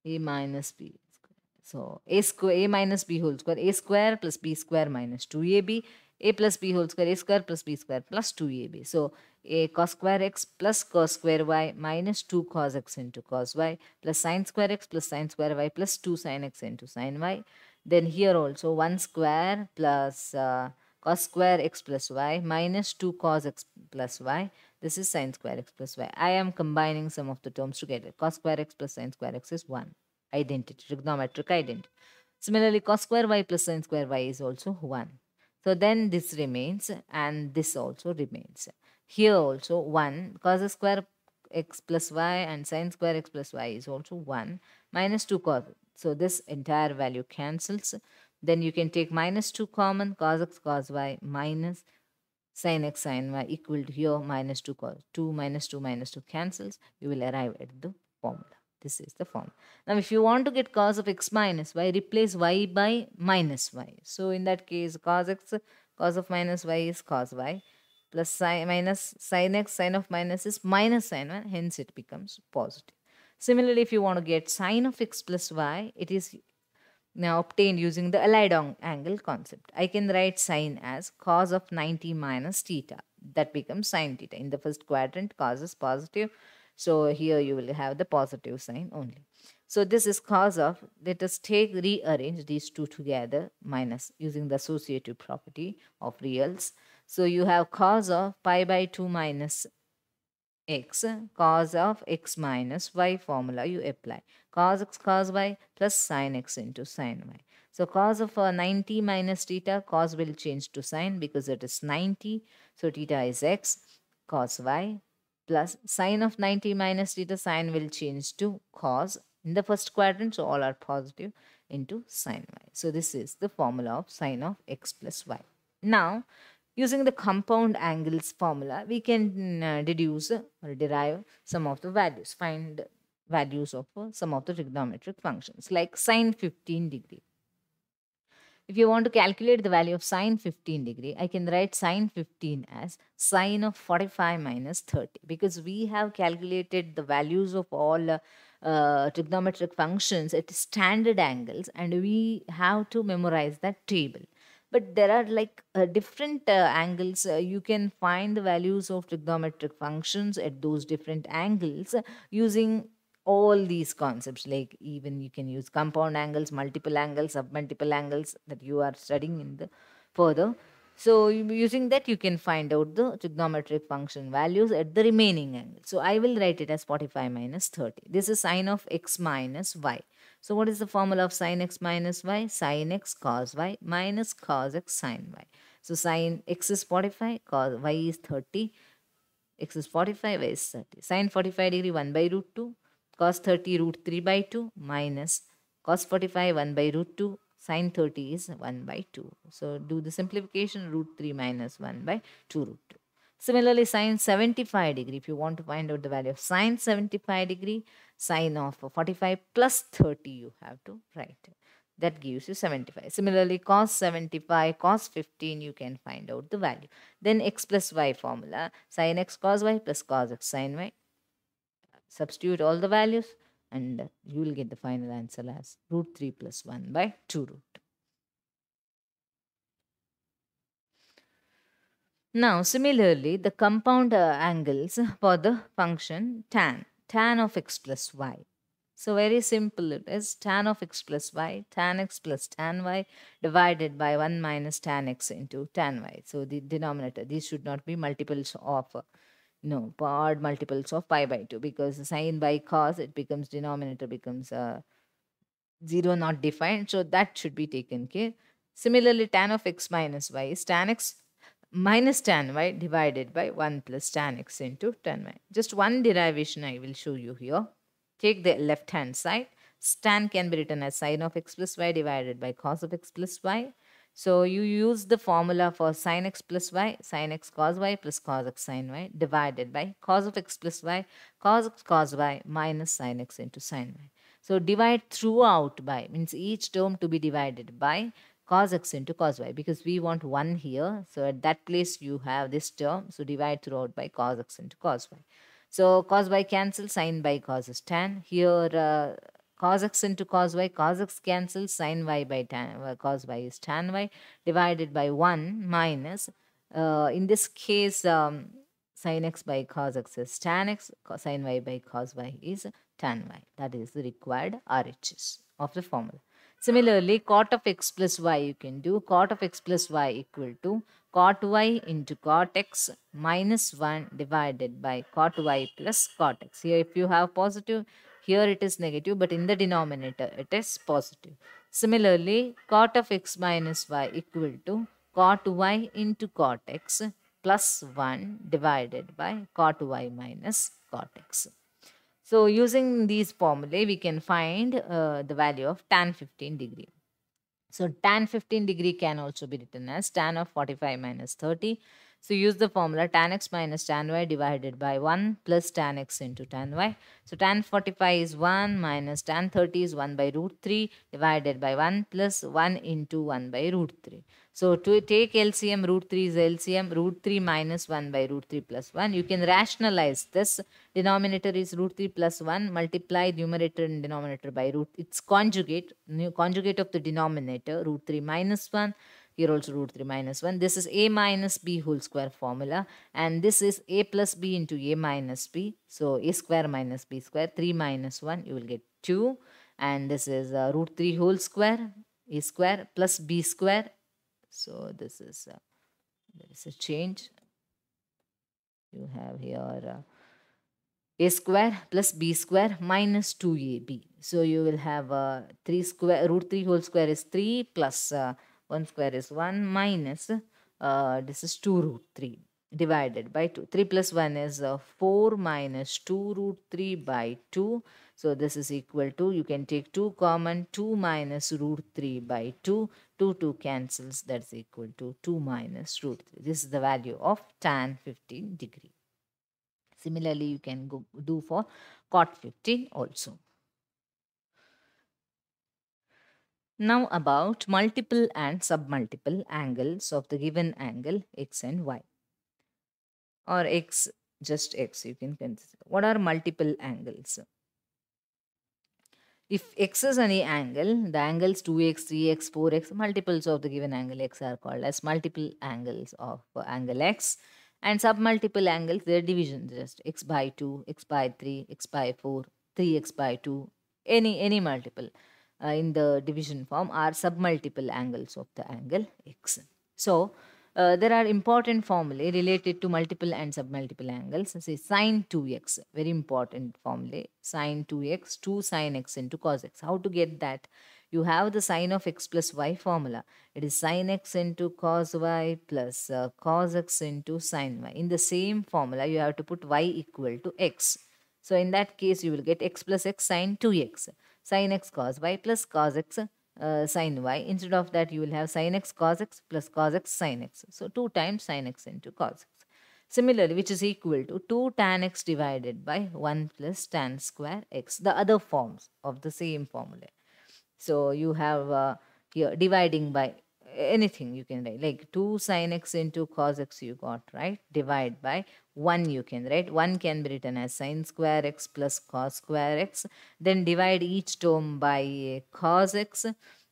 a minus b square. so a square a minus b whole square a square plus b square minus 2ab a plus b whole square a square plus b square plus 2ab so a cos square x plus cos square y minus 2 cos x into cos y plus sine square x plus sine square y plus 2 sine x into sine y then here also 1 square plus uh, cos square x plus y minus 2 cos x plus y this is sine square x plus y. I am combining some of the terms together. Cos square x plus sine square x is 1. Identity, trigonometric identity. Similarly, cos square y plus sine square y is also 1. So then this remains and this also remains. Here also 1 cos square x plus y and sine square x plus y is also 1 minus 2 cos. So this entire value cancels. Then you can take minus 2 common cos x cos y minus sin x sin y equal to here minus 2 cos 2 minus 2 minus 2 cancels. You will arrive at the formula. This is the form. Now, if you want to get cos of x minus y, replace y by minus y. So, in that case, cos x, cos of minus y is cos y plus sin minus sine x, sine of minus is minus sine y, hence it becomes positive. Similarly, if you want to get sine of x plus y, it is now obtained using the allied angle concept. I can write sine as cos of 90 minus theta. That becomes sine theta. In the first quadrant, cos is positive. So here you will have the positive sign only. So this is cos of, let us take, rearrange these two together minus using the associative property of reals. So you have cos of pi by 2 minus x cos of x minus y formula you apply. Cos x cos y plus sin x into sin y. So cos of uh, 90 minus theta cos will change to sin because it is 90 so theta is x cos y plus sine of 90 minus theta sine will change to cos in the first quadrant. So all are positive into sin y. So this is the formula of sine of x plus y. Now Using the compound angles formula, we can uh, deduce or derive some of the values, find values of uh, some of the trigonometric functions like sine 15 degree. If you want to calculate the value of sine 15 degree, I can write sine 15 as sine of 45 minus 30 because we have calculated the values of all uh, uh, trigonometric functions at standard angles and we have to memorize that table but there are like uh, different uh, angles. Uh, you can find the values of trigonometric functions at those different angles uh, using all these concepts. Like even you can use compound angles multiple angles submultiple angles that you are studying in the further. So using that you can find out the trigonometric function values at the remaining angle. So i will write it as 45 minus 30 this is sine of x minus y so what is the formula of sine x minus y? Sine x cos y minus cos x sine y. So sine x is 45, cos y is 30. x is 45, y is 30. Sine 45 degree 1 by root 2. Cos 30 root 3 by 2 minus cos 45 1 by root 2. Sine 30 is 1 by 2. So do the simplification root 3 minus 1 by 2 root 2. Similarly, sine 75 degree, if you want to find out the value of sine 75 degree, sine of 45 plus 30 you have to write. That gives you 75. Similarly, cos 75, cos 15, you can find out the value. Then x plus y formula, sine x cos y plus cos x sine y. Substitute all the values and you will get the final answer as root 3 plus 1 by 2 root. Now, similarly, the compound uh, angles for the function tan, tan of x plus y. So, very simple it is tan of x plus y, tan x plus tan y divided by 1 minus tan x into tan y. So, the denominator, these should not be multiples of, uh, no, odd multiples of pi by 2 because sine by cos, it becomes denominator becomes uh, 0 not defined. So, that should be taken care. Similarly, tan of x minus y is tan x minus tan y divided by 1 plus tan x into tan y. Just one derivation I will show you here. Take the left hand side. Tan can be written as sine of x plus y divided by cos of x plus y. So you use the formula for sine x plus y, sine x cos y plus cos x sine y divided by cos of x plus y, cos x cos y minus sine x into sine y. So divide throughout by means each term to be divided by cos x into cos y because we want 1 here. So at that place you have this term. So divide throughout by cos x into cos y. So cos y cancel, sine by cos is tan. Here uh, cos x into cos y, cos x cancels, sine y by tan, uh, cos y is tan y divided by 1 minus, uh, in this case, um, sin x by cos x is tan x, sine y by cos y is tan y. That is the required RHS of the formula. Similarly, cot of x plus y you can do cot of x plus y equal to cot y into cot x minus 1 divided by cot y plus cot x. Here if you have positive, here it is negative but in the denominator it is positive. Similarly, cot of x minus y equal to cot y into cot x plus 1 divided by cot y minus cot x. So using these formulae, we can find uh, the value of tan 15 degree. So tan 15 degree can also be written as tan of 45 minus 30 so use the formula tan x minus tan y divided by 1 plus tan x into tan y. So tan 45 is 1 minus tan 30 is 1 by root 3 divided by 1 plus 1 into 1 by root 3. So to take LCM root 3 is LCM root 3 minus 1 by root 3 plus 1. You can rationalize this. Denominator is root 3 plus 1 multiply numerator and denominator by root its conjugate conjugate of the denominator root 3 minus 1 here also root 3 minus 1. This is a minus b whole square formula and this is a plus b into a minus b. So a square minus b square 3 minus 1 you will get 2 and this is uh, root 3 whole square a square plus b square. So this is uh, there is a change. You have here uh, a square plus b square minus 2ab. So you will have uh, 3 square root 3 whole square is 3 plus uh, 1 square is 1 minus uh, this is 2 root 3 divided by 2. 3 plus 1 is uh, 4 minus 2 root 3 by 2. So this is equal to, you can take 2 common, 2 minus root 3 by 2. 2, 2 cancels, that's equal to 2 minus root 3. This is the value of tan 15 degree. Similarly, you can go do for cot 15 also. Now about multiple and submultiple angles of the given angle x and y or x just x you can consider. What are multiple angles? If x is any angle, the angles 2x, 3x, 4x, multiples of the given angle x are called as multiple angles of uh, angle x and submultiple angles their division just x by 2, x by 3, x by 4, 3x by 2, any any multiple uh, in the division form are submultiple angles of the angle x. So, uh, there are important formulae related to multiple and submultiple angles. Say sine 2x, very important formulae. Sine 2x, 2 sine x into cos x. How to get that? You have the sine of x plus y formula. It is sine x into cos y plus uh, cos x into sine y. In the same formula, you have to put y equal to x. So, in that case, you will get x plus x sine 2x sin x cos y plus cos x uh, sin y. Instead of that, you will have sin x cos x plus cos x sin x. So, 2 times sin x into cos x. Similarly, which is equal to 2 tan x divided by 1 plus tan square x, the other forms of the same formula. So, you have uh, here dividing by anything you can write like 2 sin x into cos x you got right divide by 1 you can write 1 can be written as sin square x plus cos square x then divide each term by cos x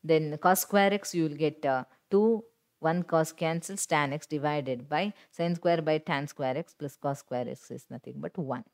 then cos square x you will get uh, 2 1 cos cancels tan x divided by sin square by tan square x plus cos square x is nothing but 1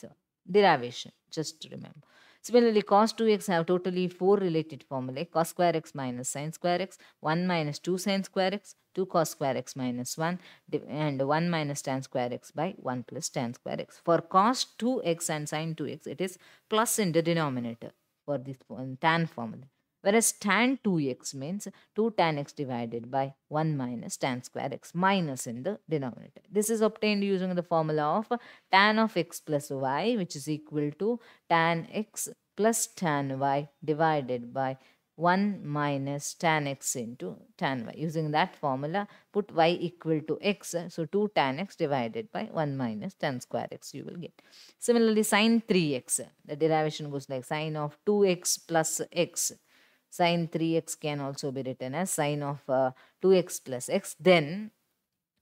so derivation just remember Similarly, cos 2x have totally four related formulae. Cos square x minus sin square x, 1 minus 2 sin square x, 2 cos square x minus 1 and 1 minus tan square x by 1 plus tan square x. For cos 2x and sin 2x, it is plus in the denominator for this tan formula. Whereas tan 2x means 2 tan x divided by 1 minus tan square x minus in the denominator. This is obtained using the formula of tan of x plus y which is equal to tan x plus tan y divided by 1 minus tan x into tan y. Using that formula, put y equal to x. So, 2 tan x divided by 1 minus tan square x you will get. Similarly, sine 3x, the derivation goes like sine of 2x plus x Sine 3x can also be written as sine of uh, 2x plus x. Then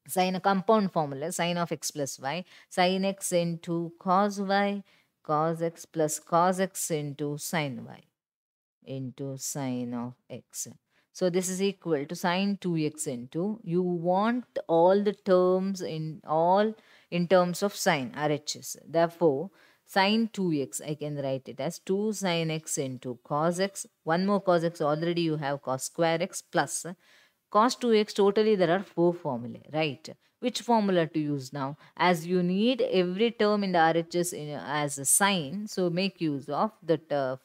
sine a compound formula sine of x plus y sine x into cos y cos x plus cos x into sine y into sine of x. So this is equal to sine 2x into you want all the terms in all in terms of sine RHS. Therefore Sine 2x, I can write it as 2 sine x into cos x. One more cos x, already you have cos square x plus cos 2x. Totally there are 4 formulae, right? Which formula to use now? As you need every term in the RHS in, as a sine, so make use of the uh,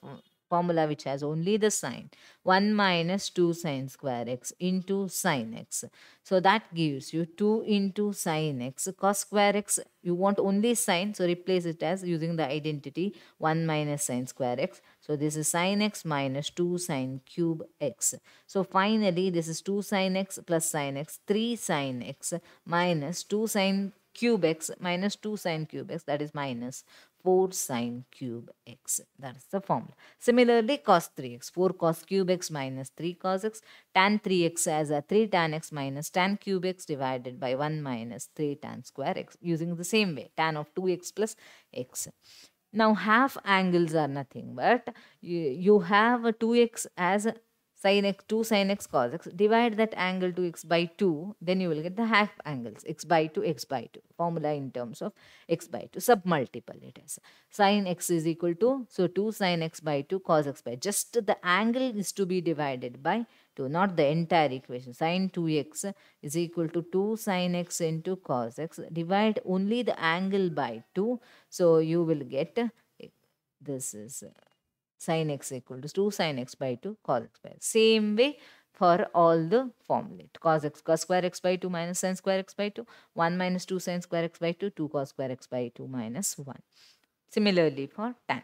formula which has only the sine 1 minus 2 sine square x into sine x. So that gives you 2 into sine x cos square x. You want only sine so replace it as using the identity 1 minus sine square x. So this is sine x minus 2 sine cube x. So finally this is 2 sine x plus sine x 3 sine x minus 2 sine cube x minus 2 sine cube x that is minus 4 sine cube x. That is the formula. Similarly, cos 3x. 4 cos cube x minus 3 cos x. Tan 3x as a 3 tan x minus tan cube x divided by 1 minus 3 tan square x. Using the same way. Tan of 2x plus x. Now, half angles are nothing but you, you have a 2x as sin x 2 sin x cos x divide that angle to x by 2 then you will get the half angles x by 2 x by 2 formula in terms of x by 2 sub multiple it is. Sin x is equal to so 2 sin x by 2 cos x by just the angle is to be divided by 2 not the entire equation. Sin 2x is equal to 2 sin x into cos x divide only the angle by 2 so you will get this is sin x equal to 2 sin x by 2 cos x by Same way for all the formulate. Cos x cos square x by 2 minus sin square x by 2. 1 minus 2 sin square x by 2. 2 cos square x by 2 minus 1. Similarly for tan.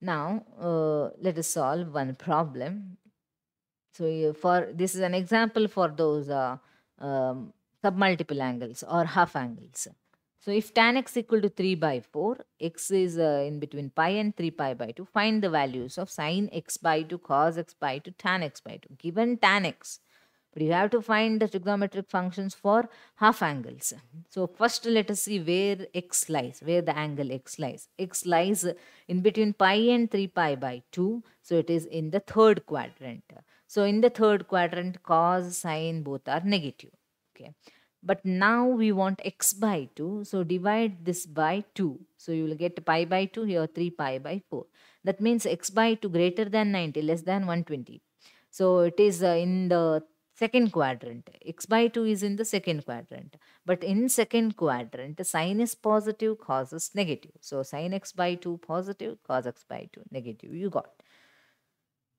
Now uh, let us solve one problem. So for this is an example for those uh, um, submultiple angles or half angles. So if tan x equal to 3 by 4, x is uh, in between pi and 3 pi by 2, find the values of sine x by 2, cos x by 2, tan x by 2, given tan x. But you have to find the trigonometric functions for half angles. So first let us see where x lies, where the angle x lies. x lies in between pi and 3 pi by 2. So it is in the third quadrant. So in the third quadrant, cos, sine both are negative. Okay. But now we want x by 2. So divide this by 2. So you will get pi by 2 here 3 pi by 4. That means x by 2 greater than 90 less than 120. So it is uh, in the second quadrant. x by 2 is in the second quadrant. But in second quadrant sine is positive cos is negative. So sine x by 2 positive cos x by 2 negative you got.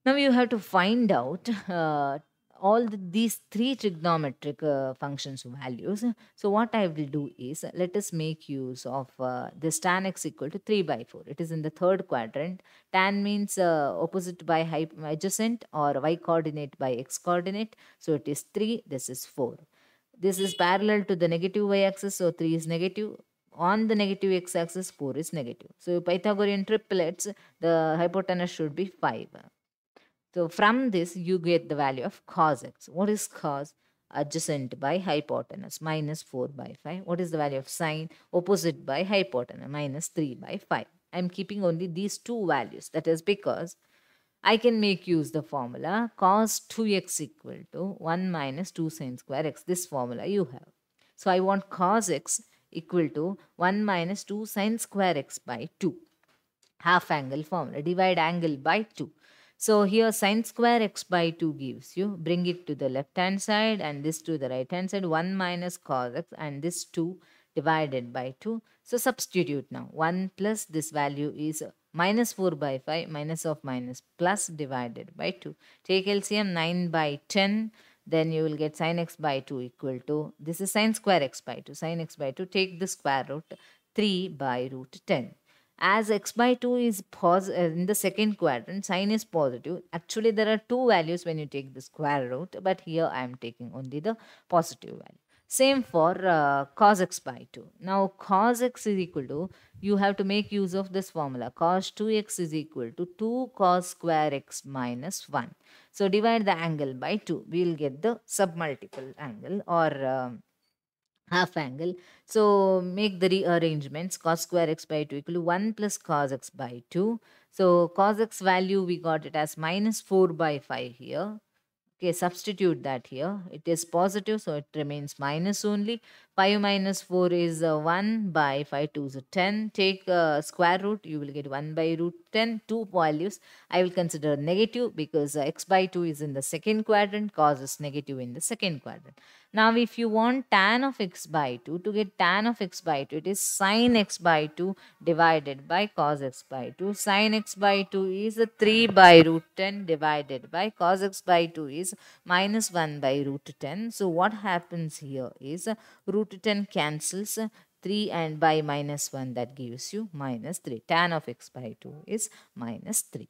Now you have to find out uh, all the, these three trigonometric uh, functions values. So what I will do is let us make use of uh, this tan x equal to 3 by 4. It is in the third quadrant. Tan means uh, opposite by adjacent or y coordinate by x coordinate. So it is 3, this is 4. This is parallel to the negative y axis, so 3 is negative. On the negative x axis, 4 is negative. So Pythagorean triplets, the hypotenuse should be 5. So from this you get the value of cos x. What is cos? Adjacent by hypotenuse minus 4 by 5. What is the value of sine? Opposite by hypotenuse minus 3 by 5. I am keeping only these two values. That is because I can make use the formula cos 2x equal to 1 minus 2 sine square x. This formula you have. So I want cos x equal to 1 minus 2 sine square x by 2. Half angle formula. Divide angle by 2. So here sine square x by 2 gives you, bring it to the left hand side and this to the right hand side, 1 minus cos x and this 2 divided by 2. So substitute now, 1 plus this value is minus 4 by 5, minus of minus plus divided by 2. Take LCM 9 by 10, then you will get sine x by 2 equal to, this is sine square x by 2, sine x by 2, take the square root 3 by root 10 as x by 2 is uh, in the second quadrant sine is positive. Actually there are two values when you take the square root but here i am taking only the positive value. Same for uh, cos x by 2 now cos x is equal to you have to make use of this formula. Cos 2x is equal to 2 cos square x minus 1 so divide the angle by 2 we will get the submultiple angle or um, half angle. So make the rearrangements cos square x by 2 equal to 1 plus cos x by 2. So cos x value we got it as minus 4 by 5 here. Okay, substitute that here. It is positive, so it remains minus only. 5 minus 4 is uh, 1 by 5 2 is 10. Take uh, square root, you will get 1 by root 10. Two values I will consider negative because uh, x by 2 is in the second quadrant, cos is negative in the second quadrant. Now if you want tan of x by 2, to get tan of x by 2, it is sine x by 2 divided by cos x by 2. Sine x by 2 is 3 by root 10 divided by cos x by 2 is minus 1 by root 10. So what happens here is root 10 cancels 3 and by minus 1 that gives you minus 3. Tan of x by 2 is minus 3.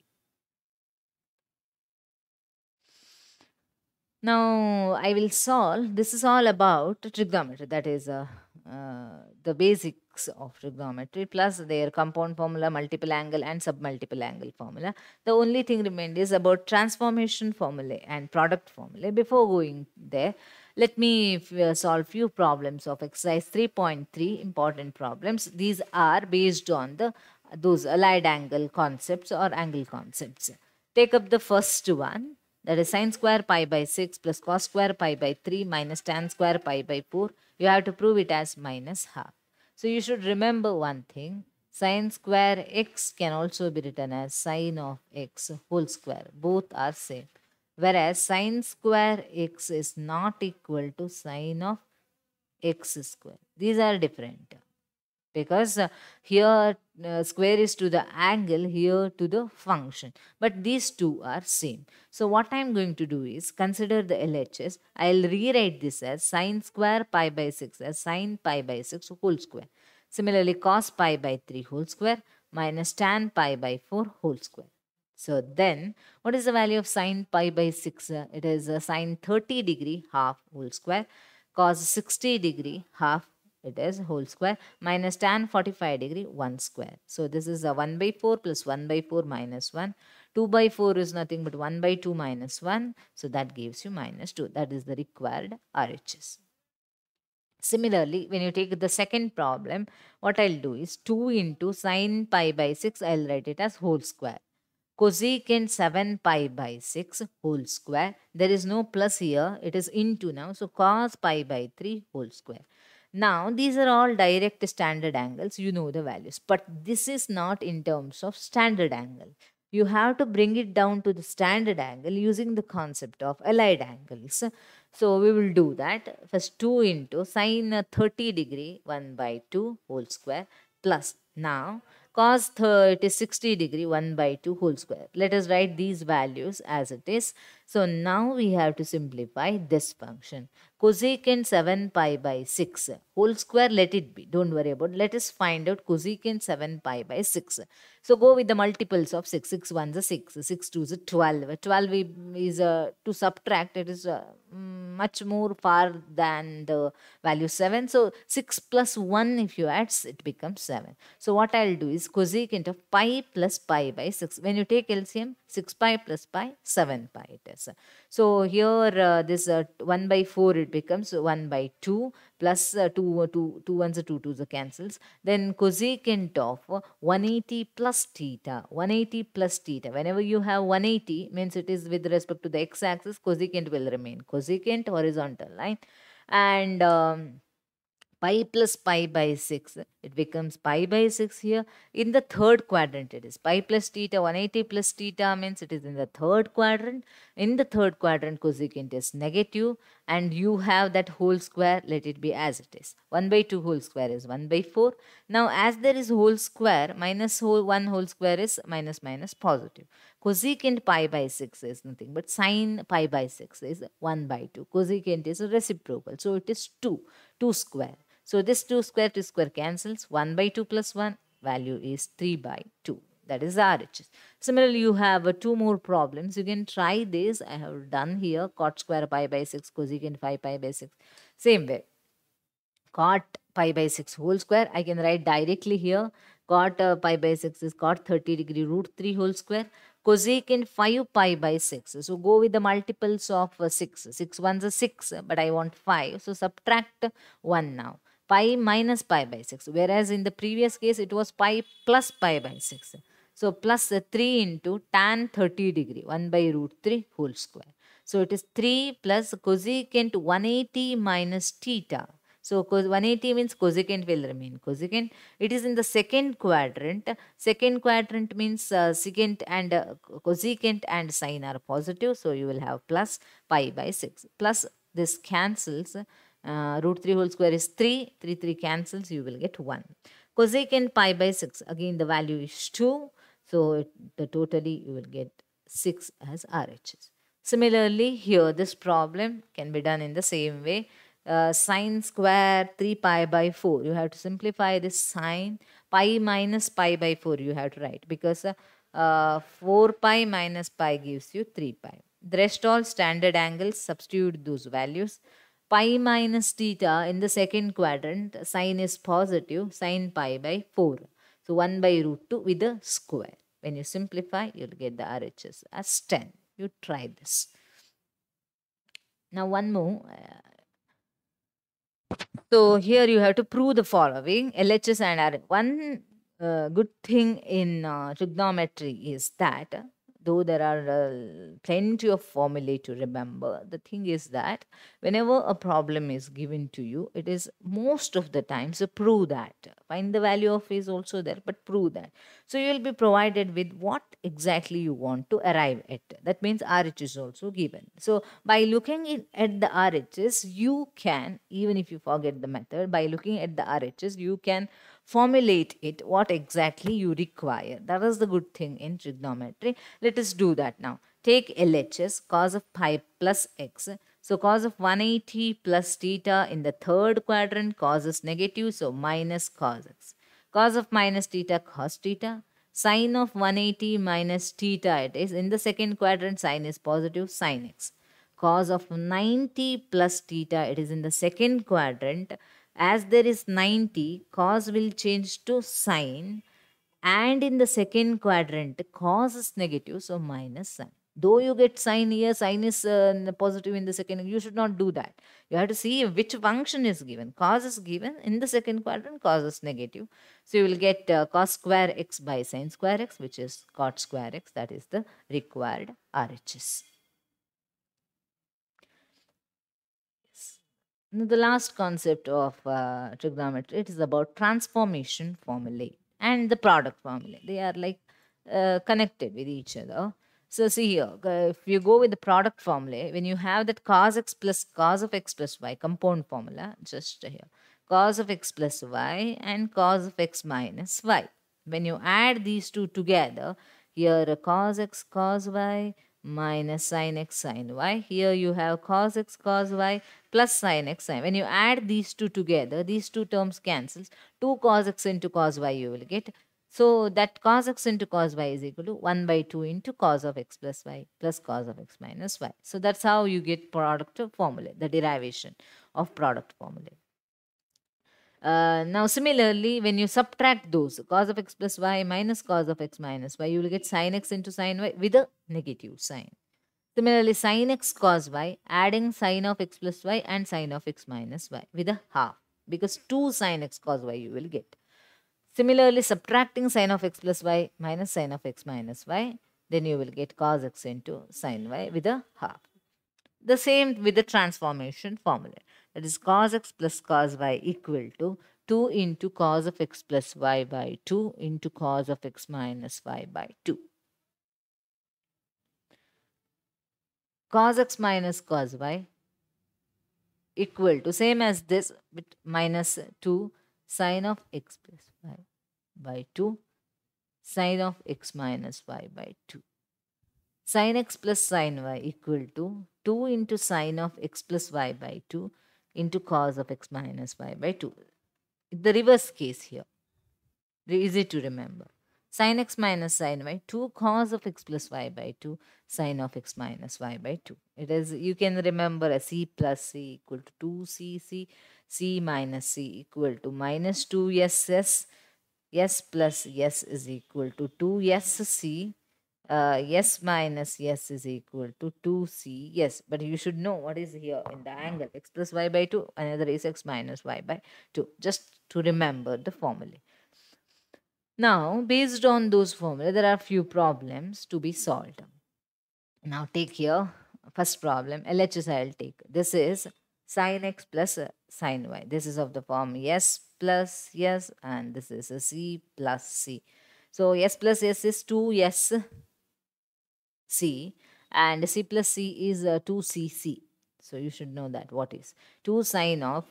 Now I will solve, this is all about trigonometry that is uh, uh, the basics of trigonometry plus their compound formula, multiple angle and submultiple angle formula. The only thing remained is about transformation formula and product formula. Before going there, let me uh, solve few problems of exercise 3.3 important problems. These are based on the those allied angle concepts or angle concepts. Take up the first one that is sine square pi by 6 plus cos square pi by 3 minus tan square pi by 4. You have to prove it as minus half. So you should remember one thing. Sine square x can also be written as sine of x whole square. Both are same. Whereas sine square x is not equal to sine of x square. These are different. Because uh, here uh, square is to the angle here to the function. But these two are same. So what i am going to do is consider the lhs i'll rewrite this as sine square pi by 6 as sine pi by 6 whole square. Similarly cos pi by 3 whole square minus tan pi by 4 whole square so then what is the value of sine pi by 6 uh, it is sine 30 degree half whole square cos 60 degree half it is whole square minus tan 45 degree 1 square. So this is a 1 by 4 plus 1 by 4 minus 1. 2 by 4 is nothing but 1 by 2 minus 1. So that gives you minus 2. That is the required RHS. Similarly, when you take the second problem, what I'll do is 2 into sine pi by 6, I'll write it as whole square. Cosecant 7 pi by 6 whole square. There is no plus here, it is into now. So cos pi by 3 whole square. Now, these are all direct standard angles, you know the values, but this is not in terms of standard angle. You have to bring it down to the standard angle using the concept of allied angles. So, we will do that. First 2 into sine 30 degree 1 by 2 whole square plus now cos it is 60 degree 1 by 2 whole square. Let us write these values as it is. So now we have to simplify this function. Cosecant 7 pi by 6 whole square let it be. Don't worry about. Let us find out cosecant 7 pi by 6. So go with the multiples of 6. 6 1 is 6. 6 2 is 12. 12 is uh, to subtract. It is uh, much more far than the value 7. So 6 plus 1 if you add it becomes 7. So what I'll do is cosecant of pi plus pi by 6. When you take LCM 6 pi plus pi 7 pi it is. So here uh, this uh, 1 by 4 it becomes 1 by 2 plus uh, 2, uh, 2, 2 ones, 2 2s cancels. Then cosecant of 180 plus theta. 180 plus theta. Whenever you have 180 means it is with respect to the x-axis cosecant will remain. Cosecant horizontal line and um, pi plus pi by 6 it becomes pi by 6 here. In the third quadrant it is. Pi plus theta 180 plus theta means it is in the third quadrant. In the third quadrant cosecant is negative and you have that whole square let it be as it is. 1 by 2 whole square is 1 by 4 now as there is whole square minus whole 1 whole square is minus minus positive. Cosecant pi by 6 is nothing but sine pi by 6 is 1 by 2 cosecant is reciprocal so it is 2 2 square so this 2 square 2 square cancels. 1 by 2 plus 1 value is 3 by 2. That is RHS. Similarly, you have uh, two more problems. You can try this. I have done here cot square pi by 6 cosecant 5 pi by 6. Same way. Cot pi by 6 whole square. I can write directly here. Cot uh, pi by 6 is cot 30 degree root 3 whole square. Cosecant 5 pi by 6. So go with the multiples of uh, 6. 6 ones are 6, but I want 5. So subtract 1 now pi minus pi by 6 whereas in the previous case it was pi plus pi by 6. So plus 3 into tan 30 degree 1 by root 3 whole square. So it is 3 plus cosecant 180 minus theta. So 180 means cosecant will remain cosecant. It is in the second quadrant. Second quadrant means uh, secant and uh, cosecant and sine are positive. So you will have plus pi by 6. Plus this cancels. Uh, root 3 whole square is 3. 3 3 cancels. You will get 1. Cosecant pi by 6. Again the value is 2. So it, the totally you will get 6 as RHS. Similarly, here this problem can be done in the same way. Uh, sine square 3 pi by 4. You have to simplify this sine. Pi minus pi by 4 you have to write because uh, uh, 4 pi minus pi gives you 3 pi. The rest all standard angles, substitute those values. Pi minus theta in the second quadrant, sine is positive, sine pi by 4. So 1 by root 2 with a square. When you simplify, you'll get the RHS as 10. You try this. Now one more. So here you have to prove the following. LHS and. One uh, good thing in uh, trigonometry is that though there are uh, plenty of formulae to remember, the thing is that whenever a problem is given to you, it is most of the times so prove that. Find the value of is also there, but prove that. So you will be provided with what exactly you want to arrive at. That means RH is also given. So by looking at the RHS, you can, even if you forget the method, by looking at the RHS, you can formulate it what exactly you require. That is the good thing in trigonometry. Let us do that now. Take LHS cos of pi plus x. So cos of 180 plus theta in the third quadrant causes negative so minus cos x. Cos of minus theta cos theta. Sine of 180 minus theta it is in the second quadrant sine is positive sine x. Cos of 90 plus theta it is in the second quadrant as there is 90 cos will change to sine and in the second quadrant cos is negative so minus sine. Though you get sine here sine is uh, positive in the second you should not do that. You have to see which function is given. Cos is given in the second quadrant cos is negative. So you will get uh, cos square x by sine square x which is cot square x that is the required RHS Now, the last concept of uh, trigonometry it is about transformation formulae and the product formulae. They are like uh, connected with each other. So see here, if you go with the product formula, when you have that cos x plus cos of x plus y compound formula, just here, cos of x plus y and cos of x minus y. When you add these two together, here cos x cos y minus sine x sine y. Here you have cos x cos y plus sine x sin. When you add these two together, these two terms cancels. 2 cos x into cos y you will get. So that cos x into cos y is equal to 1 by 2 into cos of x plus y plus cos of x minus y. So that's how you get product formula, the derivation of product formula. Uh, now similarly, when you subtract those, cos of x plus y minus cos of x minus y, you will get sin x into sin y with a negative sign. Similarly, sin x cos y, adding sin of x plus y and sin of x minus y with a half because 2 sin x cos y you will get. Similarly, subtracting sin of x plus y minus sin of x minus y, then you will get cos x into sin y with a half. The same with the transformation formula. That is cos x plus cos y equal to 2 into cos of x plus y by 2 into cos of x minus y by 2. Cos x minus cos y equal to same as this with minus 2 sine of x plus y by 2 sine of x minus y by 2 sin x plus sin y equal to 2 into sine of x plus y by 2 into cos of x minus y by 2. The reverse case here. Easy to remember. Sin x minus sin y, 2 cos of x plus y by 2, sine of x minus y by 2. It is, you can remember a c plus c equal to 2c, c, c minus c equal to minus 2ss, s S plus s is equal to 2sc uh, s minus s is equal to 2c yes but you should know what is here in the angle x plus y by 2 another is x minus y by 2 just to remember the formula now based on those formula there are few problems to be solved now take here first problem LHS I'll take this is sine x plus sine y. This is of the form s plus s and this is a c plus c. So s plus s is 2s c and c plus c is uh, 2cc. So you should know that what is 2 sine of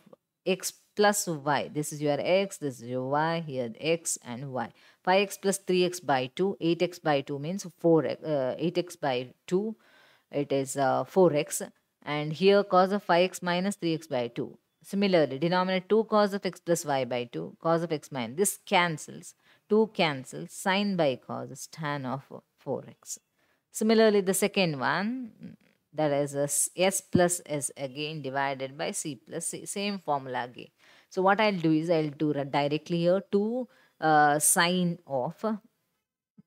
x plus y. This is your x, this is your y, here x and y. 5x plus 3x by 2, 8x by 2 means 4, uh, 8x by 2, it is uh, 4x. And here cos of 5x minus 3x by 2. Similarly, denominator 2 cos of x plus y by 2, cos of x minus. This cancels. 2 cancels. Sine by cos is tan of 4x. Similarly, the second one, that is s plus s again divided by c plus c. Same formula again. So what I'll do is I'll do directly here 2 uh, sine of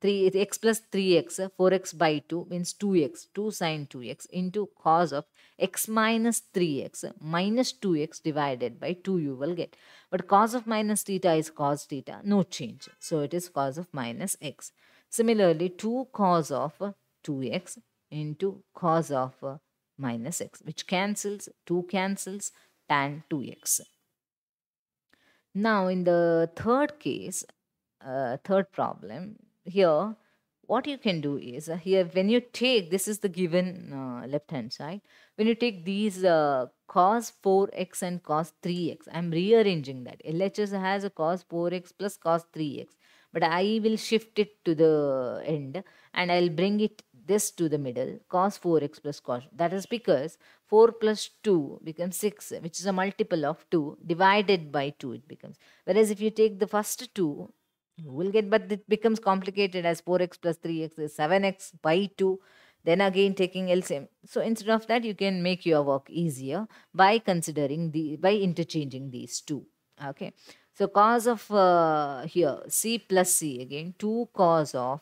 3 x plus 3x 4x by 2 means 2x 2 sine 2x into cos of x minus 3x minus 2x divided by 2 you will get but cos of minus theta is cos theta no change so it is cos of minus x similarly 2 cos of 2x into cos of minus x which cancels 2 cancels tan 2x now in the third case uh, third problem here what you can do is uh, here when you take this is the given uh, left hand side when you take these uh, cos 4x and cos 3x i'm rearranging that. Lhs has a cos 4x plus cos 3x but i will shift it to the end and i'll bring it this to the middle cos 4x plus cos that is because 4 plus 2 becomes 6 which is a multiple of 2 divided by 2 it becomes whereas if you take the first 2 you will get, but it becomes complicated as 4x plus 3x is 7x by 2. Then again taking LCM. So instead of that, you can make your work easier by considering the, by interchanging these two. Okay. So cos of uh, here c plus c again 2 cos of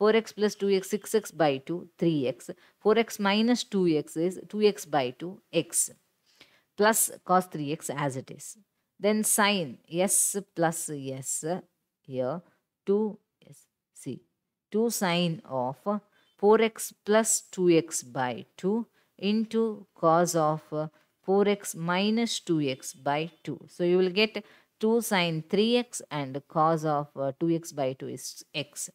4x plus 2x 6x by 2 3x 4x minus 2x is 2x by 2 x plus cos 3x as it is. Then sine s plus s here 2 yes see 2 sine of 4x plus 2x by 2 into cos of 4x minus 2x by 2 so you will get 2 sine 3x and cos of uh, 2x by 2 is x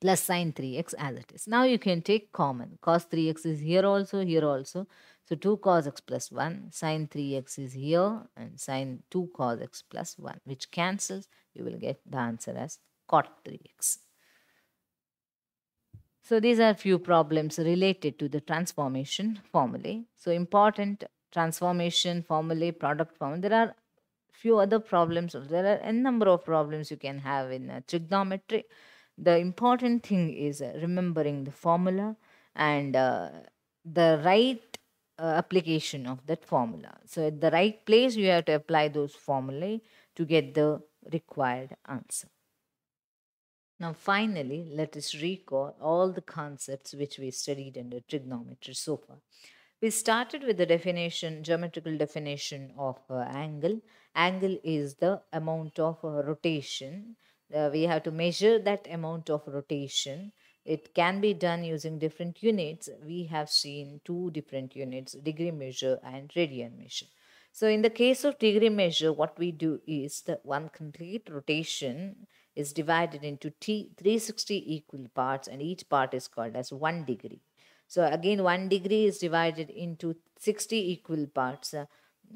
plus sine 3x as it is. Now you can take common. Cos 3x is here also, here also. So 2 cos x plus 1, sine 3x is here and sine 2 cos x plus 1 which cancels. You will get the answer as cot 3x. So these are few problems related to the transformation formulae. So important transformation formulae, product formulae. There are few other problems. There are a number of problems you can have in trigonometry the important thing is uh, remembering the formula and uh, the right uh, application of that formula. So, at the right place, you have to apply those formulae to get the required answer. Now, finally, let us recall all the concepts which we studied under trigonometry so far. We started with the definition, geometrical definition of uh, angle. Angle is the amount of uh, rotation. Uh, we have to measure that amount of rotation. It can be done using different units. We have seen two different units degree measure and radian measure. So in the case of degree measure what we do is that one complete rotation is divided into t 360 equal parts and each part is called as 1 degree. So again 1 degree is divided into 60 equal parts. Uh,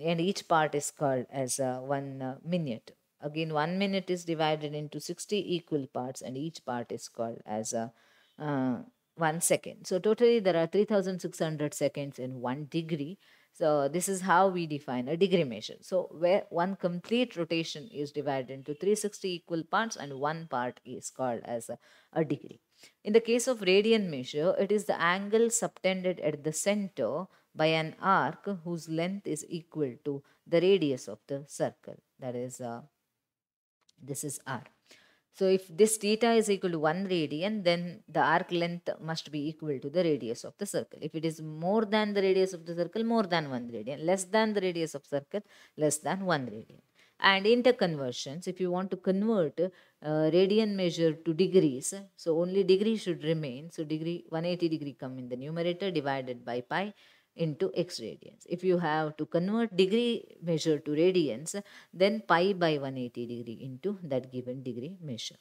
and each part is called as uh, 1 uh, minute Again, one minute is divided into 60 equal parts and each part is called as a uh, one second. So totally there are 3600 seconds in one degree. So this is how we define a degree measure. So where one complete rotation is divided into 360 equal parts and one part is called as a, a degree. In the case of radian measure, it is the angle subtended at the center by an arc whose length is equal to the radius of the circle. That is uh, this is r. So if this theta is equal to 1 radian, then the arc length must be equal to the radius of the circle. If it is more than the radius of the circle, more than 1 radian. Less than the radius of circle, less than 1 radian. And interconversions, if you want to convert uh, radian measure to degrees, so only degree should remain. So degree 180 degree come in the numerator divided by pi into x radians. If you have to convert degree measure to radians, then pi by 180 degree into that given degree measure.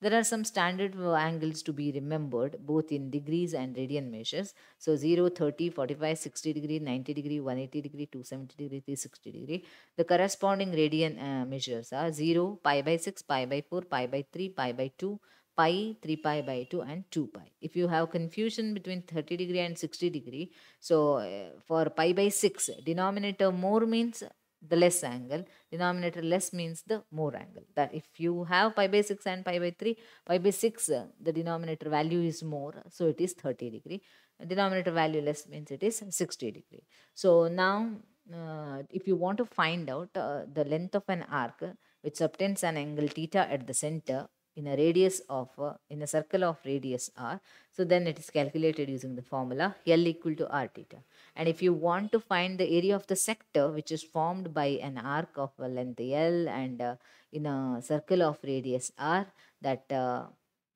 There are some standard angles to be remembered both in degrees and radian measures. So 0, 30, 45, 60 degree, 90 degree, 180 degree, 270 degree, 360 degree. The corresponding radian uh, measures are 0, pi by 6, pi by 4, pi by 3, pi by 2, pi, 3 pi by 2 and 2 pi. If you have confusion between 30 degree and 60 degree, so uh, for pi by 6, denominator more means the less angle denominator less means the more angle. That if you have pi by 6 and pi by 3 pi by 6 uh, the denominator value is more so it is 30 degree. Denominator value less means it is 60 degree. So now uh, if you want to find out uh, the length of an arc which subtends an angle theta at the center in a radius of uh, in a circle of radius r so then it is calculated using the formula l equal to r theta. And if you want to find the area of the sector which is formed by an arc of a length l and uh, in a circle of radius r that uh,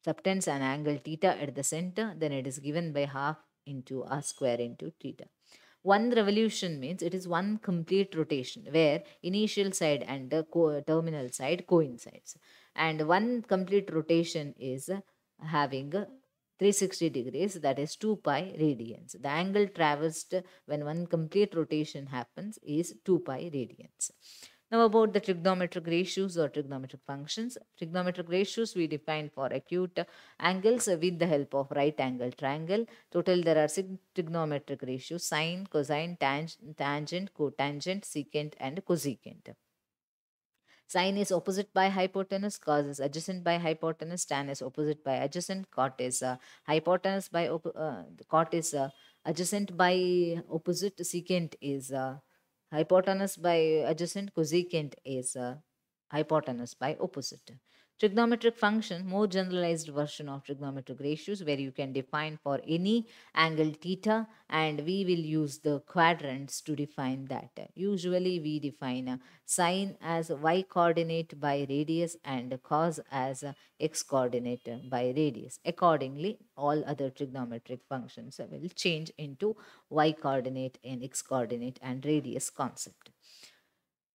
subtends an angle theta at the center then it is given by half into r square into theta. One revolution means it is one complete rotation where initial side and the terminal side coincides and one complete rotation is having 360 degrees that is 2 pi radians. The angle traversed when one complete rotation happens is 2 pi radians. Now about the trigonometric ratios or trigonometric functions. Trigonometric ratios we define for acute angles with the help of right angle triangle. Total there are six trigonometric ratios sine, cosine, tang tangent, cotangent, secant and cosecant. Sine is opposite by hypotenuse, cos is adjacent by hypotenuse, tan is opposite by adjacent, cot is uh, hypotenuse by, uh, cot is uh, adjacent by opposite, secant is uh, hypotenuse by adjacent, cosecant is uh, hypotenuse by opposite. Trigonometric function, more generalized version of trigonometric ratios where you can define for any angle theta and we will use the quadrants to define that. Usually we define sine as y coordinate by radius and cos as x coordinate by radius. Accordingly, all other trigonometric functions will change into y coordinate and x coordinate and radius concept.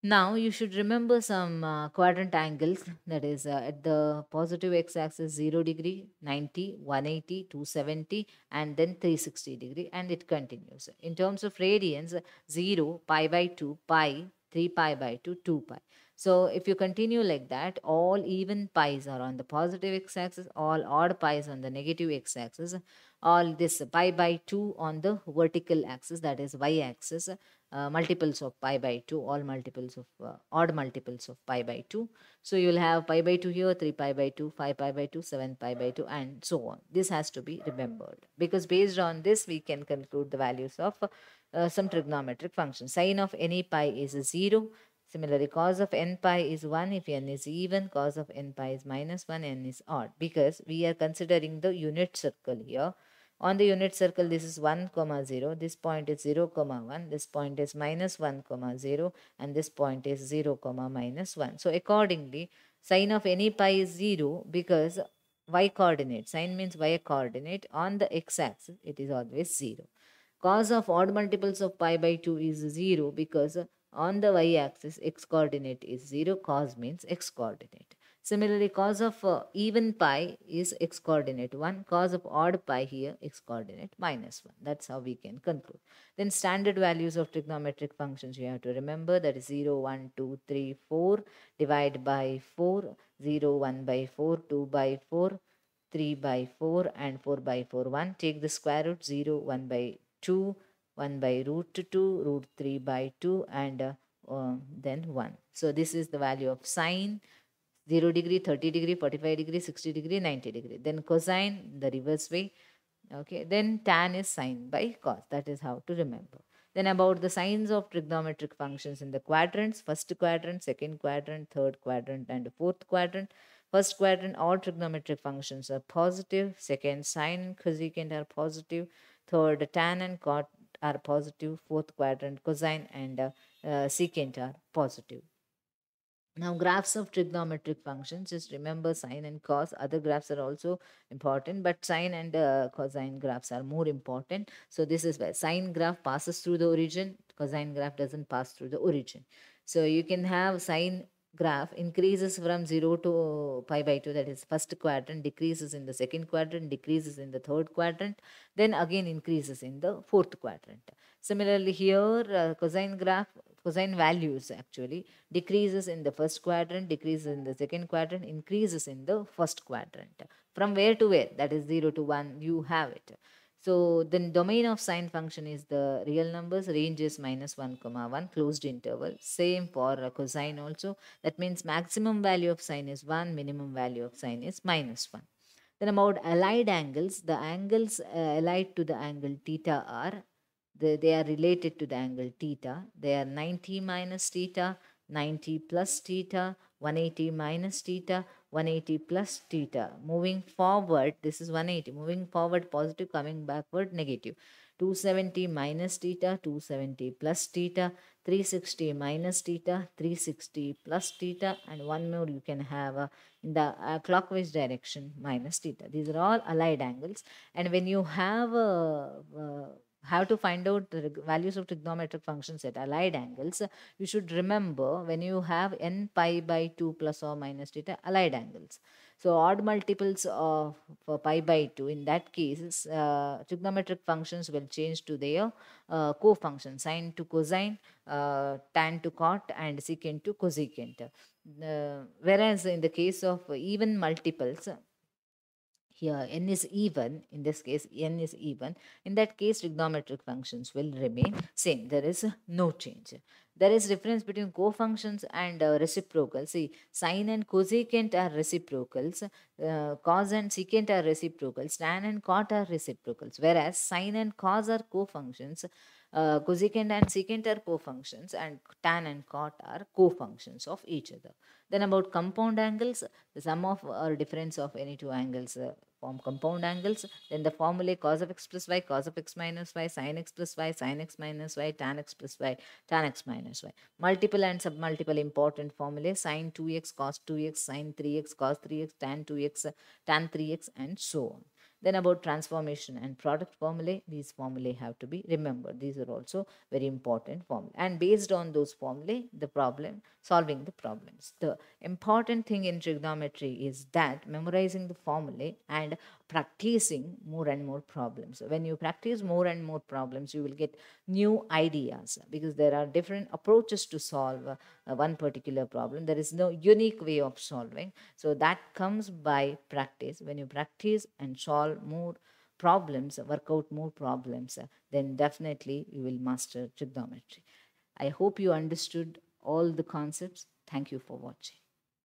Now you should remember some uh, quadrant angles that is uh, at the positive x-axis 0 degree, 90, 180, 270 and then 360 degree and it continues. In terms of radians 0, pi by 2, pi, 3 pi by 2, 2 pi. So if you continue like that, all even pi's are on the positive x-axis, all odd pi's on the negative x-axis, all this pi by 2 on the vertical axis, that is y-axis, uh, multiples of pi by 2, all multiples of, uh, odd multiples of pi by 2. So you will have pi by 2 here, 3 pi by 2, 5 pi by 2, 7 pi by 2 and so on. This has to be remembered because based on this we can conclude the values of uh, some trigonometric function. Sine of any pi is 0, Similarly, cos of n pi is 1 if n is even, cos of n pi is minus 1, n is odd. Because we are considering the unit circle here. On the unit circle, this is 1, comma 0. This point is 0, comma 1. This point is minus 1, comma 0. And this point is 0, comma minus 1. So, accordingly, sine of any pi is 0 because y coordinate. Sine means y coordinate. On the x-axis, it is always 0. Cos of odd multiples of pi by 2 is 0 because on the y-axis, x coordinate is 0, cos means x coordinate. Similarly, cos of uh, even pi is x coordinate 1, cos of odd pi here x coordinate minus 1. That's how we can conclude. Then standard values of trigonometric functions you have to remember that is 0, 1, 2, 3, 4, divide by 4, 0, 1 by 4, 2 by 4, 3 by 4 and 4 by 4, 1. Take the square root 0, 1 by 2, 1 by root 2, root 3 by 2 and uh, uh, then 1. So this is the value of sine 0 degree, 30 degree, 45 degree, 60 degree, 90 degree. Then cosine the reverse way. Okay, then tan is sine by cos. That is how to remember. Then about the signs of trigonometric functions in the quadrants, first quadrant, second quadrant, third quadrant and fourth quadrant. First quadrant, all trigonometric functions are positive. Second, sine, cosecant are positive. Third, tan and cot are positive. positive, fourth quadrant cosine and uh, uh, secant are positive. Now, graphs of trigonometric functions, just remember sine and cos. Other graphs are also important, but sine and uh, cosine graphs are more important. So, this is where sine graph passes through the origin, cosine graph doesn't pass through the origin. So, you can have sine graph increases from 0 to pi by 2 that is first quadrant decreases in the second quadrant decreases in the third quadrant then again increases in the fourth quadrant. Similarly here uh, cosine graph cosine values actually decreases in the first quadrant decreases in the second quadrant increases in the first quadrant. From where to where? That is 0 to 1 you have it so the domain of sine function is the real numbers, range is minus 1 comma 1, closed interval. Same for cosine also. That means maximum value of sine is 1, minimum value of sine is minus 1. Then about allied angles, the angles uh, allied to the angle theta are, the, they are related to the angle theta. They are 90 minus theta, 90 plus theta, 180 minus theta, 180 plus theta. Moving forward, this is 180. Moving forward, positive, coming backward, negative. 270 minus theta, 270 plus theta, 360 minus theta, 360 plus theta, and one more you can have uh, in the uh, clockwise direction minus theta. These are all allied angles. And when you have a uh, have to find out the values of trigonometric functions at allied angles, you should remember when you have n pi by 2 plus or minus theta allied angles. So odd multiples of pi by 2, in that case, uh, trigonometric functions will change to their uh, co-function, sine to cosine, uh, tan to cot and secant to cosecant. Uh, whereas in the case of even multiples, here n is even in this case n is even in that case trigonometric functions will remain same. There is no change. There is difference between co-functions and uh, reciprocals. See sine and cosecant are reciprocals uh, cos and secant are reciprocals tan and cot are reciprocals. Whereas sine and cos are co-functions uh, cosecant and secant are co-functions and tan and cot are co-functions of each other. Then about compound angles, the sum of or difference of any two angles uh, form compound angles. Then the formula cos of x plus y, cos of x minus y, sin x plus y, sin x minus y, tan x plus y, tan x minus y. Multiple and submultiple important formulae sin 2x, cos 2x, sin 3x, cos 3x, tan 2x, tan 3x and so on. Then about transformation and product formulae, these formulae have to be remembered. These are also very important formulae. And based on those formulae, the problem, solving the problems. The important thing in trigonometry is that memorizing the formulae and practicing more and more problems. When you practice more and more problems, you will get new ideas because there are different approaches to solve uh, one particular problem. There is no unique way of solving. So that comes by practice. When you practice and solve solve more problems, work out more problems, then definitely you will master trigonometry. I hope you understood all the concepts. Thank you for watching.